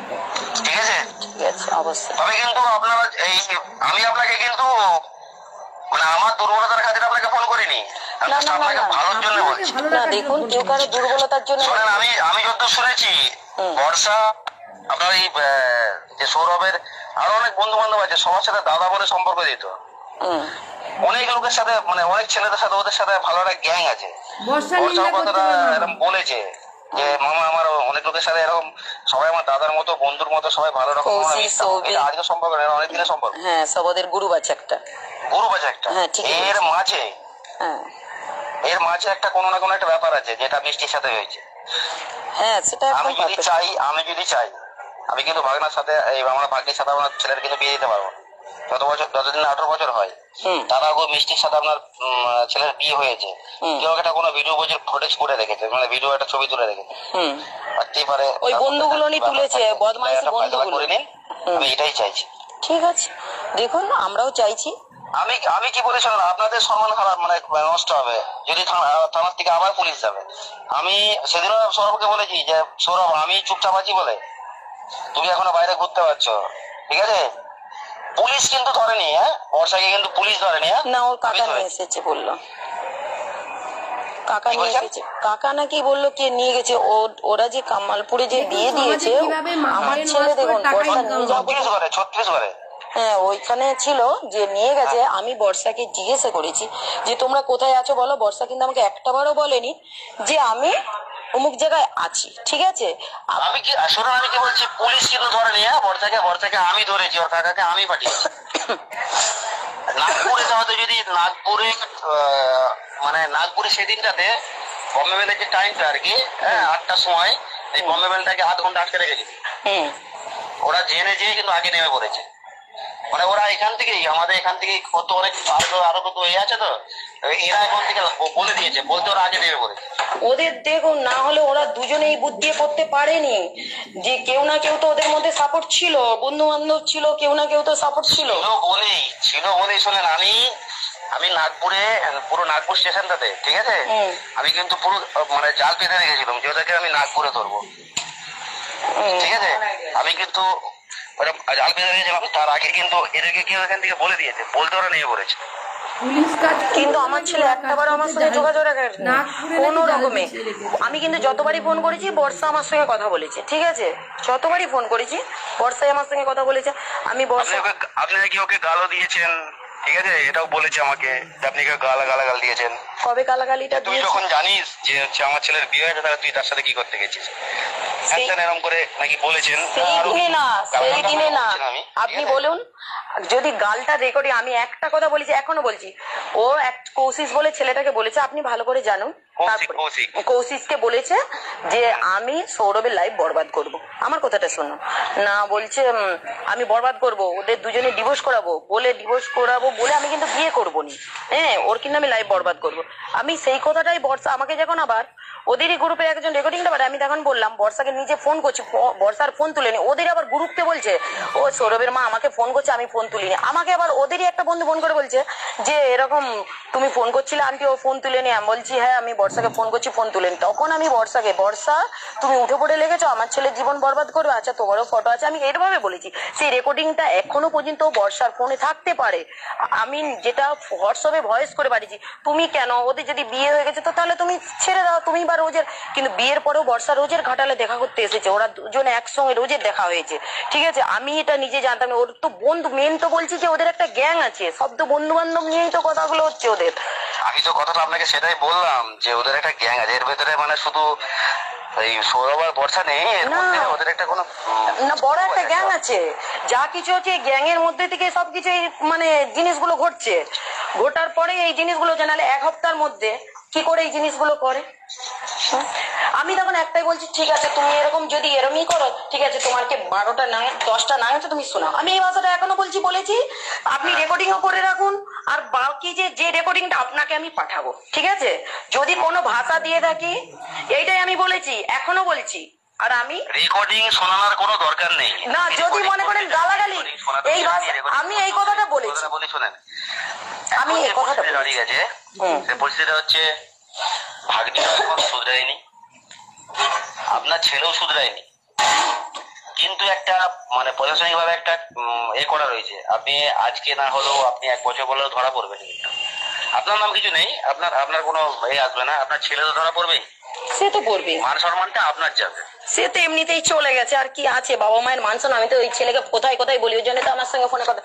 ঠিক আছে? ঠিক আছে অবশ্যই। তবে কিন্তু আপনারা এই আমি আপনাকে কিন্তু মানে আমার দুর্বলতার খাতিরে আপনাকে ফোন করিনি। না, না, না, ভালোর জন্য বলছি। না দেখুন কেউ কারও দুর্বলতার জন্য শোনেন আমি আমি যত শুনেছি বর্ষা আপনার এই যে সৌরভের আরও অনেক বন্ধু বান্ধব আছে সবার সাথে দাদা বলে সম্পর্ক দিত। হুম। অনেক লোকের সাথে মানে অনেক ছেলেদের সাথে ওদের সাথে ভালো একটা গ্যাং আছে। বর্ষা কথাটা বলেছে। যে মামা আমার অনেক লোকের সাথে এরকম সবাই আমার দাদার মতো বন্ধুর মতো সবাই ভালো রকম আজকে সম্পর্ক না, অনেক দিনের সম্পর্ক। হ্যাঁ সব ওদের গুরু আছে একটা। গুরু আছে একটা। হ্যাঁ, এর মাঝে হ্যাঁ। এর মাঝে একটা কোনো না কোনো একটা ব্যাপার আছে যেটা মিষ্টির সাথে হয়েছে। হ্যাঁ সেটা আমি যদি চাই আমি যদি চাই আমি কিন্তু ভাগনার সাথে এই আমার ভাগ্যের সাথে আমার ছেলের কিন্তু বিয়ে দিতে পারব। যত বছর যতদিন আঠারো বছর হয় তার আগে মিষ্টির সাথে আপনার ছেলের বিয়ে হয়েছে। কেউ একটা কোনো ভিডিও বলছে ফুটেজ করে রেখেছে মানে ভিডিও একটা ছবি তুলে রেখেছে থাকতেই পারে ওই বন্ধুগুলো তুলেছে। বদমাইশি বন্ধুগুলো। আমি এটাই চাইছি। ঠিক আছে। দেখুন আমরাও চাইছি। আমি আমি কি বলেছিলাম আপনাদের সম্মান খারাপ মানে নষ্ট হবে। যদি থানার থেকে আবার পুলিশ যাবে। আমি সেদিনও সৌরভকে বলেছি যে সৌরভ আমি চুপচাপ আছি বলে। তুমি এখনও বাইরে ঘুরতে পারছ। ঠিক আছে? পুলিশ কিন্তু ধরেনি হ্যাঁ? বর্ষাকে কিন্তু পুলিশ ধরেনি হ্যাঁ? না ওর কাকা নিয়ে এসেছে বলল। কাকা নিয়ে কাকা নাকি বলল কে নিয়ে গেছে? ও ওরা যে কামালপুরে যে বিয়ে দিয়েছে আমার ছেলে দেখুন হ্যাঁ ওইখানে ছিল যে নিয়ে গেছে আমি বর্ষাকে জিজ্ঞেস করেছি যে তোমরা কোথায় আছো? বলো বর্ষা কিন্তু আমাকে একটা বারও বলেনি যে আমি অমুক জায়গায় আছি ঠিক আছে? আমি কি শুনুন আমি কি বলছি পুলিশ কিন্তু ধরেনি হ্যাঁ বর্ষাকে বর্ষাকে আমি ধরেছি ওর কাকাকে আমি পাঠিয়েছি নাগপুরে হয়তো যদি নাগপুরে মানে নাগপুরে সেদিনটাতে বম্বে মেলের যে টাইমটা আর কি হ্যাঁ আটটার সময় এই বম্বে মেলটাকে আধ ঘণ্টা আটকে রেখেছিল হুম। ওরা জেনে যেয়ে কিন্তু আগে নেমে পড়েছে। মানে ওরা এখান থেকেই আমাদের এখান থেকে কত অনেক আরও আরও কত এ আছে তো এরা এখন থেকে বলে দিয়েছে বলতে ওরা আগে নেমে পড়েছে ওদের দেখুন না হলে ওরা দুজনে এই বুদ্ধি করতে পারেনি। যে কেউ না কেউ তো ওদের মধ্যে সাপোর্ট ছিল বন্ধু বান্ধব ছিল কেউ না কেউ তো সাপোর্ট ছিল। ছিল বলেই ছিল বলেই শোনেন আমি আমি নাগপুরে পুরো নাগপুর স্টেশনটাতে ঠিক আছে? আমি কিন্তু পুরো মানে জাল পেতে রেখেছিলাম যে ওদেরকে আমি নাগপুরে ধরবো। ঠিক আছে? আমি কিন্তু ওরা জাল পেতে রেখেছিলাম তার আগে কিন্তু এদেরকে কেউ এখান থেকে বলে দিয়েছে বলতে ওরা নিয়ে পড়েছে। পুলিশ কাজ করতে কিন্তু আমার ছেলে আমার সঙ্গে যোগাযোগ রাখেনি নাগপুরে কোনো রকমে। আমি কিন্তু যতবারই ফোন করেছি বর্ষা আমার সঙ্গে কথা বলেছে ঠিক আছে? যতবারই ফোন করেছি বর্ষাই আমার সঙ্গে কথা বলেছে। আমি বর্ষা ওকে আপনি কি ওকে গালো দিয়েছেন? ঠিক আছে? এটাও বলেছে আমাকে যে আপনি ওকে গালা গালাগাল দিয়েছেন। কবে কালাকালিটা তুই দিয়েছি? যখন জানিস যে হচ্ছে আমার ছেলের বিয়ে হয়েছে তাহলে তুই তার সাথে কি করতে গেছিস? সেই- হ্যাঁ, এরকম করে নাকি বলেছেন? সেই আরও দিনে না সেই দিনে না। বলছেন আমি, ঠিক আপনি আছে? বলুন যদি গালটা রেকর্ডে আমি একটা কথা বলেছি এখনও বলছি। ও এক কৌশিস বলে ছেলেটাকে বলেছে আপনি ভালো করে জানুন। কৌশিককে বলেছে যে আমি সৌরভের লাইফ বরবাদ করব। আমার কথাটা শোনো। না বলছে আমি বরবাদ করব ওদের দুজনে ডিভোর্স করাবো বলে ডিভোর্স করাবো বলে আমি কিন্তু বিয়ে করব নি হ্যাঁ ওর কিন্তু আমি লাইফ বরবাদ করব। আমি সেই কথাটাই বর্ষা আমাকে যখন আবার ওদেরই গ্রুপে একজন রেকর্ডিংটা পারে আমি তখন বললাম বর্ষাকে নিজে ফোন করছি বর্ষার ফোন তুলেনি। ওদের আবার গ্রুপকে বলছে ও সৌরভের মা আমাকে ফোন করছে আমি ফোন তুলিনি। আমাকে আবার ওদেরই একটা বন্ধু ফোন করে বলছে যে এরকম তুমি ফোন করছিলে আন্টি ও ফোন তুলেনি। আমি বলছি হ্যাঁ আমি বর্ষাকে ফোন করছি, ফোন তুলেনি। তখন আমি বর্ষাকে, বর্ষা, তুমি উঠে পড়ে লেগেছো, আমার ছেলের জীবন বরবাদ করবে আচ্ছা তোমারও ফটো আছে, আমি এরভাবে বলেছি। সেই রেকর্ডিংটা এখনও পর্যন্ত বর্ষার ফোনে থাকতে পারে। আমি যেটা হোয়াটসঅ্যাপে ভয়েস করে পাঠিয়েছি, তুমি কেন? ওদের যদি বিয়ে হয়ে গেছে, তো তাহলে তুমি ছেড়ে দাও, তুমি বা রোজের, কিন্তু বিয়ের পরেও বর্ষা রোজের ঘাটালে দেখা করতে এসেছে, ওরা দুজন একসঙ্গে রোজের দেখা হয়েছে। ঠিক আছে? আমি এটা নিজে জানতাম, ওর তো বন্ধু মেন তো বলছি যে ওদের একটা গ্যাং আছে, সব তো বন্ধু বান্ধব নিয়েই তো কথাগুলো হচ্ছে ওদের। আমি তো কথাটা আপনাকে সেটাই বললাম, যে ওদের একটা গ্যাং আছে। এর ভেতরে মানে শুধু এই সৌরভ আর বর্ষা নেই এর মধ্যে ওদের একটা কোনো না বড় একটা গ্যাং আছে। যা কিছু হচ্ছে গ্যাং এর মধ্যে থেকে সবকিছু এই মানে জিনিসগুলো ঘটছে। ঘটার পরে এই জিনিসগুলো জানালে এক হপ্তার মধ্যে কি করে এই জিনিসগুলো করে? আমি তখন একটাই বলছি ঠিক আছে তুমি এরকম যদি এরমই করো ঠিক আছে তোমাকে বারোটা না দশটা না হচ্ছে তুমি শোনাও। আমি এই ভাষাটা এখনও বলছি বলেছি আপনি রেকর্ডিংও করে রাখুন আর বাকি যে যে রেকর্ডিংটা আপনাকে আমি পাঠাবো ঠিক আছে? যদি কোনো ভাষা দিয়ে থাকি এইটাই আমি বলেছি এখনও বলছি আর আমি রেকর্ডিং শোনানোর কোনো দরকার নেই। না যদি মনে করেন গালাগালি এই ভাষা আমি এই কথাটা বলেছি। কথাটা বলি শোনেন। আমি এই কথাটা দাঁড়িয়ে গেছে পরিস্থিতিটা হচ্ছে এখন শুধরায়নি? আপনার ছেলেও শুধরায়নি। কিন্তু একটা মানে প্রশাসনিক ভাবে একটা এ করা রয়েছে। আপনি আজকে না হলেও আপনি এক বছর ধরা পড়বেন আপনার নাম কিছু নেই? আপনার আপনার কোনো এ আসবে না? আপনার ছেলে তো ধরা পড়বে সে তো পড়বে মান সম্মানটা আপনার যাবে। সে তো এমনিতেই চলে গেছে আর কি আছে? বাবা মায়ের মান সম্মান। আমি তো ওই ছেলেকে কোথায় কোথায় বলি? ওই জন্য তো আমার সঙ্গে ফোনে কথা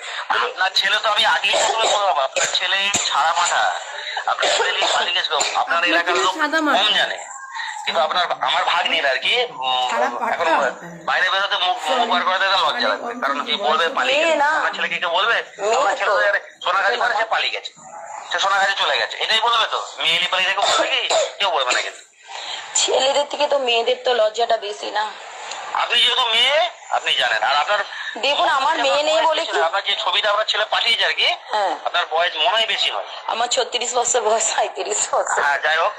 আপনার ছেলে তো আমি বললাম আপনার ছেলে ছাড়া মাথা। নিয়ে পালিয়ে গেছিল আপনার এলাকার লোক কম জানে। কিন্তু আপনার আমার ভাগ্নির আর কি এখন বাইরে বেরোতে মুখ মুখ বার করে দেবে লজ্জা লাগবে। কারণ কি বলবে পালিয়ে গেছে। আপনার ছেলেকে কে বলবে? আমার ছেলে তো। সোনাগাছি করে সে পালিয়ে গেছে। সে সোনাগাছি চলে গেছে। এটাই বলবে তো? মেয়েলি পালিয়ে থেকে বলবে কি কেউ বলবে না কিন্তু। ছেলেদের থেকে তো মেয়েদের তো লজ্জাটা বেশি না। আপনি যেহেতু মেয়ে আপনি জানেন। আর আপনার দেখুন আমার মেয়ে নেই বলে কি? ছবিটা আপনার ছেলে পাঠিয়েছে আর কি হ্যাঁ। আপনার বয়স মনে হয় বেশি নয় আমার ছত্রিশ বছর বয়স সাঁত্রিশ বছর। হ্যাঁ যাই হোক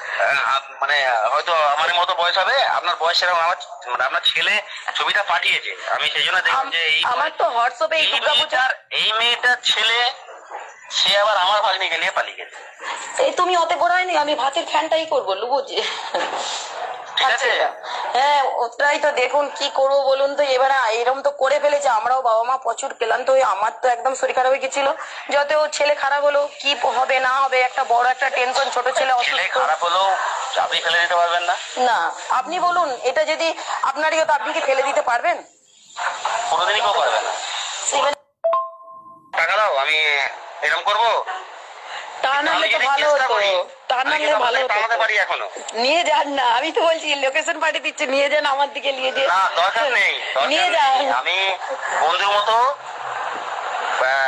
মানে হয়তো আমার মতো বয়স হবে আপনার বয়স সেরকম আমার মানে আপনার ছেলে ছবিটা পাঠিয়েছে। আমি সেই জন্য দেখলাম যে এই আমার তো হোয়াটসঅ্যাপে এই এই দুর্গা এই মেয়েটার ছেলে সে আবার আমার ভাগ্নিকে নিয়ে পালিয়ে গেছে। এই তুমি অতে গোড়ায়নি আমি ভাতের ফ্যানটাই করব লুবো যে ঠিক আছে? হ্যাঁ ওটাই তো দেখুন কি করব বলুন তো এবারে এরকম তো করে ফেলেছে। আমরাও বাবা মা প্রচুর ক্লান্ত হয়ে আমার তো একদম শরীর খারাপ হয়ে গেছিল। যত ও ছেলে খারাপ হলো কি হবে না হবে একটা বড় একটা টেনশন ছোট ছেলে অসুস্থ। খারাপ হলেও আপনি ফেলে দিতে পারবেন না? না আপনি বলুন এটা যদি আপনারই হতো আপনি কি ফেলে দিতে পারবেন? কোনোদিনই কেউ পারবে না। টাকা দাও আমি এরকম করব? তা আমি নাহলে তো ভালো হতো। তা নাহলে ভালো আপনাকে টানাতে হতো এখনও। নিয়ে যান না আমি তো বলছি লোকেশন পাঠিয়ে দিচ্ছে নিয়ে যান আমার দিকে নিয়ে যে না দরকার নেই নিয়ে যান। আমি বন্ধুর মতো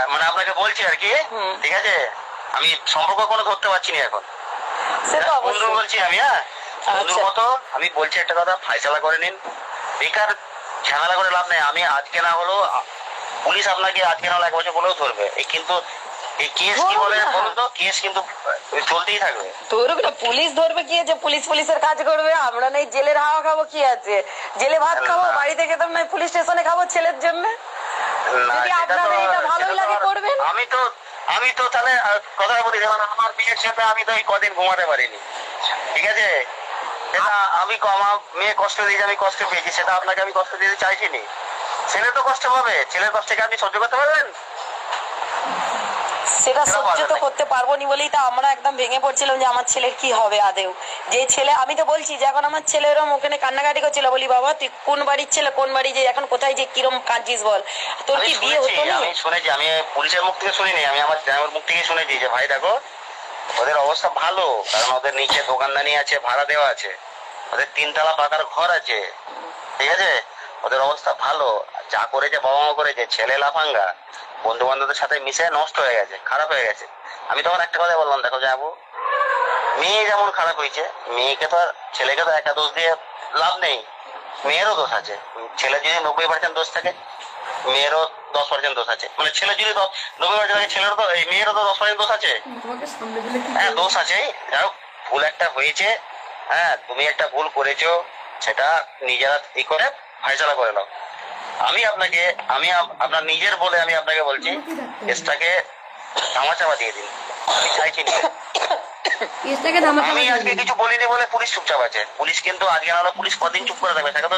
মানে আপনাকে বলছি আর কি ঠিক আছে? আমি সম্পর্ক কোনো ধরতে পারছি না এখন। সে তো বন্ধু বলছি আমি হ্যাঁ? বন্ধুর আচ্ছা। মতো আমি বলছি একটা কথা ফাইসলা করে নিন। বেকার ঝামেলা করে লাভ নেই। আমি আজকে না হলেও আ- পুলিশ আপনাকে আজকে না হলে এক বছর বলেও ধরবে। কিন্তু এই কেস কি বলে না। তো? কেস কিন্তু চলতেই থাকবে। ধরুক না পুলিশ ধরবে কি আছে পুলিশ পুলিশের কাজ করবে? আমরা নাই জেলের হাওয়া খাব কি আছে? জেলে ভাত খাব না। বাড়িতে খেতাম না পুলিশ স্টেশনে খাব ছেলের জন্য? না, যদি আপনাদের এটা ভালোই লাগে করবেন। আমি তো আমি তো তাহলে কথা বলি যেমন আমার বিয়ের সাথে আমি তো এই কদিন ঘুমাতে পারিনি। ঠিক আছে? সেটা আমি আমার মেয়ে কষ্ট দিয়েছে আমি কষ্ট পেয়েছি সেটা আপনাকে আমি কষ্ট দিতে চাইছিনি ছেলে তো কষ্ট পাবে ছেলের কষ্টকে আপনি সহ্য করতে পারবেন? সেটা সহ্য তো করতে পারব নি বলেই তো আমরা একদম ভেঙে পড়ছিলাম যে আমার ছেলের কি হবে আদেও যে ছেলে আমি তো বলছি যে এখন আমার ছেলে ওরম ওখানে কান্নাকাটি করছিল। বলি বাবা তুই কোন বাড়ির ছেলে কোন বাড়ি যে এখন কোথায় যে কিরম কাঁদছিস বল? তোর কি বিয়ে হতো না? আমি শুনেছি আমি পুলিশের মুখ থেকে শুনিনি আমি আমার ড্রাইভার মুখ থেকে শুনেছি যে ভাই দেখো ওদের অবস্থা ভালো কারণ ওদের নিচে দোকানদানি আছে ভাড়া দেওয়া আছে ওদের তিনতলা পাকার ঘর আছে ঠিক আছে? ওদের অবস্থা ভালো যা করেছে বাবা মা করেছে ছেলে লাফাঙ্গা বন্ধু বান্ধবদের সাথে মিশে নষ্ট হয়ে গেছে খারাপ হয়ে গেছে। আমি তখন একটা কথা বললাম দেখো যাব মেয়ে যেমন খারাপ হয়েছে মেয়েকে তো আর ছেলেকে তো একা দোষ দিয়ে লাভ নেই। মেয়েরও দোষ আছে। ছেলে যদি নব্বই পার্সেন্ট দোষ থাকে মেয়েরও দশ পার্সেন্ট দোষ আছে। মানে ছেলে যদি নব্বই পার্সেন্ট থাকে ছেলেরও তো এই মেয়েরও তো দশ পার্সেন্ট দোষ আছে। হ্যাঁ দোষ আছে যাই হোক ভুল একটা হয়েছে। হ্যাঁ তুমি একটা ভুল করেছ সেটা নিজেরা ই করে ফাইসলা করে নাও। আমি আপনাকে আমি আপনার নিজের বলে আমি আপনাকে বলছি কেসটাকে ধামাচাপা দিয়ে দিন। আমি চাইছি না কেসটাকে ধামাচাপা আমি আজকে কিছু বলিনি বলে পুলিশ চুপচাপ আছে। পুলিশ কিন্তু আজকে না পুলিশ কদিন চুপ করে থাকবে? তাকে তো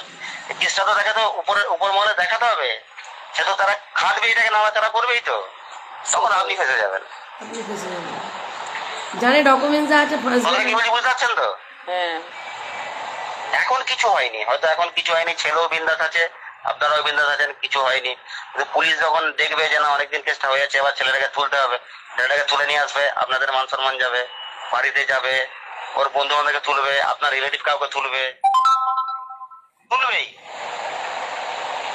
কেসটা তো তাকে তো উপরে উপর মহলে দেখাতে হবে। সে তো তারা খাটবে এটাকে নাড়াচাড়া করবেই তো। তখন আপনি ফেসে যাবেন। আপনি ফেঁসে যাবেন। জানে ডকুমেন্টস আছে বুঝতে পারছেন তো? হ্যাঁ। এখন কিছু হয়নি। হয়তো এখন কিছু হয়নি ছেলেও বিন্দাস আছে। আপনারাও বিন্দাস আছেন, কিছু হয়নি। কিন্তু পুলিশ যখন দেখবে যে না, অনেকদিন কেসটা হয়ে যাচ্ছে, এবার ছেলেটাকে তুলতে হবে। ছেলেটাকে তুলে নিয়ে আসবে, আপনাদের মান সম্মান যাবে, বাড়িতে যাবে, ওর বন্ধু বান্ধবকে তুলবে, আপনার রিলেটিভ কাউকে তুলবে। তুলবেই।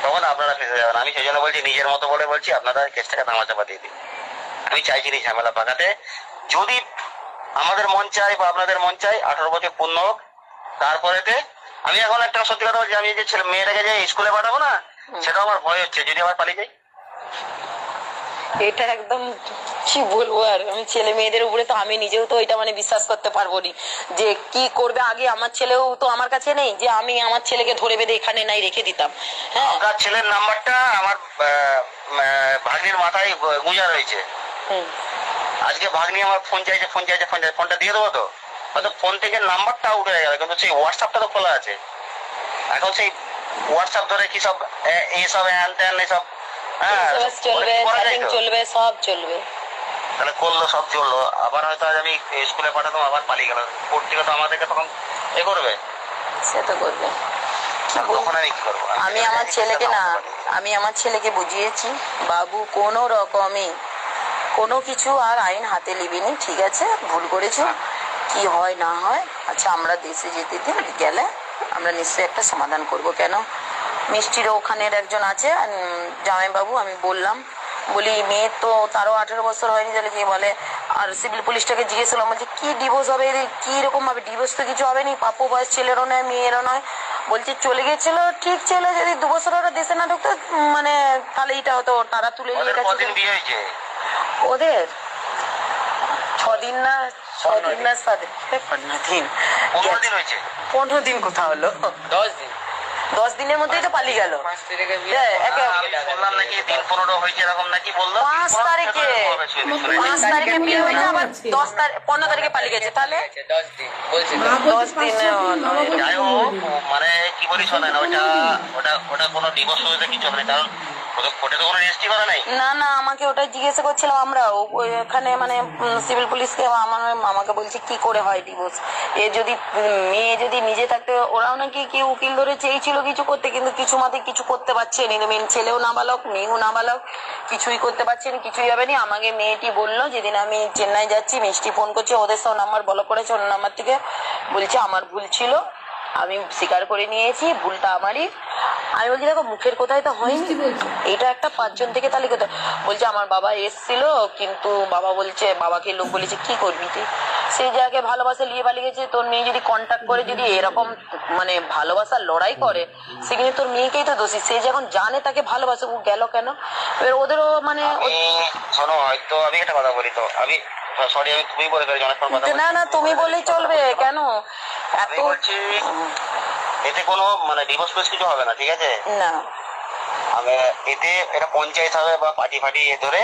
তখন আপনারা ফেসে যাবেন। আমি সেই জন্য বলছি, নিজের মতো বলে বলছি, আপনারা কেসটাকে দিয়ে দিন। আমি চাইছি না ঝামেলা পাকাতে যদি আমাদের মন চাই বা আপনাদের মন চাই আঠারো বছর পূর্ণ হোক, তারপরেতে আমি এখন একটা সত্যি কথা বলছি আমি যে ছেলে মেয়েটাকে যে স্কুলে পাঠাবো না সেটা আমার ভয় হচ্ছে যদি আবার পালিয়ে যাই এটা একদম কি বলব আর আমি ছেলে মেয়েদের উপরে তো আমি নিজেও তো এটা মানে বিশ্বাস করতে পারব নি যে কি করবে আগে আমার ছেলেও তো আমার কাছে নেই যে আমি আমার ছেলেকে ধরে বেঁধে এখানে নাই রেখে দিতাম হ্যাঁ? আপনার ছেলের নাম্বারটা আমার ভাগ্নির মাথায় গুঁজা রয়েছে। আজকে ভাগ্নি আমার ফোন চাইছে ফোন চাইছে ফোন চাইছে ফোনটা দিয়ে দেবো তো? হয়তো ফোন থেকে নাম্বারটা উঠে গেল কিন্তু সেই হোয়াটসঅ্যাপটা তো খোলা আছে। এখন সেই হোয়াটসঅ্যাপ ধরে কি সব এইসব হ্যান ত্যান এসব হ্যাঁ চলবে করা যায় চ্যাটিং তো? চলবে সব চলবে। তাহলে করল সব চলল। আবার হয়তো আজ আমি স্কুলে পাঠাতাম আবার পালিয়ে গেল। তো আমাদেরকে তখন এ করবে। সে তো করবে। আমি আমার ছেলেকে না আমি আমার ছেলেকে বুঝিয়েছি। বাবু কোনো রকমে কোনো কিছু আর আইন হাতে নিবিনি ঠিক আছে? ভুল করেছ। কি হয় না হয়? আচ্ছা আমরা দেশে যেতে দিন গেলে আমরা নিশ্চয়ই একটা সমাধান করব। কেন? মিষ্টিরও ওখানের একজন আছে জামাইবাবু আমি বললাম। বলি মেয়ে তো তারও আঠেরো বছর হয়নি তাহলে কি বলে? আর সিভিল পুলিশটাকে জিজ্ঞেস করলাম বলছে কি ডিভোর্স হবে? এদের কি রকম ভাবে ডিভোর্স তো কিছু হবে না। পাপ্পু বয়স ছেলেরও নয় মেয়েরও নয়। বলছে চলে গেছিল ঠিক ছিল যদি দু বছর ওরা দেশে না ঢুকতো মানে তাহলে এটা হতো তারা তুলে নিয়ে গেছে ওদের? ছদিন না ছদিন না সাথে পনেরো দিন। পনেরো দিন হয়েছে। পনেরো দিন কোথাও হলো? দশ দিন। দশ দিনের মধ্যেই তো পালিয়ে গেল। হ্যাঁ, শুনলাম নাকি দিন পনেরো হয়েছে এরকম নাকি বলল? পাঁচ তারিখে পাঁচ তারিখে বিয়ে হয়েছে আবার দশ তারিখ পনেরো তারিখে পালিয়ে গেছে। তাহলে দশ দিন। বলছে দশ। দিনে যাই হোক মানে কি বলি শোনেন ওটা ওটা ওটা কোনো ডিভোর্স হতে কিছু হবে কারণ না না, আমাকে ওটা জিজ্ঞাসা করছিলাম আমরা ওখানে মানে সিভিল পুলিশকে আমার আমাকে বলছে কি করে হয় ডিভোর্স এ যদি মেয়ে যদি নিজে থাকতে, ওরাও নাকি কি উকিল ধরে চেয়েছিল কিছু করতে, কিন্তু কিছু মতে কিছু করতে পারছে না। মেন ছেলেও নাবালক, মেয়েও নাবালক, কিছুই করতে পারছে না, কিছুই হবে না। আমাকে মেয়েটি বলল, যেদিন আমি চেন্নাই যাচ্ছি, মিষ্টি ফোন করছে, ওদের সব নাম্বার বলো করেছে, ওর নাম্বার থেকে বলছে, আমার ভুল ছিল। আমি স্বীকার করে নিয়েছি ভুলটা আমারই। আমি বলছি দেখো মুখের কোথায় তো হয়নি? এটা একটা পাঁচজন থেকে তালিকা তো বলছে আমার বাবা এসছিল কিন্তু বাবা বলছে বাবাকে লোক বলেছে কি করবি তুই? সেই জায়গায় ভালোবাসা নিয়ে পালিয়ে গেছে। তোর মেয়ে যদি কন্ট্যাক্ট করে যদি এরকম মানে ভালোবাসার লড়াই করে সেখানে তোর মেয়েকেই তো দোষী। সে যখন জানে তাকে ভালোবাসে ও গেল কেন? এবার ওদেরও মানে শোনো হয়তো আমি একটা কথা বলি তো। আমি সরি আমি তুমি বলে ফেলেছি অনেকক্ষণ কথা না না তুমি বলেই চলবে কেন? এত বলছি এতে কোনো মানে ডিভোর্স ফোর্স কিছু হবে না ঠিক আছে? না। আমি এতে এটা পঞ্চায়েত হবে বা পার্টি ফাটি এ ধরে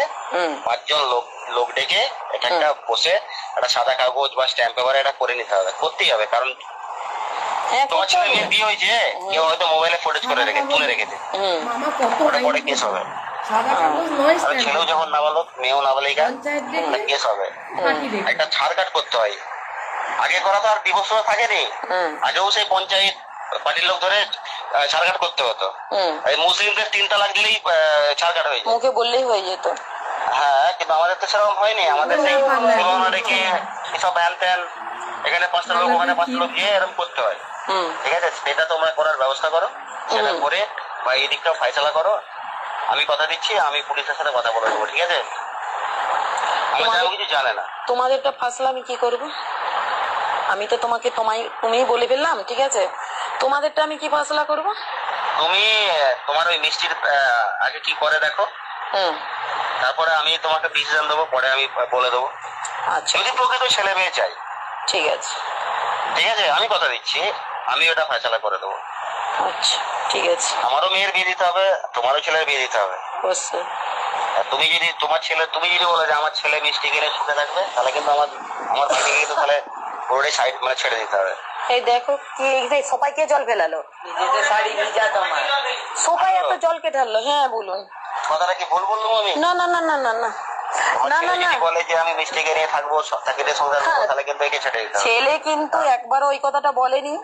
পাঁচজন লোক লোক ডেকে এটা একটা বসে একটা সাদা কাগজ বা স্ট্যাম্প পেপারে এটা করে নিতে হবে করতেই হবে কারণ হ্যাঁ তোমার ছেলে মেয়ে বিয়ে হয়েছে কেউ হয়তো মোবাইলে ফুটেজ করে রেখে তুলে রেখেছে। পরে কেস হবে। সাদা কাগজ নয় ছেলেও যখন নাবালক মেয়েও নাবালিকা পঞ্চায়েত কেস হবে। একটা ছাড় কাট করতে হয়। আগে করা তো আর ডিভোর্স থাকেনি। আগেও সেই পঞ্চায়েত পার্টির লোক ধরে আহ, ছাড় কাট করতে হতো। মুসলিমদের তিন তালাক দিলেই আহ, ছাড় কাট হয়ে মুখে বললেই হয়ে যেত। হ্যাঁ কিন্তু আমাদের তো সেরকম হয়নি। আমাদের সেই তুলনা রেখে এসব হ্যান ত্যান এখানে পাঁচটা লোক ওখানে পাঁচটা লোক গিয়ে এরকম করতে হয়। ঠিক আছে? সেটা তোমরা করার ব্যবস্থা করো। সেটা করে বা এই দিকটা ফাইসলা করো। আমি কথা দিচ্ছি আমি পুলিশের সাথে কথা বলে দেবো ঠিক আছে? তোমাদের- কিছু জানে না। তোমাদেরটা ফাঁসলে আমি কি করব? আমি তো তোমাকে তোমায় তুমিই বলে ফেললাম ঠিক আছে? তোমাদেরটা আমি কি ফয়সলা করব? তুমি আহ, তোমার ওই মিষ্টির আহ, আগে কি করে দেখো? হুম। তারপরে আমি তোমাকে ডিসিশন দেবো পরে আমি বলে দেবো। আচ্ছা। যদি প্রকৃত ছেলে মেয়ে চাই। ঠিক আছে। ঠিক আছে? আমি কথা দিচ্ছি আমি ওটা ফয়সলা করে দেবো। আচ্ছা ঠিক আছে। আমারও মেয়ের বিয়ে দিতে হবে তোমারও ছেলের বিয়ে দিতে হবে। অবশ্যই। তুমি যদি তোমার ছেলে তুমি যদি বলো যে আমার ছেলে মিষ্টি গেলে সুখে থাকবে তাহলে কিন্তু আমার আমার কিন্তু তাহলে পুরোটাই সাইড মানে ছেড়ে দিতে হবে। এই দেখো কি সবাইকে জল ফেলালো? শাড়ি ভিজা তোমার সবাই এত জলকে ঢাললো? হ্যাঁ বলুন। কথাটা কি ভুল বললাম আমি? না না না না না না। না না না। বলে যে আমি মিষ্টিকে নিয়ে থাকব তাকে নিয়ে সংসার করব। তাহলে কিন্তু একে ছেড়ে দিতে হবে। ছেলে কিন্তু একবার ওই কথাটা বলেনি।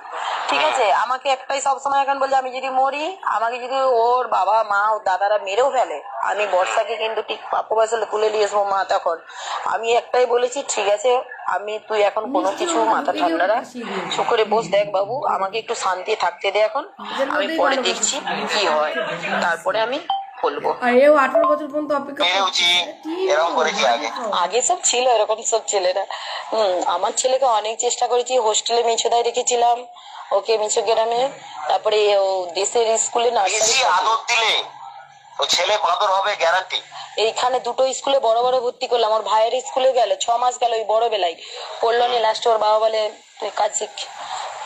ঠিক আছে? আমাকে একটাই সবসময় এখন বলছে আমি যদি মরি আমাকে যদি ওর বাবা মা ওর দাদারা মেরেও ফেলে আমি বর্ষাকে কিন্তু ঠিক প্রাপ্য বয়সে তুলে নিয়ে আসব মা তখন। আমি একটাই বলেছি ঠিক আছে আমি তুই এখন কোনো কিছু মাথা ঠান্ডা রাখ। চুপ করে বস দেখ বাবু আমাকে একটু শান্তি থাকতে দে এখন। আমি পরে দেখছি কি হয়। তারপরে আমি বলব। আঠারো বছর পর্যন্ত অপেক্ষা আগে? আগে সব ছিল এরকম সব ছেলেরা। হম আমার ছেলেকে অনেক চেষ্টা করেছি হোস্টেলে মিছোদায় রেখেছিলাম। ওকে মিছো গ্রামে তারপরে ও দেশের স্কুলে বেশি আদর দিলে তো ছেলে বাঁদর হবে গ্যারান্টি এইখানে দুটো স্কুলে বড় বড় ভর্তি করলাম আমার ভাইয়ের স্কুলে গেল ছ মাস গেল ওই বড় বেলায়। পড়ল নি লাস্টে ওর বাবা বলে তুই কাজ শিখ।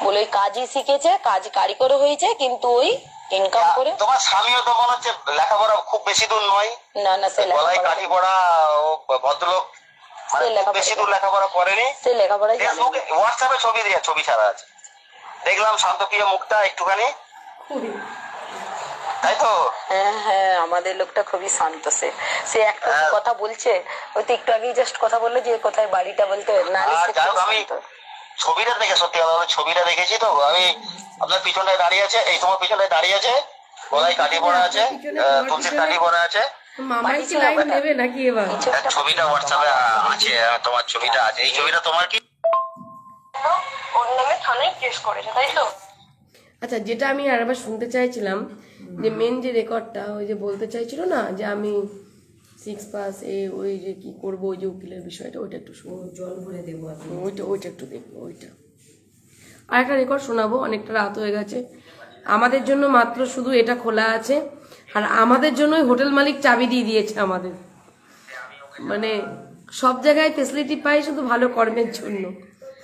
বলে ওই কাজই শিখেছে কাজ কারিগরও হয়েছে কিন্তু ওই ইনকাম করে তোমার স্বামীও তো মনে হচ্ছে লেখাপড়া খুব বেশি দূর নয়। না না সে গলায় লেখাপড়া কাঠি পড়া ও ভদ্রলোক মানে লেখাপড়া বেশি দূর লেখাপড়া করেনি। সে লেখাপড়াই জানে হোয়াটসঅ্যাপে ছবি দিয়ে ছবি ছাড়া আছে। দেখলাম শান্তপ্রিয় মুখটা একটুখানি। তাই তো? হ্যাঁ হ্যাঁ আমাদের লোকটা খুবই শান্ত সে। সে একটা হ্যাঁ। কথা বলছে ওই তো একটু আগেই জাস্ট কথা বলল যে কোথায় বাড়িটা বলতে? হোক আমি ছবিটা দেখে সত্যি বলতে ছবিটা দেখেছি তো। আমি আপনার পিছনটায় দাঁড়িয়ে আছে এই তোমার পিছনটায় দাঁড়িয়ে আছে। গলায় কাঠি পড়া আছে তুলসীর কাঠি পড়া আছে। মামাই কি লাইন নেবে নাকি এবার? কিছু আর একটা ছবিটা হোয়াটসঅ্যাপে আছে তোমার ছবিটা আছে। এই ছবিটা তোমার কি? ওর নামে থানায় কেস করেছে তাই তো? আচ্ছা যেটা আমি আরেকবার শুনতে চাইছিলাম যে মেন যে রেকর্ডটা ওই যে বলতে চাইছিল না যে আমি সিক্স পাস এ ওই যে কি করব ওই যে উকিলের বিষয়টা ওইটা একটু শুনব। জল ভরে দেবো আর ওইটা ওইটা একটু দেখব ওইটা। আর একটা রেকর্ড শোনাবো অনেকটা রাত হয়ে গেছে। আমাদের জন্য মাত্র শুধু এটা খোলা আছে আর আমাদের জন্যই হোটেল মালিক চাবি দিয়ে দিয়েছে আমাদের। মানে সব জায়গায় ফেসিলিটি পাই শুধু ভালো কর্মের জন্য।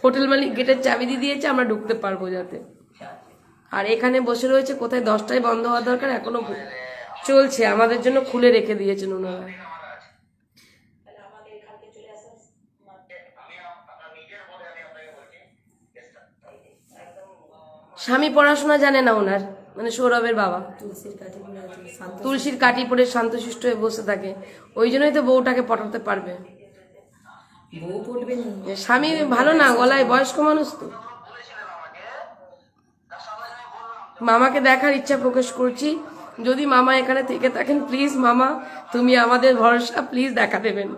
হোটেল মালিক গেটের চাবি দিয়ে দিয়েছে আমরা ঢুকতে পারব যাতে আর এখানে বসে রয়েছে কোথায় দশটায় বন্ধ হওয়া দরকার এখনও চলছে আমাদের জন্য খুলে রেখে দিয়েছেন ওনারা স্বামী পড়াশোনা জানে না ওনার মানে সৌরভের বাবা তুলসীর পড়ে কাটি পরে শান্তশিষ্ট হয়ে বসে থাকে ওই জন্যই তো বউটাকে পটাতে পারবে স্বামী ভালো না, গলায় বয়স্ক মানুষ তো। মামাকে দেখার ইচ্ছা প্রকাশ করছি। যদি মামা এখানে থেকে থাকেন প্লিজ মামা, তুমি আমাদের ভরসা প্লিজ দেখা দেবেন।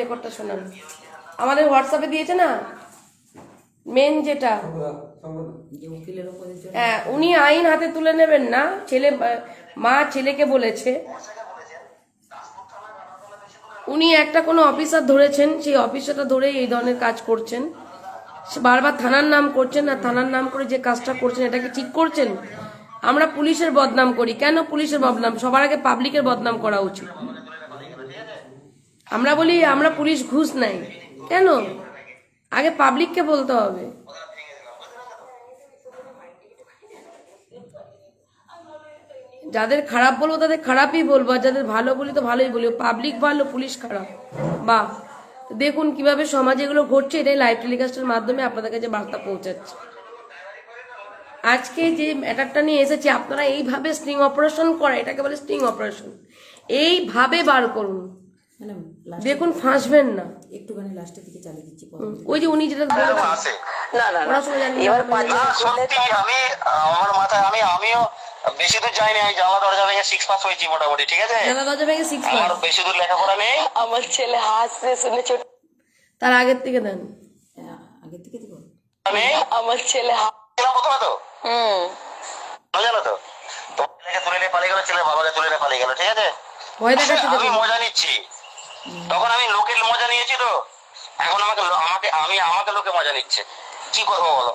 রেকর্ডটা শোনান। আমাদের হোয়াটসঅ্যাপে দিয়েছে না? মেন যেটা। হ্যাঁ উনি আইন হাতে তুলে নেবেন না। ছেলে মা ছেলেকে বলেছে। উনি একটা কোনো অফিসার ধরেছেন সেই অফিসারটা ধরে এই ধরনের কাজ করছেন। বারবার থানার নাম করছেন আর থানার নাম করে যে কাজটা করছেন এটা কি ঠিক করছেন? আমরা পুলিশের বদনাম করি। কেন পুলিশের বদনাম? সবার আগে পাবলিকের বদনাম করা উচিত। আমরা বলি আমরা পুলিশ ঘুষ নাই। কেন? আগে পাবলিককে বলতে হবে। যাদের খারাপ বলব তাদের খারাপই বলব আর যাদের ভালো বলি তো ভালোই বলি। পাবলিক ভালো পুলিশ খারাপ। বাহ তো দেখুন কীভাবে সমাজে এগুলো ঘটছে এটাই লাইভ টেলিকাস্টের মাধ্যমে আপনাদের কাছে বার্তা পৌঁছাচ্ছে। আজকে যে ম্যাটারটা নিয়ে এসেছি আপনারা এইভাবে স্ট্রিং অপারেশন করে এটাকে বলে স্ট্রিং অপারেশন এইভাবে বার করুন। দেখুন ফাঁসবেন না। একটুখানি লাস্টের দিকে চালিয়ে দিচ্ছি ওই যে উনি যেটা না। না এবার সত্যি আমি আমার মাথায় আমি আমিও বেশি দূর যাইনি আমি জানলা দরজা ভেঙে সিক্স পাস হয়েছি মোটামুটি ঠিক আছে? জানা দরজা ভেঙে সিক্স আমার বেশি দূর লেখাপড়া নেই। আমার ছেলে হাসছে শুনে ছোট তার আগের থেকে দেন। হ্যাঁ, আগের থেকে দিব। আমার ছেলে হা- ছিলাম প্রথমে তো? হুম। জানো তো? তোমার ছেলেকে তুলে নিয়ে পালিয়ে গেল ছেলের বাবাকে তুলে নিয়ে পালিয়ে গেল ঠিক আছে? ভয় দেখাচ্ছে আমি মজা নিচ্ছি। তখন আমি লোকের মজা নিয়েছি তো। এখন আমাকে আমাকে আমি আমাকে লোকে মজা নিচ্ছে। কি করব বলো?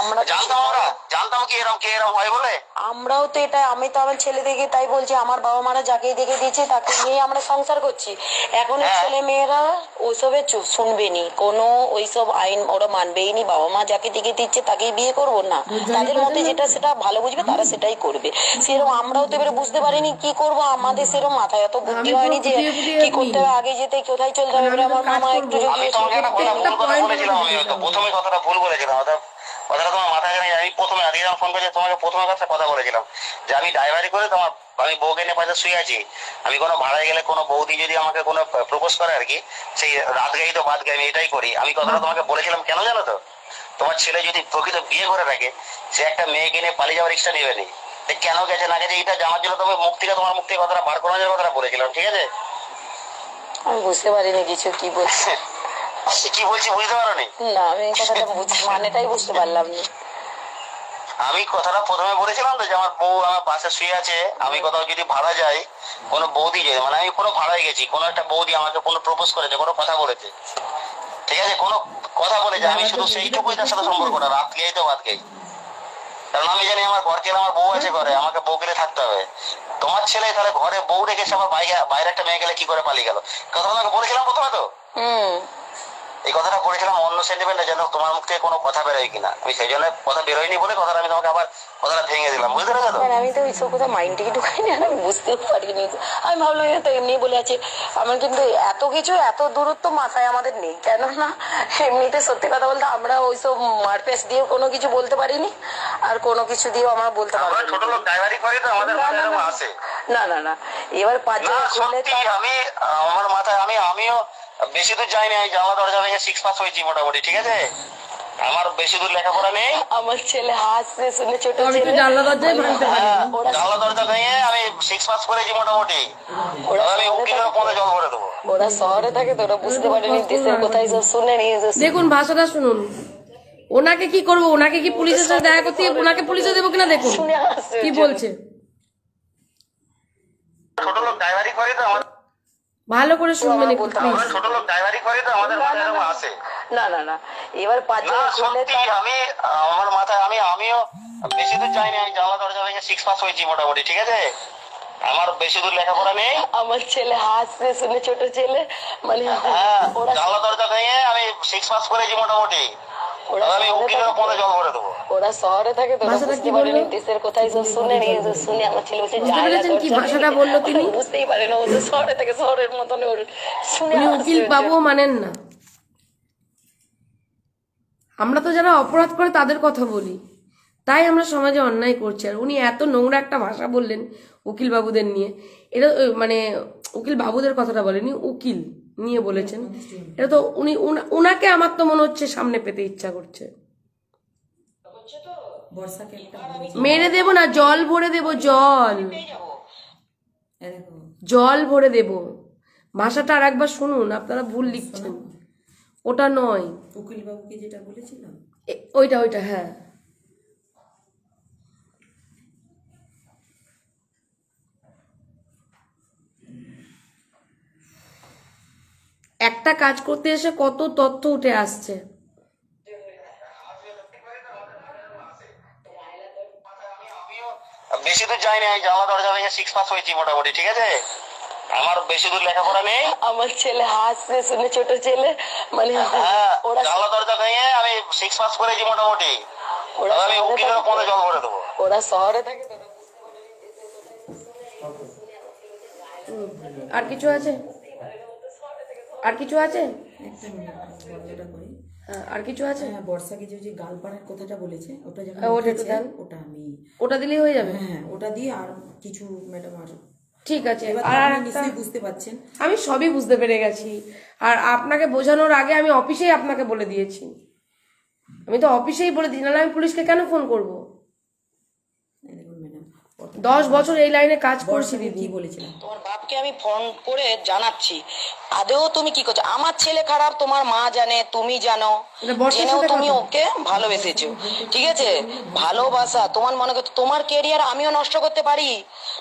আমরা জানতাম আমরা। জানতাম কি এরকম কি এরকম হয় বলে? আমরাও তো এটা আমি তো আমার ছেলে দেখে তাই বলছি আমার বাবা মারা যাকে দেখে দিয়েছে তাকে নিয়ে আমরা সংসার করছি। এখন হ্যাঁ। ছেলে মেয়েরা ওইসবে শুনবেনি কোনো ওইসব আইন ওরা মানবেই নি। বাবা মা যাকে দেখে দিচ্ছে তাকেই বিয়ে করব না। তাদের মতে যেটা সেটা ভালো বুঝবে তারা সেটাই করবে। সেরকম আমরাও তো এবারে বুঝতে পারিনি কি করব। আমাদের সেরকম মাথায় এত বুদ্ধি হয়নি যে কি করতে হবে আগে যেতে কোথায় চলতে হবে এবারে আমার মামা একটু প্রথমে কথাটা ভুল বলেছিলাম অর্থাৎ কথাটা তোমার মাথায় জানি আমি প্রথমে আজকে যখন ফোন করেছি তোমাকে প্রথমে কথা কথা বলেছিলাম যে আমি ড্রাইভারি করে তোমার আমি বউকে নিয়ে পাশে শুয়ে আছি আমি কোনো ভাড়ায় গেলে কোনো বৌদি যদি আমাকে কোনো প্রপোজ করে আর কি সেই রাত গাই তো বাদ গাই আমি এটাই করি। আমি কথাটা তোমাকে বলেছিলাম কেন জানো তো? তোমার ছেলে যদি প্রকৃত বিয়ে করে থাকে সে একটা মেয়েকে নিয়ে পালিয়ে যাওয়ার ইচ্ছা নেবে নি। কেন গেছে না গেছে এটা জানার জন্য তোমার মুখ থেকে তোমার মুখ থেকে কথাটা বার করানোর কথাটা বলেছিলাম ঠিক আছে? আমি বুঝতে পারিনি কিছু কি বলছে? কি বলছি বুঝতে পারো নি? আমি কথাটা মানেটাই বুঝতে পারলাম না। আমি কথাটা প্রথমে বলেছিলাম তো যে আমার বউ আমার পাশে শুয়ে আছে আমি কোথাও যদি ভাড়া যাই কোনো বৌদি যদি মানে আমি কোনো ভাড়ায় গেছি কোনো একটা বৌদি আমাকে কোনো প্রপোজ করেছে কোনো কথা বলেছে। ঠিক আছে? কোনো কথা বলেছে আমি শুধু সেইটুকুই তার সাথে সম্পর্কটা রাত গেই তো বাদ গেই কারণ আমি জানি আমার ঘর গেলে আমার বউ আছে ঘরে আমাকে বউ গেলে থাকতে হবে। তোমার ছেলে তাহলে ঘরে বউ রেখেছে আবার বাইরে বাইরে একটা মেয়ে গেলে কি করে পালিয়ে গেল? কথা তোমাকে বলেছিলাম প্রথমে তো। হুম। এই কথাটা বলেছিলাম অন্য সেন্টিমেন্টে যেন তোমার মুখ থেকে কোনো কথা বেরোয় কিনা। আমি সেই জন্য কথা বেরোয়নি বলে কথাটা আমি তোমাকে আবার কথাটা ভেঙে দিলাম। বুঝতে পেরেছ তো? আমি তো ওইসব কথা মাইন্ডে ঢুকাইনি আর আমি বুঝতেও পারিনি। আমি ভাবলাম এ তো এমনি বলে আছে। আমার কিন্তু এত কিছু এত দূরত্ব মাথায় আমাদের নেই। কেননা এমনিতে সত্যি কথা বলতে আমরা ওইসব মারপেস দিয়ে কোনো কিছু বলতে পারিনি আর কোনো কিছু দিয়েও আমরা বলতে পারিনি। ছোট লোক ড্রাইভারি করি তো আমাদের না, মাথায় না, এরকম না। আসে না না না। এবার পাঁচ না জন আমি আমার মাথায় আমি আমিও বেশি দূর যাইনি আমি জানলা দরজা ভেঙে সিক্স পাস হয়েছি মোটামুটি ঠিক আছে? আমার বেশি দূর লেখাপড়া নেই। আমার ছেলে হাসছে শুনে ছোট ছেলে। জানলা দরজায় ভাঙতে পারি হ্যাঁ, জানলা দরজা ভেঙে আমি সিক্স পাস করেছি মোটামুটি। ওরা আমি থাকে। জল ভরে দেবো। ওরা শহরে থাকে তো ওরা বুঝতে পারেনি দেশের কোথায় সব শুনে নিয়ে দেখুন ভাষাটা শুনুন। ওনাকে কি করব? ওনাকে কি পুলিশের সাথে দেখা করতে ওনাকে পুলিশে দেবো কিনা দেখুন? শুনে কি বলছে? ছোট লোক ড্রাইভারি করি তো ভালো করে শুনবেন একটু প্লিজ আমরা ছোট লোক ড্রাইভারি করি তো আমাদের মাথায় এরকম আসে না না না। এবার পাঁচ না জন খুললে সত্যি আমি আমার মাথায় আমি আমিও বেশি দূর যাইনি আমি জানলা দরজা ভেঙে সিক্স পাস হয়েছি মোটামুটি ঠিক আছে? আমার বেশি দূর লেখাপড়া নেই। আমার ছেলে হাসছে শুনে ছোট ছেলে। মানে হ্যাঁ ওরা জানলা দরজা ভেঙে আমি সিক্স পাস করেছি মোটামুটি। আমি উকিলের পদে জল ভরে দেবো। ওরা শহরে থাকে তো ভাষাটা কি বলল? দেশের কোথায় সব শুনে নিয়ে যে শুনে আমার ছেলে বলছে যায় না কি ভাষাটা বলল তিনি? বুঝতেই পারে না ও তো শহরে থেকে শহরের মতন ওর শুনে উকিল ওর মানেন না। আমরা তো যারা অপরাধ করে তাদের কথা বলি তাই আমরা সমাজে অন্যায় করছি। আর উনি এত নোংরা একটা ভাষা বললেন উকিল বাবুদের নিয়ে। এটা মানে উকিল বাবুদের কথাটা বলেনি উকিল নিয়ে বলেছেন। এটা তো উনি উনাকে আমার তো মনে হচ্ছে সামনে পেতে ইচ্ছা করছে। মেরে দেব না জল ভরে দেব জল। জল ভরে দেব। ভাষাটা আর একবার শুনুন আপনারা ভুল লিখছেন। ওটা নয়। উকিল বাবুকে যেটা বলেছিলাম। ওইটা ওইটা হ্যাঁ। একটা কাজ করতে এসে কত তথ্য উঠে আসছে। বেশি দূর যাইনি আমি জানলা দরজা ভেঙে সিক্স পাস হয়েছি মোটামুটি ঠিক আছে? আমার বেশি দূর লেখাপড়া নেই। আমার ছেলে হাসছে শুনে ছোট ছেলে মানে হ্যাঁ ওরা জানলা দরজা ভেঙে আমি সিক্স পাস করেছি মোটামুটি। ওরা আমি থাকে পদে জল ভরে দেবো। ওরা শহরে থাকে আর কিছু আছে? আর কিছু আছে? একটা মিনিট করি। হ্যাঁ, আর কিছু আছে? হ্যাঁ বর্ষাকে যে গালপাড়ার কথাটা বলেছে ওটা যখন হ্যাঁ, ওটা একটু দেন। ওটা আমি ওটা দিলেই হয়ে যাবে? হ্যাঁ ওটা দিয়ে আর কিছু ম্যাডাম আর ঠিক আছে আর নিশ্চয়ই বুঝতে পারছেন। আমি সবই বুঝতে পেরে গেছি। আর আপনাকে বোঝানোর আগে আমি অফিসেই আপনাকে বলে দিয়েছি। আমি তো অফিসেই বলে দিই নাহলে আমি পুলিশকে কেন ফোন করব? দশ বছর এই লাইনে কাজ করছি দিদি। কি বলেছিলাম তোমার বাপকে আমি ফোন করে জানাচ্ছি। আদেও তুমি কি করছ? আমার ছেলে খারাপ তোমার মা জানে তুমি জানো। জেনেও তুমি ওকে ভালোবেসেছো। ঠিক আছে? ভালোবাসা তোমার মনে করছ তোমার কেরিয়ার আমিও নষ্ট করতে পারি।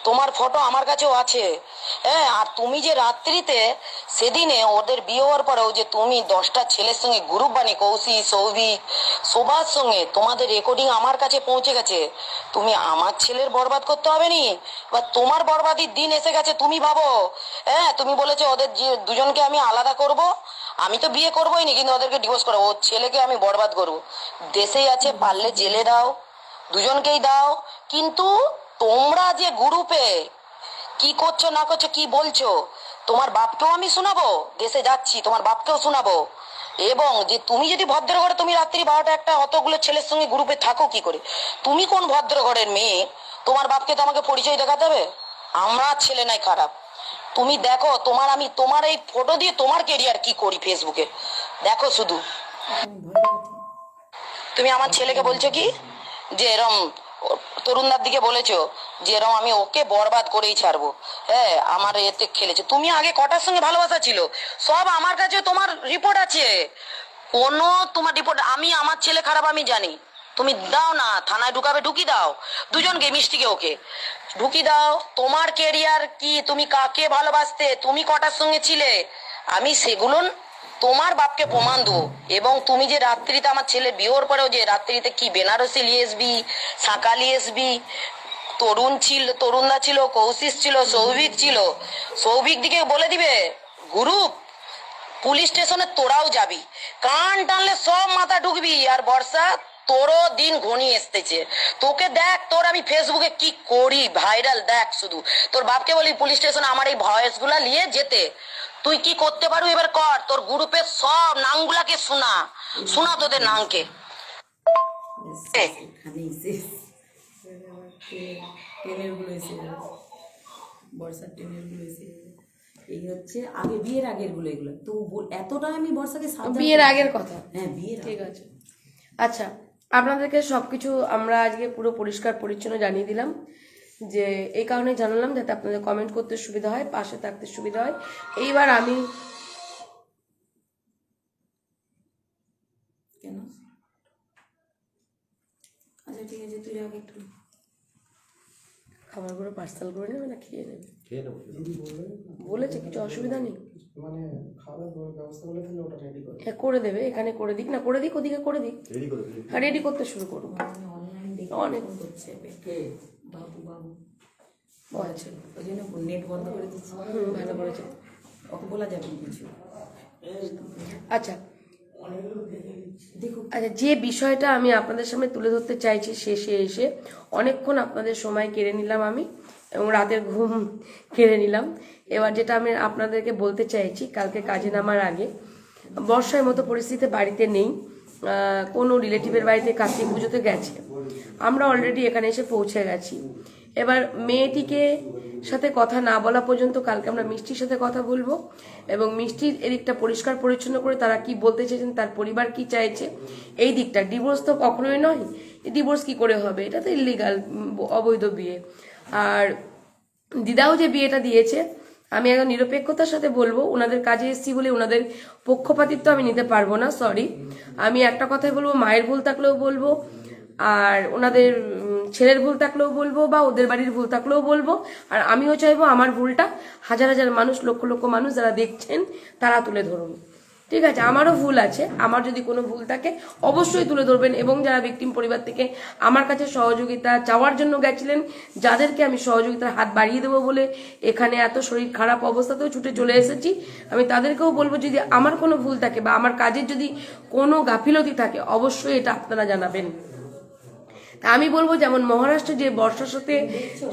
তোমার ফটো আমার কাছেও আছে। হ্যাঁ আর তুমি যে রাত্রিতে সেদিনে ওদের বিয়ে হওয়ার পরেও যে তুমি দশটা ছেলের সঙ্গে গ্রুপ বানিয়ে কৌশি সৌভিক সবার সঙ্গে তোমাদের রেকর্ডিং আমার কাছে পৌঁছে গেছে তুমি আমার ছেলের বরবাদ করতে হবে নি বা তোমার বরবাদির দিন এসে গেছে, তুমি ভাবো। হ্যাঁ তুমি বলেছ ওদের দুজনকে আমি আলাদা করব। আমি তো বিয়ে করবোই নি, কিন্তু ওদেরকে ডিভোর্স করব। ওর ছেলেকে আমি বরবাদ করব। দেশেই আছে, পারলে জেলে দাও, দুজনকেই দাও। কিন্তু তোমরা যে গ্রুপে কি করছ, না করছ, কি বলছো, তোমার বাপকেও আমি শোনাবো, দেশে যাচ্ছি, তোমার বাপকেও শোনাবো। এবং যে তুমি যদি ভদ্র তুমি রাত্রি বারোটা একটা অতগুলো ছেলের সঙ্গে গ্রুপে থাকো কি করে? তুমি কোন ভদ্র মেয়ে? তোমার বাপকে তো আমাকে পরিচয় দেখাতে হবে? আমার ছেলে নাই খারাপ। তুমি দেখো, তোমার আমি, তোমার এই ফটো দিয়ে তোমার কেরিয়ার কি করি ফেসবুকে দেখো শুধু। তুমি আমার ছেলেকে বলছো কি? যে এরম, তরুণদার দিকে বলেছ যে এরম আমি ওকে বরবাদ করেই ছাড়বো। হ্যাঁ আমার এতে খেলেছে। তুমি আগে কটার সঙ্গে ভালোবাসা ছিল? সব আমার কাছে তোমার রিপোর্ট আছে। কোনো তোমার রিপোর্ট আমি আমার ছেলে খারাপ আমি জানি। তুমি দাও না, থানায় ঢুকাবে, ঢুকি দাও। দুজনকে, মিষ্টিকে, ওকে। ঢুকি দাও, তোমার কেরিয়ার কি, তুমি কাকে ভালোবাসতে, তুমি কটার সঙ্গে ছিলে? আমি সেগুলো তোমার বাপকে প্রমাণ দেবো। এবং তুমি যে রাত্রিতে আমার ছেলে বিয়ের পরেও যে রাত্রিতে কি বেনারসি নিয়ে আসবি সাঁকালি আসবি তরুণ ছিল, তরুণদা ছিল, কৌশিস ছিল, সৌভিক ছিল, সৌভিক দিকে বলে দিবে গ্রুপ পুলিশ স্টেশনে তোরাও যাবি। কান টানলে সব মাথা ঢুকবি, আর বর্ষা তোরও দিন ঘনিয়ে এসতেছে তোকে দেখ তোর আমি ফেসবুকে কি করি? ভাইরাল দেখ শুধু। তোর বাপকে বলি পুলিশ স্টেশনে আমার এই ভয়েসগুলা নিয়ে যেতে। তুই কি করতে পারবি এবার কর। তোর গ্রুপের সব নামগুলাকে শোনা। শোনা তোদের নামকে। বর্ষার ট্রেনেরগুলো এসে এই হচ্ছে আগে বিয়ের আগেরগুলো এগুলো। তো এতটা আমি বর্ষাকে বিয়ের আগের কথা? হ্যাঁ বিয়ের ঠিক আছে। আচ্ছা আপনাদেরকে সব কিছু আমরা আজকে পুরো পরিষ্কার পরিচ্ছন্ন জানিয়ে দিলাম। যে এই কারণে জানালাম, যাতে আপনাদের কমেন্ট করতে সুবিধা হয়, পাশে থাকতে সুবিধা হয়। এইবার আমি কেন? আচ্ছা ঠিক আছে, তুই আগে একটু খাবারগুলো পার্সেল করে নেবে না খেয়ে নেবে? খেয়ে নেব। বলেছে কিছু অসুবিধা নেই। মানে খাবার ব্যবস্থা করলে তাহলে ওটা রেডি করে হ্যাঁ করে দেবে এখানে করে দিক না করে দিক ওদিকে করে দিক। রেডি করে হ্যাঁ রেডি করতে শুরু করব। অনেক। করছে কে? বাবু বাবু আচ্ছা ওই জন্য নেট বন্ধ করে দিচ্ছি। ভালো করেছে। ওকে বলা যাবে কিছু। আচ্ছা। আচ্ছা যে বিষয়টা আমি আপনাদের সামনে তুলে ধরতে চাইছি, শেষে এসে অনেকক্ষণ আপনাদের সময় কেড়ে নিলাম আমি এবং রাতের ঘুম কেড়ে নিলাম। এবার যেটা আমি আপনাদেরকে বলতে চাইছি, কালকে কাজে নামার আগে, বর্ষার মতো পরিস্থিতিতে বাড়িতে নেই কোনো রিলেটিভের বাড়িতে কার্তিক পুজোতে গেছে। আমরা অলরেডি এখানে এসে পৌঁছে গেছি। এবার মেয়েটিকে সাথে কথা না বলা পর্যন্ত কালকে আমরা মিষ্টির সাথে কথা বলব। এবং মিষ্টির এদিকটা পরিষ্কার পরিচ্ছন্ন করে তারা কি বলতে চাইছেন, তার পরিবার কি চাইছে, এই দিকটা। ডিভোর্স তো কখনোই নয় ডিভোর্স কি করে হবে? এটা তো ইলিগাল অবৈধ বিয়ে। আর দিদাও যে বিয়েটা দিয়েছে, আমি একদম নিরপেক্ষতার সাথে বলব, ওনাদের কাজে এসেছি বলে ওনাদের পক্ষপাতিত্ব আমি নিতে পারব না সরি আমি একটা কথাই বলব, মায়ের ভুল থাকলেও বলব, আর ওনাদের ছেলের ভুল থাকলেও বলব বা ওদের বাড়ির ভুল থাকলেও বলব। আর আমিও চাইব আমার ভুলটা হাজার হাজার মানুষ, লক্ষ লক্ষ মানুষ যারা দেখছেন, তারা তুলে ধরুন। ঠিক আছে, আমারও ভুল আছে। আমার যদি কোনো ভুল থাকে, অবশ্যই তুলে ধরবেন এবং যারা ভিকটিম পরিবার থেকে আমার কাছে সহযোগিতা চাওয়ার জন্য গেছিলেন, যাদেরকে আমি সহযোগিতার হাত বাড়িয়ে দেবো বলে এখানে এত শরীর খারাপ অবস্থাতেও ছুটে চলে এসেছি। আমি তাদেরকেও বলব, যদি আমার কোনো ভুল থাকে বা আমার কাজের যদি কোনো গাফিলতি থাকে, অবশ্যই এটা আপনারা জানাবেন। আমি বলব যেমন মহারাষ্ট্রে যে বর্ষার সাথে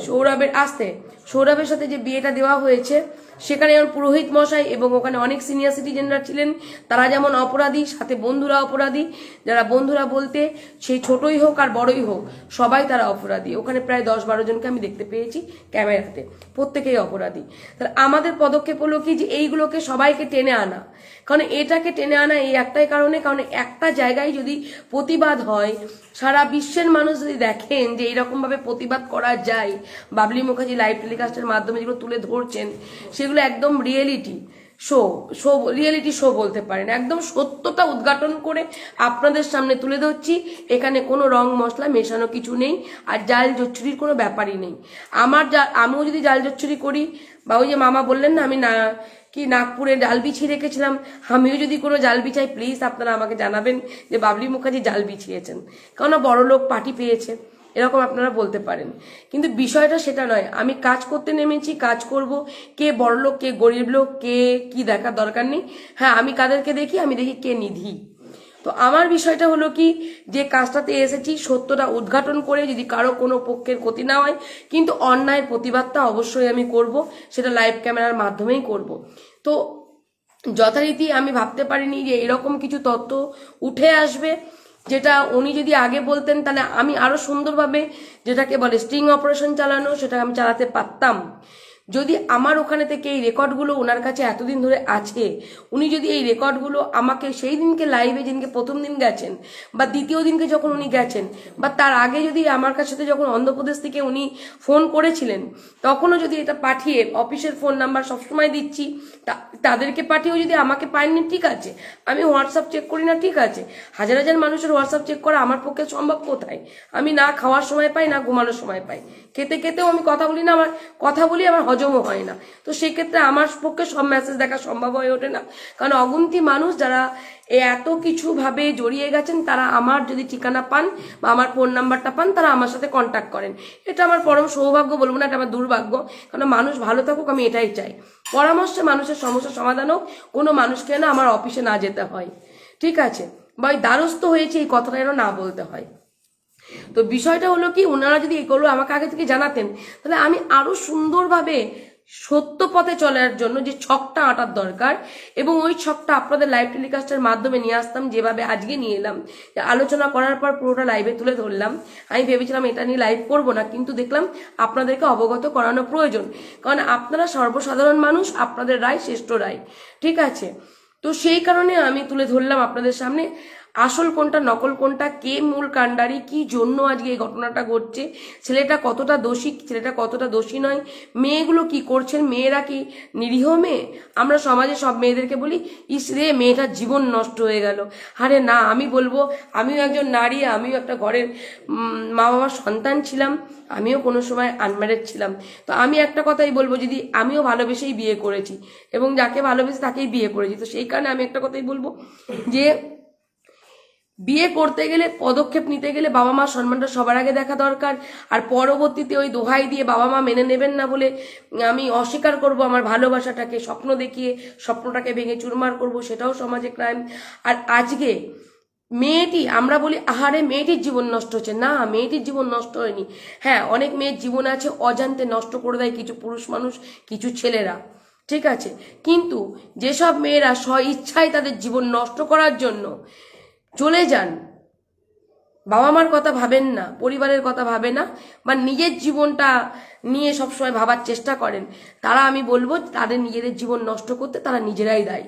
সৌরভের আসতে, সৌরভের সাথে যে বিয়েটা দেওয়া হয়েছে সেখানে যেমন পুরোহিত মশাই এবং ওখানে অনেক সিনিয়র সিটিজেনরা ছিলেন। তারা যেমন অপরাধী, সাথে বন্ধুরা অপরাধী। যারা বন্ধুরা বলতে সেই ছোটই হোক আর বড়ই হোক, সবাই তারা অপরাধী। ওখানে প্রায় দশ বারো জনকে আমি দেখতে পেয়েছি ক্যামেরাতে। প্রত্যেকেই অপরাধী। তাহলে আমাদের পদক্ষেপ হলো কি যে এইগুলোকে সবাইকে টেনে আনা। কারণ এটাকে টেনে আনা এই একটাই কারণে, কারণ একটা জায়গায় যদি প্রতিবাদ হয়, সারা বিশ্বের মানুষ যদি দেখেন যে এইরকমভাবে প্রতিবাদ করা যায়, বাবলি মুখার্জি লাইভ টেলিকাস্টের মাধ্যমে যেগুলো তুলে ধরছেন, সেগুলো একদম reality show show reality show বলতে পারেন। একদম সত্যতা উদ্ঘাটন করে আপনাদের সামনে তুলে ধরছি। এখানে কোনো রং মশলা মেশানো কিছু নেই আর জাল জচ্ছুরির কোনো ব্যাপারই নেই। আমার যা, আমিও যদি জাল জচ্ছুরি করি, বা ওই যে মামা বললেন না, আমি না, কি নাগপুরে জাল বিছিয়ে রেখেছিলাম, আমিও যদি কোনো জাল বিছাই প্লিজ আপনারা আমাকে জানাবেন যে বাবলি মুখার্জি জাল বিছিয়েছেন। কেননা বড় লোক পার্টি পেয়েছে। এরকম আপনারা বলতে পারেন। কিন্তু বিষয়টা সেটা নয়। আমি কাজ করতে নেমেছি, কাজ করব। কে বড় লোক, কে গরিব লোক, কে কি দেখার দরকার নেই। হ্যাঁ আমি কাদেরকে দেখি, আমি দেখি কে নিধি। তো আমার বিষয়টা হলো কি, যে কাজটাতে এসেছি, সত্যটা উদ্ঘাটন করে যদি কারও কোনো পক্ষের ক্ষতি না হয়, কিন্তু অন্যায়ের প্রতিবাদটা অবশ্যই আমি করব, সেটা লাইভ ক্যামেরার মাধ্যমেই করব। তো যথারীতি আমি ভাবতে পারিনি যে এরকম কিছু তথ্য উঠে আসবে। যেটা উনি যদি আগে বলতেন, তাহলে আমি আরও সুন্দরভাবে যেটাকে বলে স্ট্রিং অপারেশন চালানো, সেটা আমি চালাতে পারতাম। যদি আমার ওখানে থেকে এই রেকর্ডগুলো ওনার কাছে এতদিন ধরে আছে, উনি যদি এই রেকর্ডগুলো আমাকে সেই দিনকে লাইভে যেদিনকে প্রথম দিন গেছেন বা দ্বিতীয় দিনকে যখন উনি গেছেন বা তার আগে যদি আমার কাছে যখন অন্ধ্রপ্রদেশ থেকে উনি ফোন করেছিলেন, তখনও যদি এটা পাঠিয়ে অফিসের ফোন নাম্বার সবসময় দিচ্ছি তাদেরকে পাঠিয়েও যদি আমাকে পায়নি, ঠিক আছে। আমি হোয়াটসঅ্যাপ চেক করি না, ঠিক আছে। হাজার হাজার মানুষের হোয়াটসঅ্যাপ চেক করা আমার পক্ষে সম্ভব কোথায়? আমি না খাওয়ার সময় পাই, না ঘুমানোর সময় পাই। খেতে, খেতেও আমি কথা বলি না, আমার, কথা বলি, আমার হজমও হয় না। তো সেক্ষেত্রে আমার পক্ষে সব মেসেজ দেখা সম্ভব হয়ে ওঠে না। কারণ অগুন্তি মানুষ যারা এত কিছু ভাবে জড়িয়ে গেছেন, তারা আমার যদি ঠিকানা পান বা আমার ফোন নাম্বারটা পান, তারা আমার সাথে কন্ট্যাক্ট করেন। এটা আমার পরম সৌভাগ্য বলব না, এটা আমার দুর্ভাগ্য। কারণ মানুষ ভালো থাকুক, আমি এটাই চাই। পরামর্শে মানুষের সমস্যা সমাধান হোক, কোনো মানুষকে না আমার অফিসে না যেতে হয়। ঠিক আছে? বা দ্বারস্থ হয়েছে এই কথাটা যেন না বলতে হয়। তো বিষয়টা হলো কি, ওনারা যদি এগুলো আমাকে আগে থেকে জানাতেন, তাহলে আমি আরও সুন্দরভাবে সত্য পথে চলার জন্য যে ছকটা আটার দরকার এবং ওই ছকটা আপনাদের লাইভ টেলিকাস্টের মাধ্যমে নিয়ে আসতাম, যেভাবে আজকে নিয়ে এলাম। আলোচনা করার পর পুরোটা লাইভে তুলে ধরলাম। আমি ভেবেছিলাম এটা নিয়ে লাইভ করব না, কিন্তু দেখলাম আপনাদেরকে অবগত করানো প্রয়োজন। কারণ আপনারা সর্বসাধারণ মানুষ, আপনাদের রায়, শ্রেষ্ঠ রায়। ঠিক আছে? তো সেই কারণে আমি তুলে ধরলাম আপনাদের সামনে। আসল কোনটা, নকল কোনটা, কে মূল কাণ্ডারি, কি জন্য আজকে এই ঘটনাটা ঘটছে, ছেলেটা কতটা দোষী, ছেলেটা কতটা দোষী নয়, মেয়েগুলো কি করছেন, মেয়েরা কি নিরীহ মেয়ে? আমরা সমাজে সব মেয়েদেরকে বলি, ইস রে, মেয়েটার জীবন নষ্ট হয়ে গেল। আরে না, আমি বলব, আমিও একজন নারী, আমিও একটা ঘরের মা বাবার সন্তান ছিলাম, আমিও কোনো সময় আনম্যারেড ছিলাম। তো আমি একটা কথাই বলব, যদি আমিও ভালোবেসেই বিয়ে করেছি, এবং যাকে ভালোবেসে তাকেই বিয়ে করেছি, তো সেই কারণে আমি একটা কথাই বলব যে বিয়ে করতে গেলে, পদক্ষেপ নিতে গেলে বাবা মা সম্মানটা সবার আগে দেখা দরকার। আর পরবর্তীতে ওই দোহাই দিয়ে বাবা মা মেনে নেবেন না বলে আমি অস্বীকার করব আমার ভালোবাসাটাকে, স্বপ্ন দেখিয়ে স্বপ্নটাকে ভেঙে চুরমার করব, সেটাও সমাজে ক্রাইম আর আজকে মেয়েটি, আমরা বলি, আহারে মেয়েটির জীবন নষ্ট হচ্ছে। না, মেয়েটির জীবন নষ্ট হয়নি। হ্যাঁ অনেক মেয়ের জীবন আছে, অজান্তে নষ্ট করে দেয় কিছু পুরুষ মানুষ, কিছু ছেলেরা। ঠিক আছে? কিন্তু যেসব মেয়েরা স্ব ইচ্ছায় তাদের জীবন নষ্ট করার জন্য চলে যান। বাবা মার কথা ভাবেন না, পরিবারের কথা ভাবে না, বা নিজের জীবনটা নিয়ে সবসময় ভাবার চেষ্টা করেন। তারা, আমি বলব, তাদের নিজেদের জীবন নষ্ট করতে তারা নিজেরাই দায়ী।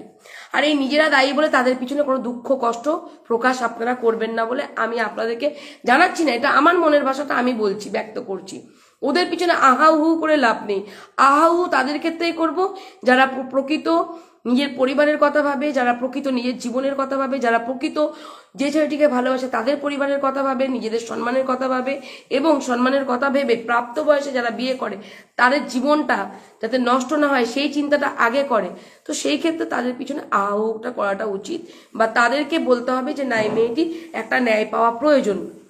আর এই নিজেরা দায়ী বলে তাদের পিছনে কোনো দুঃখ, কষ্ট প্রকাশ আপনারা করবেন না বলে আমি আপনাদেরকে জানাচ্ছি না। এটা আমার মনের ভাষাটা আমি বলছি, ব্যক্ত করছি। ওদের পিছনে আহা উহু করে লাভ নেই। আহা উহু তাদের ক্ষেত্রেই করব। যারা প্রকৃত নিজের পরিবারের কথা ভাবে, যারা প্রকৃত নিজের জীবনের কথা ভাবে, যারা প্রকৃত যে ছেলেটিকে ভালোবাসে তাদের পরিবারের কথা ভাবে, নিজেদের সম্মানের কথা ভাবে এবং সম্মানের কথা ভেবে প্রাপ্ত বয়সে যারা বিয়ে করে, তাদের জীবনটা যাতে নষ্ট না হয় সেই চিন্তাটা আগে করে। তো সেই ক্ষেত্রে তাদের পিছনে আহটা করাটা উচিত বা তাদেরকে বলতে হবে যে, না মেয়েটি একটা ন্যায় পাওয়া প্রয়োজন।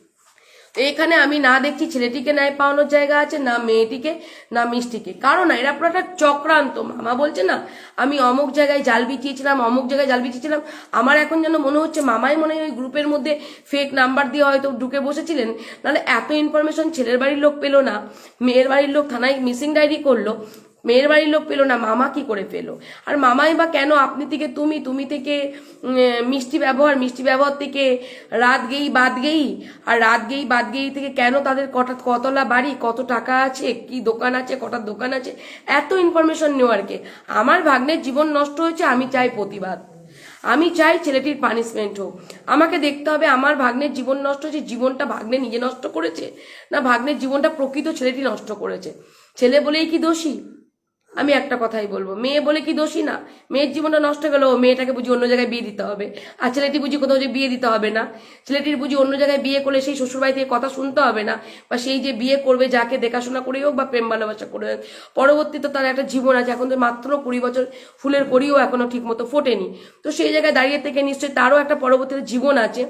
তো এখানে আমি না দেখছি ছেলেটিকে ন্যায় পাওয়ানোর জায়গা আছে, না মেয়েটিকে, না মিষ্টিকে। কারণ এরা পুরো একটা চক্রান্ত। মামা বলছে না, আমি অমুক জায়গায় জাল বিছিয়েছিলাম, অমুক জায়গায় জাল বিছিয়েছিলাম। আমার এখন যেন মনে হচ্ছে মামাই মনে হয় ওই গ্রুপের মধ্যে ফেক নাম্বার দিয়ে হয়তো ঢুকে বসেছিলেন। নাহলে এত ইনফরমেশন ছেলের বাড়ির লোক পেল না, মেয়ের বাড়ির লোক থানায় মিসিং ডায়েরি করল। মেয়ের বাড়ির লোক পেল না, মামা কি করে পেল? আর মামাই বা কেন আপনি থেকে তুমি তুমি থেকে মিষ্টি ব্যবহার মিষ্টি ব্যবহার থেকে রাত গেই বাদ গেই আর রাত গেই বাদ গেই থেকে কেন তাদের কটা, কতলা বাড়ি, কত টাকা আছে, কি দোকান আছে, কটা দোকান আছে, এত ইনফরমেশন নেওয়ার কে আমার ভাগ্নের জীবন নষ্ট হয়েছে, আমি চাই প্রতিবাদ। আমি চাই ছেলেটির পানিশমেন্ট হোক। আমাকে দেখতে হবে আমার ভাগ্নের জীবন নষ্ট হয়েছে, জীবনটা ভাগ্নে নিজে নষ্ট করেছে, না ভাগ্নের জীবনটা প্রকৃত ছেলেটি নষ্ট করেছে। ছেলে বলেই কি দোষী? আমি একটা কথাই বলব, মেয়ে বলে কি দোষী না? মেয়ের জীবনটা নষ্ট গেল, মেয়েটাকে বুঝি অন্য জায়গায় বিয়ে দিতে হবে। আর ছেলেটি বুঝি কোথাও যে বিয়ে দিতে হবে না। ছেলেটির বুঝি অন্য জায়গায় বিয়ে করলে সেই শ্বশুরবাড়ি থেকে কথা শুনতে হবে না, বা সেই যে বিয়ে করবে, যাকে দেখাশোনা করে হোক বা প্রেম ভালোবাসা করে হোক। পরবর্তীতে তার একটা জীবন আছে, এখন তো মাত্র কুড়ি বছর ফুলের করিও এখনও ঠিক মতো ফোটেনি। তো সেই জায়গায় দাঁড়িয়ে থেকে নিশ্চয়ই তারও একটা পরবর্তীতে জীবন আছে,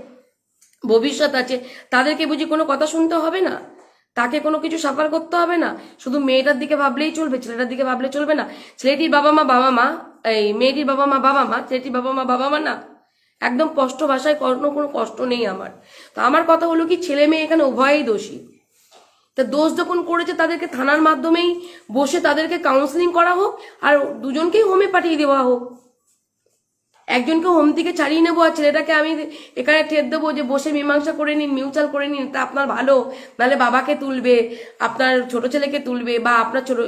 ভবিষ্যৎ আছে। তাদেরকে বুঝি কোনো কথা শুনতে হবে না? তাকে কোনো কিছু সাফার করতে হবে না। শুধু মেয়েটার দিকে ভাবলেই চলবে, ছেলেটার দিকে ভাবলে চলবে না। ছেলেটির বাবা মা বাবা মা এই মেয়েটির বাবা মা বাবা মা ছেলেটির বাবা মা বাবা মা না। একদম কষ্ট ভাষায় কোনো কোনো কষ্ট নেই আমার। তো আমার কথা হলো কি, ছেলে মেয়ে এখানে উভয়ই দোষী। তা দোষ যখন করেছে তাদেরকে থানার মাধ্যমেই বসে তাদেরকে কাউন্সিলিং করা হোক আর দুজনকেই হোমে পাঠিয়ে দেওয়া হোক। একজনকে হোম থেকে ছাড়িয়ে নেব আর ছেলেটাকে আমি এখানে ঠের দেবো যে বসে মীমাংসা করে নিন মিউচাল করে নিন, তা আপনার ভালো। নাহলে বাবাকে তুলবে, আপনার ছোট ছেলেকে তুলবে বা আপনার ছোট,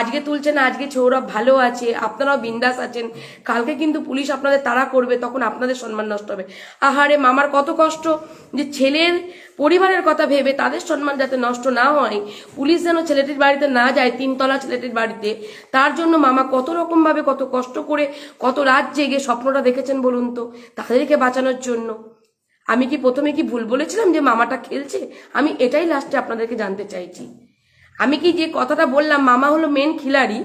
আজকে তুলছে না, আজকে সৌরভ ভালো আছে, আপনারাও বিন্দাস আছেন। কালকে কিন্তু পুলিশ আপনাদের তাড়া করবে, তখন আপনাদের সম্মান নষ্ট হবে। আহারে, মামার কত কষ্ট যে ছেলের পরিবারের কথা ভেবে তাদের সম্মান যাতে নষ্ট না হয়। পুলিশ যেন ছেলেটির বাড়িতে না যায়, তিনতলা ছেলেটির বাড়িতে, তার জন্য মামা কত রকম ভাবে কত কষ্ট করে, কত রাত জেগে স্বপ্নটা দেখেছেন বলুন তো, তাদেরকে বাঁচানোর জন্য। আমি কি প্রথমে কি ভুল বলেছিলাম যে মামাটা খেলছে? আমি এটাই লাস্টে আপনাদেরকে জানতে চাইছি। আমি কি যে কথাটা বললাম, মামা হলো মেন খিলাড়ি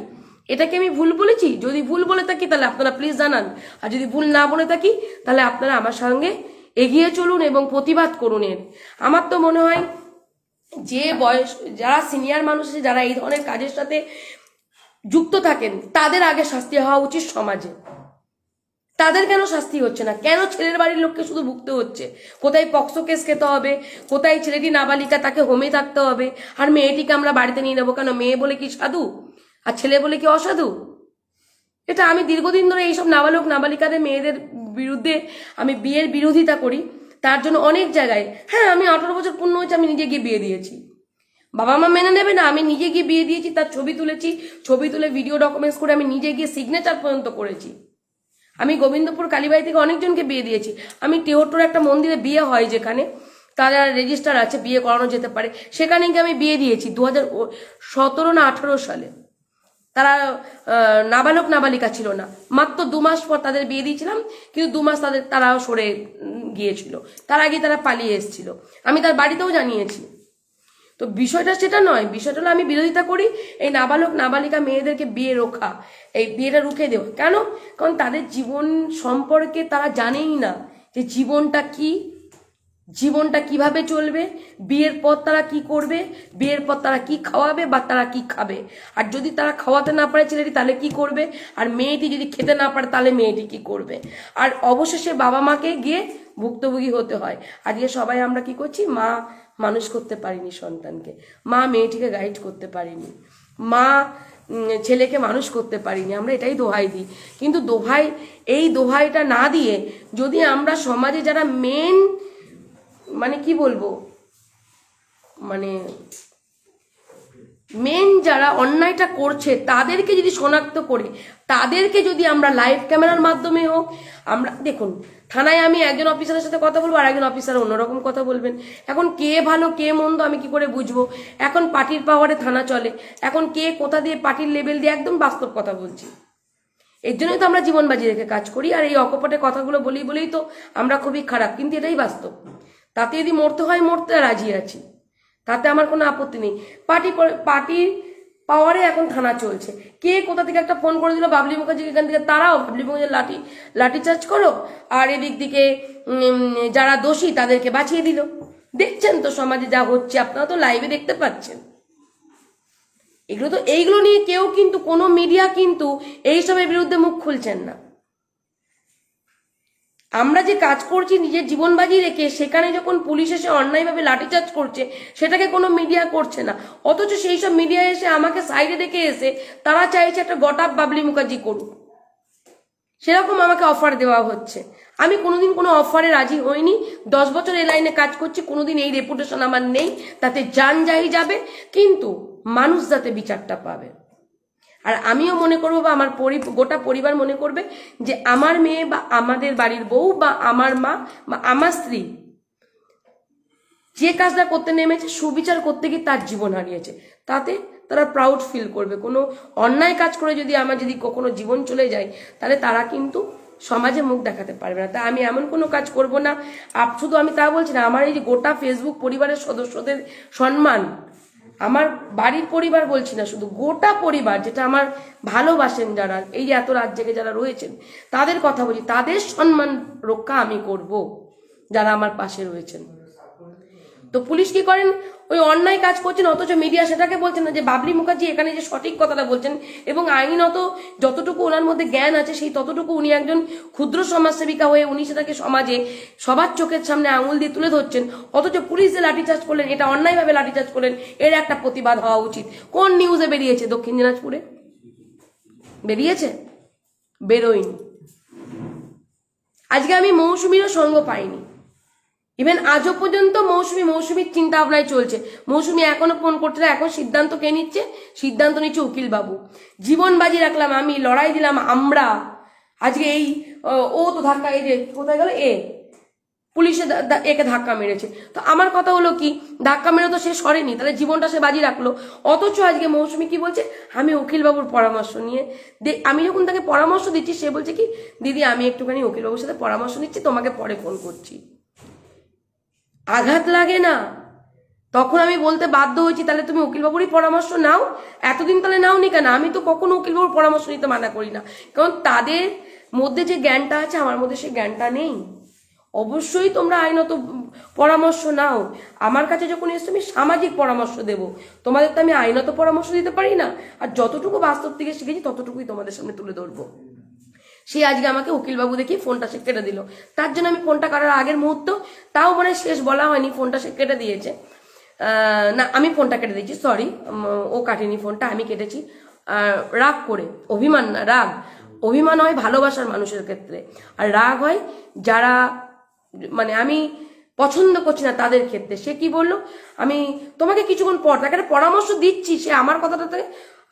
এটাকে আমি ভুল বলেছি? যদি ভুল বলে থাকি তাহলে আপনারা প্লিজ জানান। আর যদি ভুল না বলে থাকি, তাহলে আপনারা আমার সঙ্গে এগিয়ে চলুন এবং প্রতিবাদ করুন এর। আমার তো মনে হয় যে বয়স, যারা সিনিয়র মানুষ যারা এই ধরনের কাজের সাথে যুক্ত থাকেন, তাদের আগে শাস্তি হওয়া উচিত সমাজে। তাদের কেন শাস্তি হচ্ছে না? কেন ছেলের বাড়ির লোককে শুধু ভুগতে হচ্ছে? কোথায় পক্সো কেস খেতে হবে? কোথায় ছেলেটি নাবালিকা তাকে হোমে থাকতে হবে? আর মেয়েটিকে আমরা বাড়িতে নিয়ে নেব কেন? মেয়ে বলে কি সাধু? আর ছেলে বলে কি অসাধু? এটা আমি দীর্ঘদিন ধরে এইসব নাবালক, নাবালিকাদের, মেয়েদের বিরুদ্ধে আমি বিয়ের বিরোধিতা করি। তার জন্য অনেক জায়গায় হ্যাঁ আমি আঠারো বছর পূর্ণ হয়েছে, আমি নিজে গিয়ে বিয়ে দিয়েছি। বাবা মা মেনে নেবে না, আমি নিজে গিয়ে বিয়ে দিয়েছি, তার ছবি তুলেছি। ছবি তুলে ভিডিও ডকুমেন্টস করে আমি নিজে গিয়ে সিগনেচার পর্যন্ত করেছি। আমি গোবিন্দপুর কালীবাড়ি থেকে অনেকজনকে বিয়ে দিয়েছি। আমি টেহট্টুর একটা মন্দিরে বিয়ে হয় যেখানে, তারা রেজিস্টার আছে, বিয়ে করানো যেতে পারে। সেখানে গিয়ে আমি বিয়ে দিয়েছি দু হাজার সতেরো না আঠারো সালে। তারা নাবালক নাবালিকা ছিল না। মাত্র দু মাস পর তাদের বিয়ে দিয়েছিলাম, কিন্তু দু মাস তাদের, তারাও সরে গিয়েছিল। তার আগে তারা পালিয়ে এসেছিল। আমি তার বাড়িতেও জানিয়েছি। তো বিষয়টা সেটা নয়। বিষয়টা হলো আমি বিরোধিতা করি, এই নাবালক, নাবালিকা মেয়েদেরকে বিয়ে রোখা, এই বিয়েটা রুখে দেওয়া। কেন? কারণ তাদের জীবন সম্পর্কে তারা জানেই না যে জীবনটা কি, জীবনটা কীভাবে চলবে, বিয়ের পর তারা কি করবে, বিয়ের পর তারা কি খাওয়াবে বা তারা কি খাবে। আর যদি তারা খাওয়াতে না পারে ছেলেটি তাহলে কি করবে? আর মেয়েটি যদি খেতে না পারে তাহলে মেয়েটি কি করবে? আর অবশেষে বাবা মাকে গিয়ে ভুক্তভোগী হতে হয়। আর আজকে সবাই আমরা কি করছি? মা মানুষ করতে পারিনি সন্তানকে। মা মেয়েটিকে গাইড করতে পারিনি। মা ছেলেকে মানুষ করতে পারিনি। আমরা এটাই দোহাই দিই। কিন্তু দোহাই, এই দোহাইটা না দিয়ে যদি আমরা সমাজে যারা মেন মানে কি বলব? মানে মেন যারা অন্যায়টা করছে, তাদেরকে যদি শনাক্ত করে, তাদেরকে যদি আমরা লাইভ ক্যামেরার মাধ্যমে হোক, আমরা, দেখুন, থানায় আমি একজন অফিসারের সাথে কথা বলব, আর একজন অফিসার অন্যরকম কথা বলবেন। এখন কে ভালো, কে মন্দ, আমি কি করে বুঝব? এখন পার্টির পাওয়ারে থানা চলে, এখন কে কোথা দিয়ে পার্টির লেভেল দিয়ে একদম বাস্তব কথা বলছি। এর জন্যই তো আমরা জীবন বাজি রেখে কাজ করি, আর এই অকপটে কথাগুলো বলি বলেই তো আমরা খুবই খারাপ, কিন্তু এটাই বাস্তব। তাতে যদি মরতে হয়, মরতে রাজি আছি। তাতে আমার কোনো আপত্তি নেই। পার্টি পার্টির পাওয়ারে এখন থানা চলছে। কে কোথা থেকে একটা ফোন করে দিল বাবলি মুখার্জি এখান থেকে? তারাও বাবলি মুখার্জি লাঠি লাঠি চার্জ করো, আর এদিক দিকে যারা দোষী তাদেরকে বাঁচিয়ে দিল। দেখছেন তো সমাজে যা হচ্ছে, আপনারা তো লাইভে দেখতে পাচ্ছেন। এগুলো তো, এইগুলো নিয়ে কেউ কিন্তু, কোনো মিডিয়া কিন্তু এইসবের বিরুদ্ধে মুখ খুলছেন না। আমরা যে কাজ করছি, নিজের জীবন বাজি রেখে, সেখানে যখন পুলিশ এসে অন্যায়ভাবে লাঠিচার্জ করছে, সেটাকে কোনো মিডিয়া করছে না। অথচ সেই সব মিডিয়া এসে আমাকে সাইডে রেখে এসে, তারা চাইছে একটা গটাপ বাবলি মুখার্জি করুক। সেরকম আমাকে অফার দেওয়া হচ্ছে। আমি কোনোদিন কোনো অফারে রাজি হইনি। দশ বছর এই লাইনে কাজ করছি, কোনোদিন এই রেপুটেশন আমার নেই। তাতে যান যাই যাবে, কিন্তু মানুষ যাতে বিচারটা পাবে। আর আমিও মনে করব বা আমার পরি, গোটা পরিবার মনে করবে যে আমার মেয়ে বা আমাদের বাড়ির বউ বা আমার মা বা আমার স্ত্রী যে কাজটা করতে নেমেছে, সুবিচার করতে গিয়ে তার জীবন হারিয়েছে। তাতে তারা প্রাউড ফিল করবে। কোনো অন্যায় কাজ করে যদি আমার যদি কখনো জীবন চলে যায়, তাহলে তারা কিন্তু সমাজে মুখ দেখাতে পারবে না। তাই আমি এমন কোনো কাজ করব না। আপ, শুধু আমি তা বলছি না, আমার এই যে গোটা ফেসবুক পরিবারের সদস্যদের সম্মান আমার বাড়ির পরিবার বলছি না, শুধু গোটা পরিবার যেটা আমার ভালোবাসেন যারা, এই যে এত জেগে যারা রয়েছেন, তাদের কথা বলি, তাদের সম্মান রক্ষা আমি করব, যারা আমার পাশে রয়েছেন। তো পুলিশ কি করেন? ওই অন্যায় কাজ করছেন, অথচ মিডিয়া সেটাকে বলছেন না যে বাবলি মুখার্জি এখানে যে সঠিক কথাটা বলছেন এবং আইনত যতটুকু ওনার মধ্যে জ্ঞান আছে, সেই ততটুকু উনি একজন ক্ষুদ্র সমাজসেবিকা হয়ে উনি সেটাকে সমাজে সবার চোখের সামনে আঙুল দিয়ে তুলে ধরছেন। অথচ পুলিশ যে লাঠিচার্জ করলেন, এটা অন্যায়ভাবে লাঠিচার্জ করলেন, এর একটা প্রতিবাদ হওয়া উচিত। কোন নিউজে বেরিয়েছে দক্ষিণ দিনাজপুরে? বেরিয়েছে? বেরোয়নি। আজকে আমি মৌসুমীরও সঙ্গ পাইনি। ইভেন আজও পর্যন্ত মৌসুমি, মৌসুমির চিন্তা ভাবনায় চলছে। মৌসুমি এখনও ফোন করছে না, এখন সিদ্ধান্ত কে নিচ্ছে? সিদ্ধান্ত নিচ্ছে উকিল বাবু জীবন বাজি রাখলাম আমি, লড়াই দিলাম আমরা। আজকে এই, ও- তো ধাক্কা এই যে, কোথায় গেল? এ। পুলিশে একে ধাক্কা মেরেছে। তো আমার কথা হলো কি, ধাক্কা মেরে তো সে সরেনি, তাহলে জীবনটা সে বাজি রাখল। অথচ আজকে মৌসুমি কি বলছে? আমি উকিলবাবুর পরামর্শ নিয়ে আমি যখন তাকে পরামর্শ দিচ্ছি, সে বলছে কি, দিদি, আমি একটুখানি উকিলবাবুর সাথে পরামর্শ নিচ্ছি, তোমাকে পরে ফোন করছি। আঘাত লাগে না। তখন আমি বলতে বাধ্য হয়েছি, তাহলে তুমি উকিলবাবুরই পরামর্শ নাও। এতদিন তাহলে নাও নি কেন? আমি তো কখনো উকিলবাবুর পরামর্শ নিতে মানা করি না। কারণ তাদের মধ্যে যে জ্ঞানটা আছে, আমার মধ্যে সেই জ্ঞানটা নেই। অবশ্যই তোমরা আইনত পরামর্শ নাও। আমার কাছে যখন এসছো, আমি সামাজিক পরামর্শ দেব। তোমাদের তো আমি আইনত পরামর্শ দিতে পারি না। আর যতটুকু বাস্তব থেকে শিখেছি, ততটুকুই তোমাদের সামনে তুলে ধরবো। সে আজকে আমাকে উকিলবাবু দেখি ফোনটা সে কেটে দিল। তার জন্য আমি ফোনটা কাটার আগের মুহূর্ত, তাও মানে শেষ বলা হয়নি, ফোনটা সে কেটে দিয়েছে। না, আমি ফোনটা কেটে দিয়েছি সরি ও কাটেনি ফোনটা, আমি কেটেছি। রাগ করে, অভিমান না, রাগ। অভিমান হয় ভালোবাসার মানুষের ক্ষেত্রে। আর রাগ হয় যারা মানে আমি পছন্দ করছি না তাদের ক্ষেত্রে। সে কি বলল? আমি তোমাকে কিছুক্ষণ পর তাকে পরামর্শ দিচ্ছি, সে আমার কথাটাতে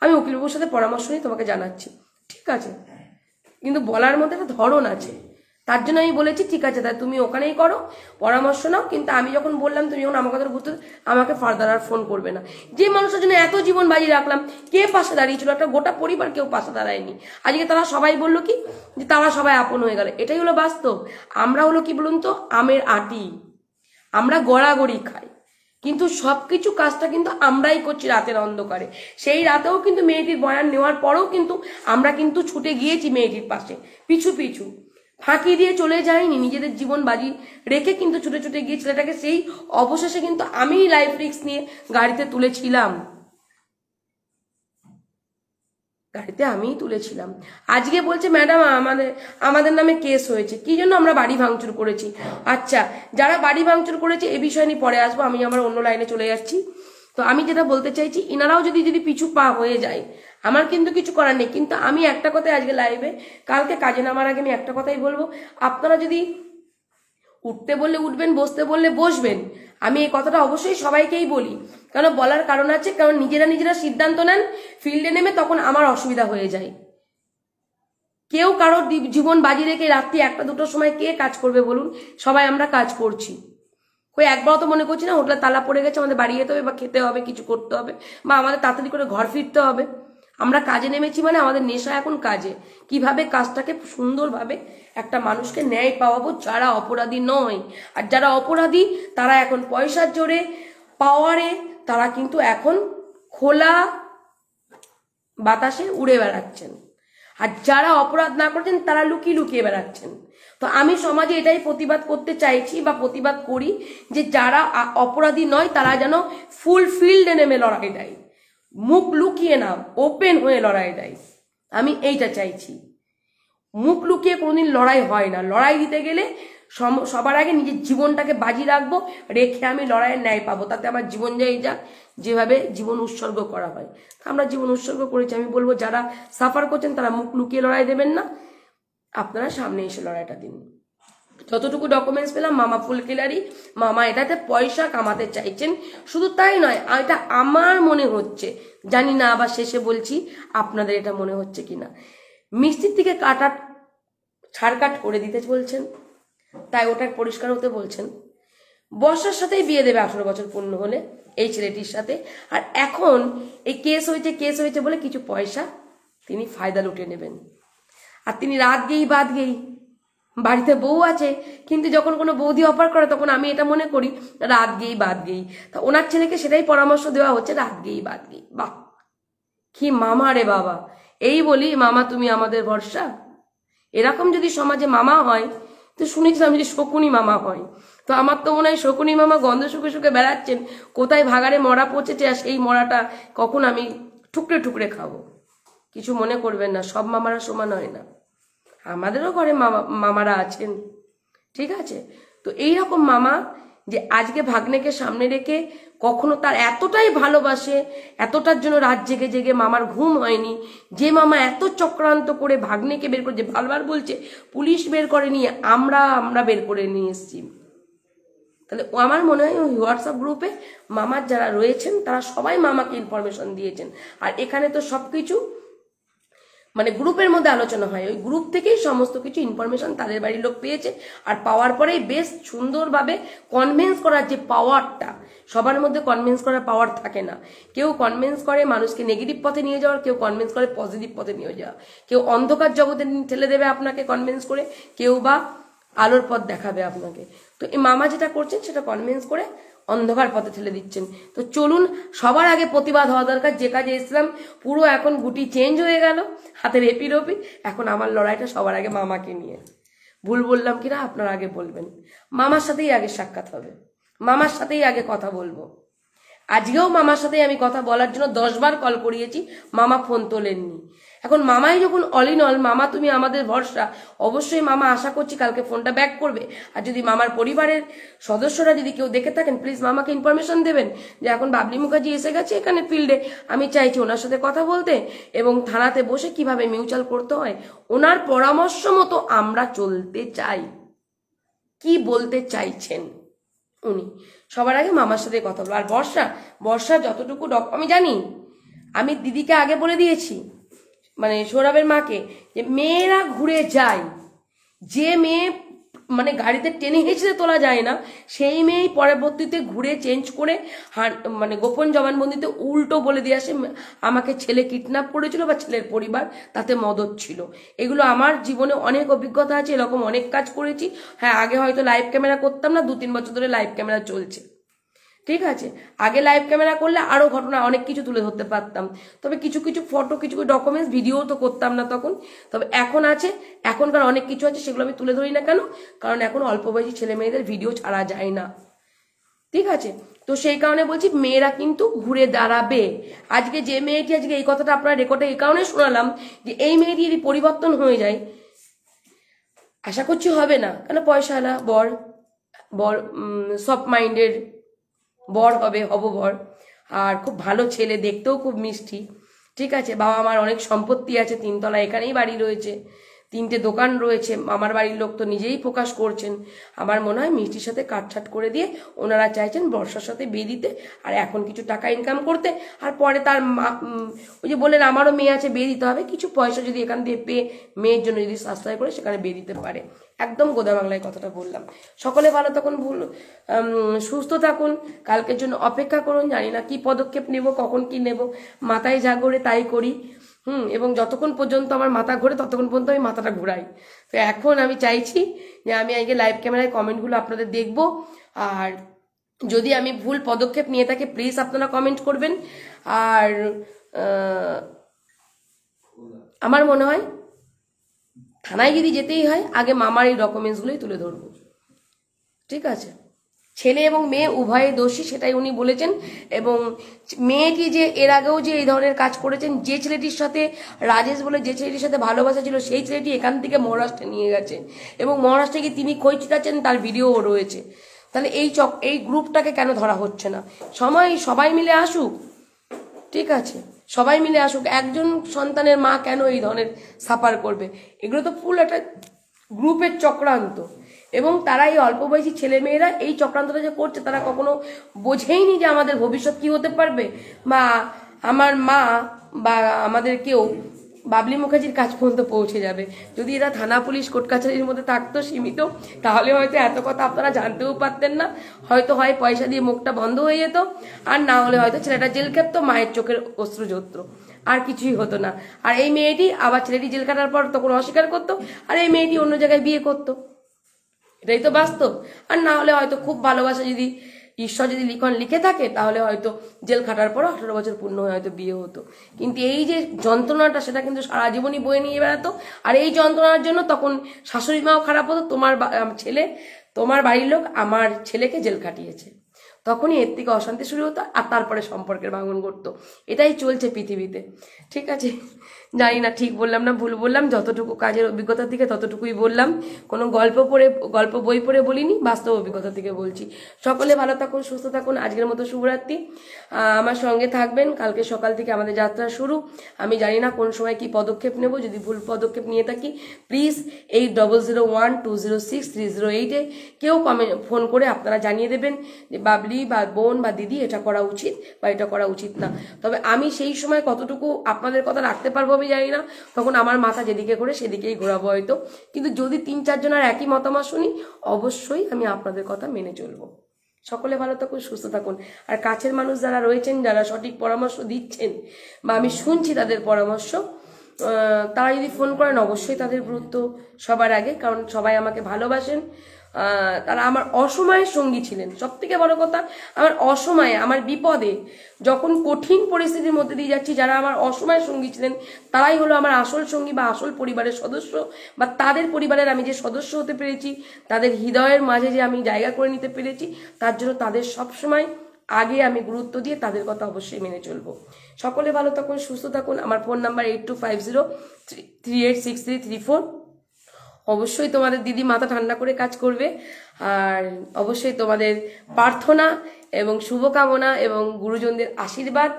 আমি উকিলবাবুর সাথে পরামর্শ নিয়ে তোমাকে জানাচ্ছি। ঠিক আছে। কিন্তু বলার মধ্যে একটা ধরন আছে। তার জন্য আমি বলেছি, ঠিক আছে তাই তুমি ওখানেই করো, পরামর্শ নাও। কিন্তু আমি যখন বললাম, তুমি যখন আমার কথা বুঝতে আমাকে ফার্দার আর ফোন করবে না। যে মানুষের জন্য এত জীবন বাজি রাখলাম, কে পাশে দাঁড়িয়েছিল? একটা গোটা পরিবার কেউ পাশে দাঁড়ায়নি। আজকে তারা সবাই বলল কি? যে তারা সবাই আপন হয়ে গেল। এটাই হলো বাস্তব। আমরা হলো কি বলুন তো? আমের আটি। আমরা গড়াগড়ি খাই। কিন্তু সবকিছু কাজটা কিন্তু আমরাই করছি রাতের অন্ধকারে। সেই রাতেও কিন্তু মেয়েটির বয়ান নেওয়ার পরেও কিন্তু আমরা কিন্তু ছুটে গিয়েছি মেয়েটির পাশে, পিছু পিছু। ফাঁকি দিয়ে চলে যায়নি নিজেদের জীবন বাজি রেখে কিন্তু ছুটে ছুটে গিয়ে ছেলেটাকে সেই অবশেষে কিন্তু আমি লাইফ রিক্স নিয়ে গাড়িতে তুলেছিলাম। গাড়িতে আমিই তুলেছিলাম। আজকে বলছে, ম্যাডাম, আমাদের আমাদের নামে কেস হয়েছে। কি জন্য আমরা বাড়ি ভাঙচুর করেছি? আচ্ছা যারা বাড়ি ভাঙচুর করেছে, এ বিষয় নিয়ে পরে আসব। আমি আমার অন্য লাইনে চলে যাচ্ছি। তো আমি যেটা বলতে চাইছি, ইনারাও যদি যদি পিছু পা হয়ে যায়, আমার কিন্তু কিছু করার নেই। কিন্তু আমি একটা কথাই আজকে লাইভে কালকে কাজে নামার আগে আমি একটা কথাই বলব। আপনারা যদি উঠতে বললে উঠবেন, বসতে বললে বসবেন। আমি এই কথাটা অবশ্যই সবাইকেই বলি। কেন বলার কারণ আছে, কারণ নিজেরা নিজেরা সিদ্ধান্ত নেন ফিল্ডে নেমে তখন আমার অসুবিধা হয়ে যায়। কেউ কারোর জীবন বাজি রেখে রাত্রি একটা দুটোর সময় কে কাজ করবে বলুন? সবাই আমরা কাজ করছি। কই একবার তো মনে করছি না, হোটেলে তালা পড়ে গেছে, আমাদের বাড়ি যেতে হবে বা খেতে হবে, কিছু করতে হবে, বা আমাদের তাড়াতাড়ি করে ঘর ফিরতে হবে। আমরা কাজে নেমেছি মানে আমাদের নেশা এখন কাজে। কীভাবে কাজটাকে সুন্দরভাবে একটা মানুষকে ন্যায় পাওয়াবো যারা অপরাধী নয়। আর যারা অপরাধী, তারা এখন পয়সার জোরে পাওয়ারে তারা কিন্তু এখন খোলা বাতাসে উড়ে বেড়াচ্ছেন। আর যারা অপরাধ না করছেন, তারা লুকিয়ে লুকিয়ে বেড়াচ্ছেন। তো আমি সমাজে এটাই প্রতিবাদ করতে চাইছি বা প্রতিবাদ করি যে যারা অপরাধী নয়, তারা যেন ফুল ফিল্ডে নেমে লড়াই দেয়। মুখ লুকিয়ে না ওপেন হয়ে লড়াই দেয় আমি এইটা চাইছি। মুখ লুকিয়ে কোনোদিন লড়াই হয় না। লড়াই দিতে গেলে সবার আগে নিজের জীবনটাকে বাজি রাখব, রেখে আমি লড়াইয়ের ন্যায় পাবো। তাতে আমার জীবন যাই যাক, যেভাবে জীবন উৎসর্গ করা হয়। আমরা জীবন উৎসর্গ করেছি। আমি বলব, যারা সাফার করছেন, তারা মুখ লুকিয়ে লড়াই দেবেন না। আপনারা সামনে এসে লড়াইটা দিন। যতটুকু ডকুমেন্টস পেলাম, মামা ফুল কিলারি, মামা এটাতে পয়সা কামাতে চাইছেন। শুধু তাই নয় এটা আমার মনে হচ্ছে, জানি না আবার শেষে বলছি আপনাদের এটা মনে হচ্ছে কিনা। মিষ্টির থেকে কাটা ছাড়কাট করে দিতে বলছেন, তাই ওটা পরিষ্কার হতে বলছেন। বর্ষার সাথেই বিয়ে দেবে আঠারো বছর পূর্ণ হলে, এই ছেলেটির সাথে। আর এখন এই কেস হয়েছে কেস হয়েছে বলে কিছু পয়সা তিনি ফায়দা লুটে নেবেন। আর তিনি রাত গেই বাদ গেই বাড়িতে বউ আছে, কিন্তু যখন কোনো বৌদি অফার করে, তখন আমি এটা মনে করি, রাত গেই বাদ গেই তা ওনার ছেলেকে সেটাই পরামর্শ দেওয়া হচ্ছে, রাত গেই বাদ গেই বাহ! কি মামা রে বাবা! এই বলি, মামা তুমি আমাদের ভরসা? এরকম যদি সমাজে মামা হয়, তো শুনেছিলাম যে শকুনি মামা হয়। তো আমার তো মনে হয় শকুনি মামা গন্ধ শুকে শুকে বেড়াচ্ছেন, কোথায় ভাগাড়ে মরা পচেছে আর সেই মরাটা কখন আমি টুকরে টুকরে খাব? কিছু মনে করবেন না, সব মামারা সমান হয় না। আমাদেরও ঘরে মামা, মামারা আছেন। ঠিক আছে? তো এই রকম মামা যে আজকে ভাগ্নেকে সামনে রেখে কখনো তার এতটাই ভালোবাসে, এতটার জন্য রাত জেগে জেগে মামার ঘুম হয়নি, যে মামা এত চক্রান্ত করে ভাগ্নেকে বের করে, যে বারবার বলছে, পুলিশ বের করে নিয়ে, আমরা আমরা বের করে নিয়ে এসছি। তাহলে আমার মনে হয় ওই হোয়াটসঅ্যাপ গ্রুপে মামার যারা রয়েছেন, তারা সবাই মামাকে ইনফরমেশন দিয়েছেন। আর এখানে তো সবকিছু মানে গ্রুপের মধ্যে আলোচনা হয়। ওই গ্রুপ থেকেই সমস্ত কিছু ইনফরমেশন তাদের বাড়ির লোক পেয়েছে। আর পাওয়ার পরেই বেশ সুন্দরভাবে কনভিন্স করার যে পাওয়ারটা সবার মধ্যে কনভিন্স করার পাওয়ার থাকে না। কেউ কনভিন্স করে মানুষকে নেগেটিভ পথে নিয়ে যাওয়ার, কেউ কনভিন্স করে পজিটিভ পথে নিয়ে যাওয়া কেউ অন্ধকার জগতে ঠেলে দেবে আপনাকে কনভিন্স করে, কেউ বা আলোর পথ দেখাবে আপনাকে। তো এই মামা যেটা করছেন সেটা কনভিন্স করে অন্ধকার পথে ঠেলে দিচ্ছেন। তো চলুন, সবার আগে প্রতিবাদ হওয়া দরকার। যে কাজে এসলাম পুরো এখন গুটি চেঞ্জ হয়ে গেল, হাতের এপি রপি এখন আমার লড়াইটা সবার আগে মামাকে নিয়ে। ভুল বললাম কিনা, আপনার আগে বলবেন। মামার সাথেই আগে সাক্ষাৎ হবে। মামার সাথেই আগে কথা বলব। আজকেও মামার সাথে আমি কথা বলার জন্য দশবার কল করিয়েছি। মামা ফোন তোলেননি। এখন মামাই যখন অল ইন অল মামা তুমি আমাদের ভরসা, অবশ্যই মামা আশা করছি কালকে ফোনটা ব্যাক করবে। আর যদি মামার পরিবারের সদস্যরা যদি কেউ দেখে থাকেন প্লিজ মামাকে ইনফরমেশন দেবেন যে এখন বাবলি মুখার্জি এসে গেছে এখানে ফিল্ডে আমি চাইছি ওনার সাথে কথা বলতে এবং থানাতে বসে কীভাবে মিউচুয়াল করতে হয়। ওনার পরামর্শ মতো আমরা চলতে চাই। কি বলতে চাইছেন উনি? সবার আগে মামার সাথে কথা বলব। আর বর্ষা বর্ষা যতটুকু ডক আমি জানি, আমি দিদিকে আগে বলে দিয়েছি মানে সৌরভের মাকে, যে মেয়েরা ঘুরে যায়। যে মেয়ে মানে গাড়িতে টেনে হেঁচড়ে তোলা যায় না, সেই মেয়েই পরবর্তীতে ঘুরে চেঞ্জ করে মানে গোপন জবানবন্দিতে উল্টো বলে দিয়ে আসে, আমাকে ছেলে কিডন্যাপ করেছিল বা ছেলের পরিবার, তাতে মদত ছিল। এগুলো আমার জীবনে অনেক অভিজ্ঞতা আছে, এরকম অনেক কাজ করেছি। হ্যাঁ আগে হয়তো লাইভ ক্যামেরা করতাম না দু তিন বছর ধরে লাইভ ক্যামেরা চলছে। ঠিক আছে? আগে লাইভ ক্যামেরা করলে আরও ঘটনা, অনেক কিছু তুলে ধরতে পারতাম। তবে কিছু কিছু ফটো কিছু কিছু ডকুমেন্টস ভিডিও তো করতাম না তখন। তবে এখন আছে, এখনকার অনেক কিছু আছে, সেগুলো আমি তুলে ধরি না কেন? কারণ এখন অল্প বয়সী ছেলে মেয়েদের ভিডিও ছাড়া যায় না। ঠিক আছে? তো সেই কারণে বলছি, মেয়েরা কিন্তু ঘুরে দাঁড়াবে। আজকে যে মেয়েটি, আজকে এই কথাটা আপনার রেকর্ডে এই কারণে শোনালাম যে এই মেয়েটি যদি পরিবর্তন হয়ে যায়, আশা করছি হবে না। কেন? পয়সাওয়ালা, বর বর সফট মাইন্ডের বর হবে, হব বর। আর খুব ভালো ছেলে, দেখতেও খুব মিষ্টি। ঠিক আছে বাবা আমার অনেক সম্পত্তি আছে, তিনতলা এখানেই বাড়ি রয়েছে। তিনটে দোকান রয়েছে। আমার বাড়ির লোক তো নিজেই প্রকাশ করছেন। আমার মনে হয় মিষ্টির সাথে কাটছাট করে দিয়ে ওনারা চাইছেন বর্ষার সাথে বিয়ে দিতে আর এখন কিছু টাকা ইনকাম করতে। আর পরে তার মা ওই যে বললেন আমারও মেয়ে আছে, বিয়ে দিতে হবে। কিছু পয়সা যদি এখান দিয়ে পেয়ে মেয়ের জন্য যদি সাশ্রয় করে সেখানে বিয়ে দিতে পারে। একদম গোদা বাংলায় কথাটা বললাম। সকলে ভালো তখন ভুল সুস্থ থাকুন। কালকের জন্য অপেক্ষা করুন। জানি না কি পদক্ষেপ নেব, কখন কি নেব। মাথায় যা তাই করি। হুম, এবং যতক্ষণ পর্যন্ত আমার মাথা ঘোরে, ততক্ষণ পর্যন্ত আমি মাথাটা ঘুরাই। তো এখন আমি চাইছি যে আমি আজকে লাইভ ক্যামেরায় কমেন্টগুলো আপনাদের দেখব। আর যদি আমি ভুল পদক্ষেপ নিয়ে থাকি প্লিজ আপনারা কমেন্ট করবেন। আর আমার মনে হয় থানায় যদি যেতেই হয়, আগে মামার এই ডকুমেন্টসগুলোই তুলে ধরবো। ঠিক আছে? ছেলে এবং মেয়ে উভয়ে দোষী, সেটাই উনি বলেছেন। এবং মেয়েটি যে এর আগেও যে এই ধরনের কাজ করেছেন, যে ছেলেটির সাথে রাজেশ বলে যে ছেলেটির সাথে ভালোবাসা ছিল, সেই ছেলেটি এখান থেকে মহারাষ্ট্রে নিয়ে গেছে। এবং মহারাষ্ট্রে গিয়ে তিনি খই চিটাচ্ছেন তার ভিডিওও রয়েছে। তাহলে এই চক, এই গ্রুপটাকে কেন ধরা হচ্ছে না? সময় সবাই মিলে আসুক। ঠিক আছে? সবাই মিলে আসুক। একজন সন্তানের মা কেন এই ধরনের সাফার করবে? এগুলো তো ফুল একটা গ্রুপের চক্রান্ত। এবং তারা এই অল্প বয়সী ছেলে মেয়েরা এই চক্রান্তটা যে করছে, তারা কখনো বোঝেইনি যে আমাদের ভবিষ্যৎ কি হতে পারবে? বা আমার মা বা আমাদের কেউ বাবলি মুখার্জির কাজ পর্যন্ত পৌঁছে যাবে। যদি এরা থানা পুলিশ কোর্ট কাছারির মধ্যে থাকতো, সীমিত, তাহলে হয়তো এত কথা আপনারা জানতেও পারতেন না। হয়তো হয় পয়সা দিয়ে মুখটা বন্ধ হয়ে যেত, আর না হলে হয়তো ছেলেটা জেল খেপতো, মায়ের চোখের জোত্র আর কিছুই হতো না। আর এই মেয়েটি আবার ছেলেটি জেল কাটার পর তখন অস্বীকার করতো, আর এই মেয়েটি অন্য জায়গায় বিয়ে করতো। এটাই তো বাস্তব। আর না হলে হয়তো খুব ভালোবাসা যদি ঈশ্বর যদি লিখন লিখে থাকে, তাহলে হয়তো জেল খাটার পর আঠারো বছর পূর্ণ হয়ে হয়তো বিয়ে হতো। কিন্তু এই যে যন্ত্রণাটা, সেটা কিন্তু সারা জীবনই বয়ে নিয়ে বেড়াতো। আর এই যন্ত্রণার জন্য তখন শাশুড়ি মাও খারাপ হতো। তোমার ছেলে, তোমার বাড়ির লোক আমার ছেলেকে জেল খাটিয়েছে। তখনই এর থেকে অশান্তি শুরু হতো আর তারপরে সম্পর্কের ভাঙন ঘটতো। এটাই চলছে পৃথিবীতে। ঠিক আছে? জানি না, ঠিক বললাম না, ভুল বললাম, যতটুকু কাজের অভিজ্ঞতা থেকে ততটুকুই বললাম। কোনো গল্প পড়ে, গল্প বই পড়ে বলিনি, বাস্তব অভিজ্ঞতা থেকে বলছি। সকলে ভালো থাকুন, সুস্থ থাকুন, আজকের মতো শুভরাত্রি। আমার সঙ্গে থাকবেন, কালকে সকাল থেকে আমাদের যাত্রা শুরু। আমি জানি না কোন সময় কি পদক্ষেপ নেব, যদি ভুল পদক্ষেপ নিয়ে থাকি please eight double zero one two zero six three zero এইটে কেউ কমে ফোন করে আপনারা জানিয়ে দেবেন যে বাবলি বা বোন বা দিদি এটা করা উচিত বা এটা করা উচিত না। তবে আমি সেই সময় কতটুকু আপনাদের কথা রাখতে পারব আমি জানি না। তখন আমার মাথা যেদিকে করে সেদিকেই ঘোরাবো হয়তো। কিন্তু যদি তিন চারজনের একই মতামত শুনি, অবশ্যই আমি আপনাদের কথা মেনে চলবো। সকলে ভালো থাকুন, সুস্থ থাকুন। আর কাছের মানুষ যারা রয়েছেন, যারা সঠিক পরামর্শ দিচ্ছেন, বা আমি শুনছি তাদের পরামর্শ তারা যদি ফোন করেন, অবশ্যই তাদের গুরুত্ব সবার আগে। কারণ সবাই আমাকে ভালোবাসেন। তারা আমার অসময়ের সঙ্গী ছিলেন। সব থেকে বড় কথা, আমার অসময়ে, আমার বিপদে যখন কঠিন পরিস্থিতির মধ্যে দিয়ে যাচ্ছি, যারা আমার অসময়ের সঙ্গী ছিলেন, তারাই হলো আমার আসল সঙ্গী বা আসল পরিবারের সদস্য বা তাদের পরিবারের আমি যে সদস্য হতে পেরেছি, তাদের হৃদয়ের মাঝে যে আমি জায়গা করে নিতে পেরেছি, তার জন্য তাদের সবসময় আগে আমি গুরুত্ব দিয়ে তাদের কথা অবশ্যই মেনে চলবো। সকলে ভালো থাকুন, সুস্থ থাকুন। আমার phone number eight two five zero three three eight six three three four অবশ্যই তোমাদের দিদি মাথা ঠান্ডা করে কাজ করবে। আর অবশ্যই তোমাদের প্রার্থনা এবং শুভকামনা এবং গুরুজনদের আশীর্বাদ,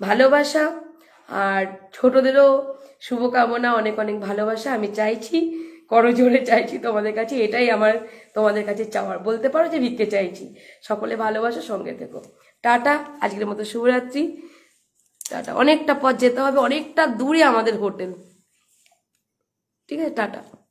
ভালোবাসা আর ছোটদেরও শুভকামনা, অনেক অনেক ভালোবাসা। আমি চাইছি করজোরে চাইছি তোমাদের কাছে, এটাই আমার, তোমাদের কাছে চাওয়ার। বলতে পারো যে ভিক্ষে চাইছি। সকলে ভালোবাসা, সঙ্গে থেকো। টাটা, আজকের মতো শুভরাত্রি। টাটা। অনেকটা পথ যেতে হবে, অনেকটা দূরে আমাদের হোটেল। ঠিক আছে, টাটা।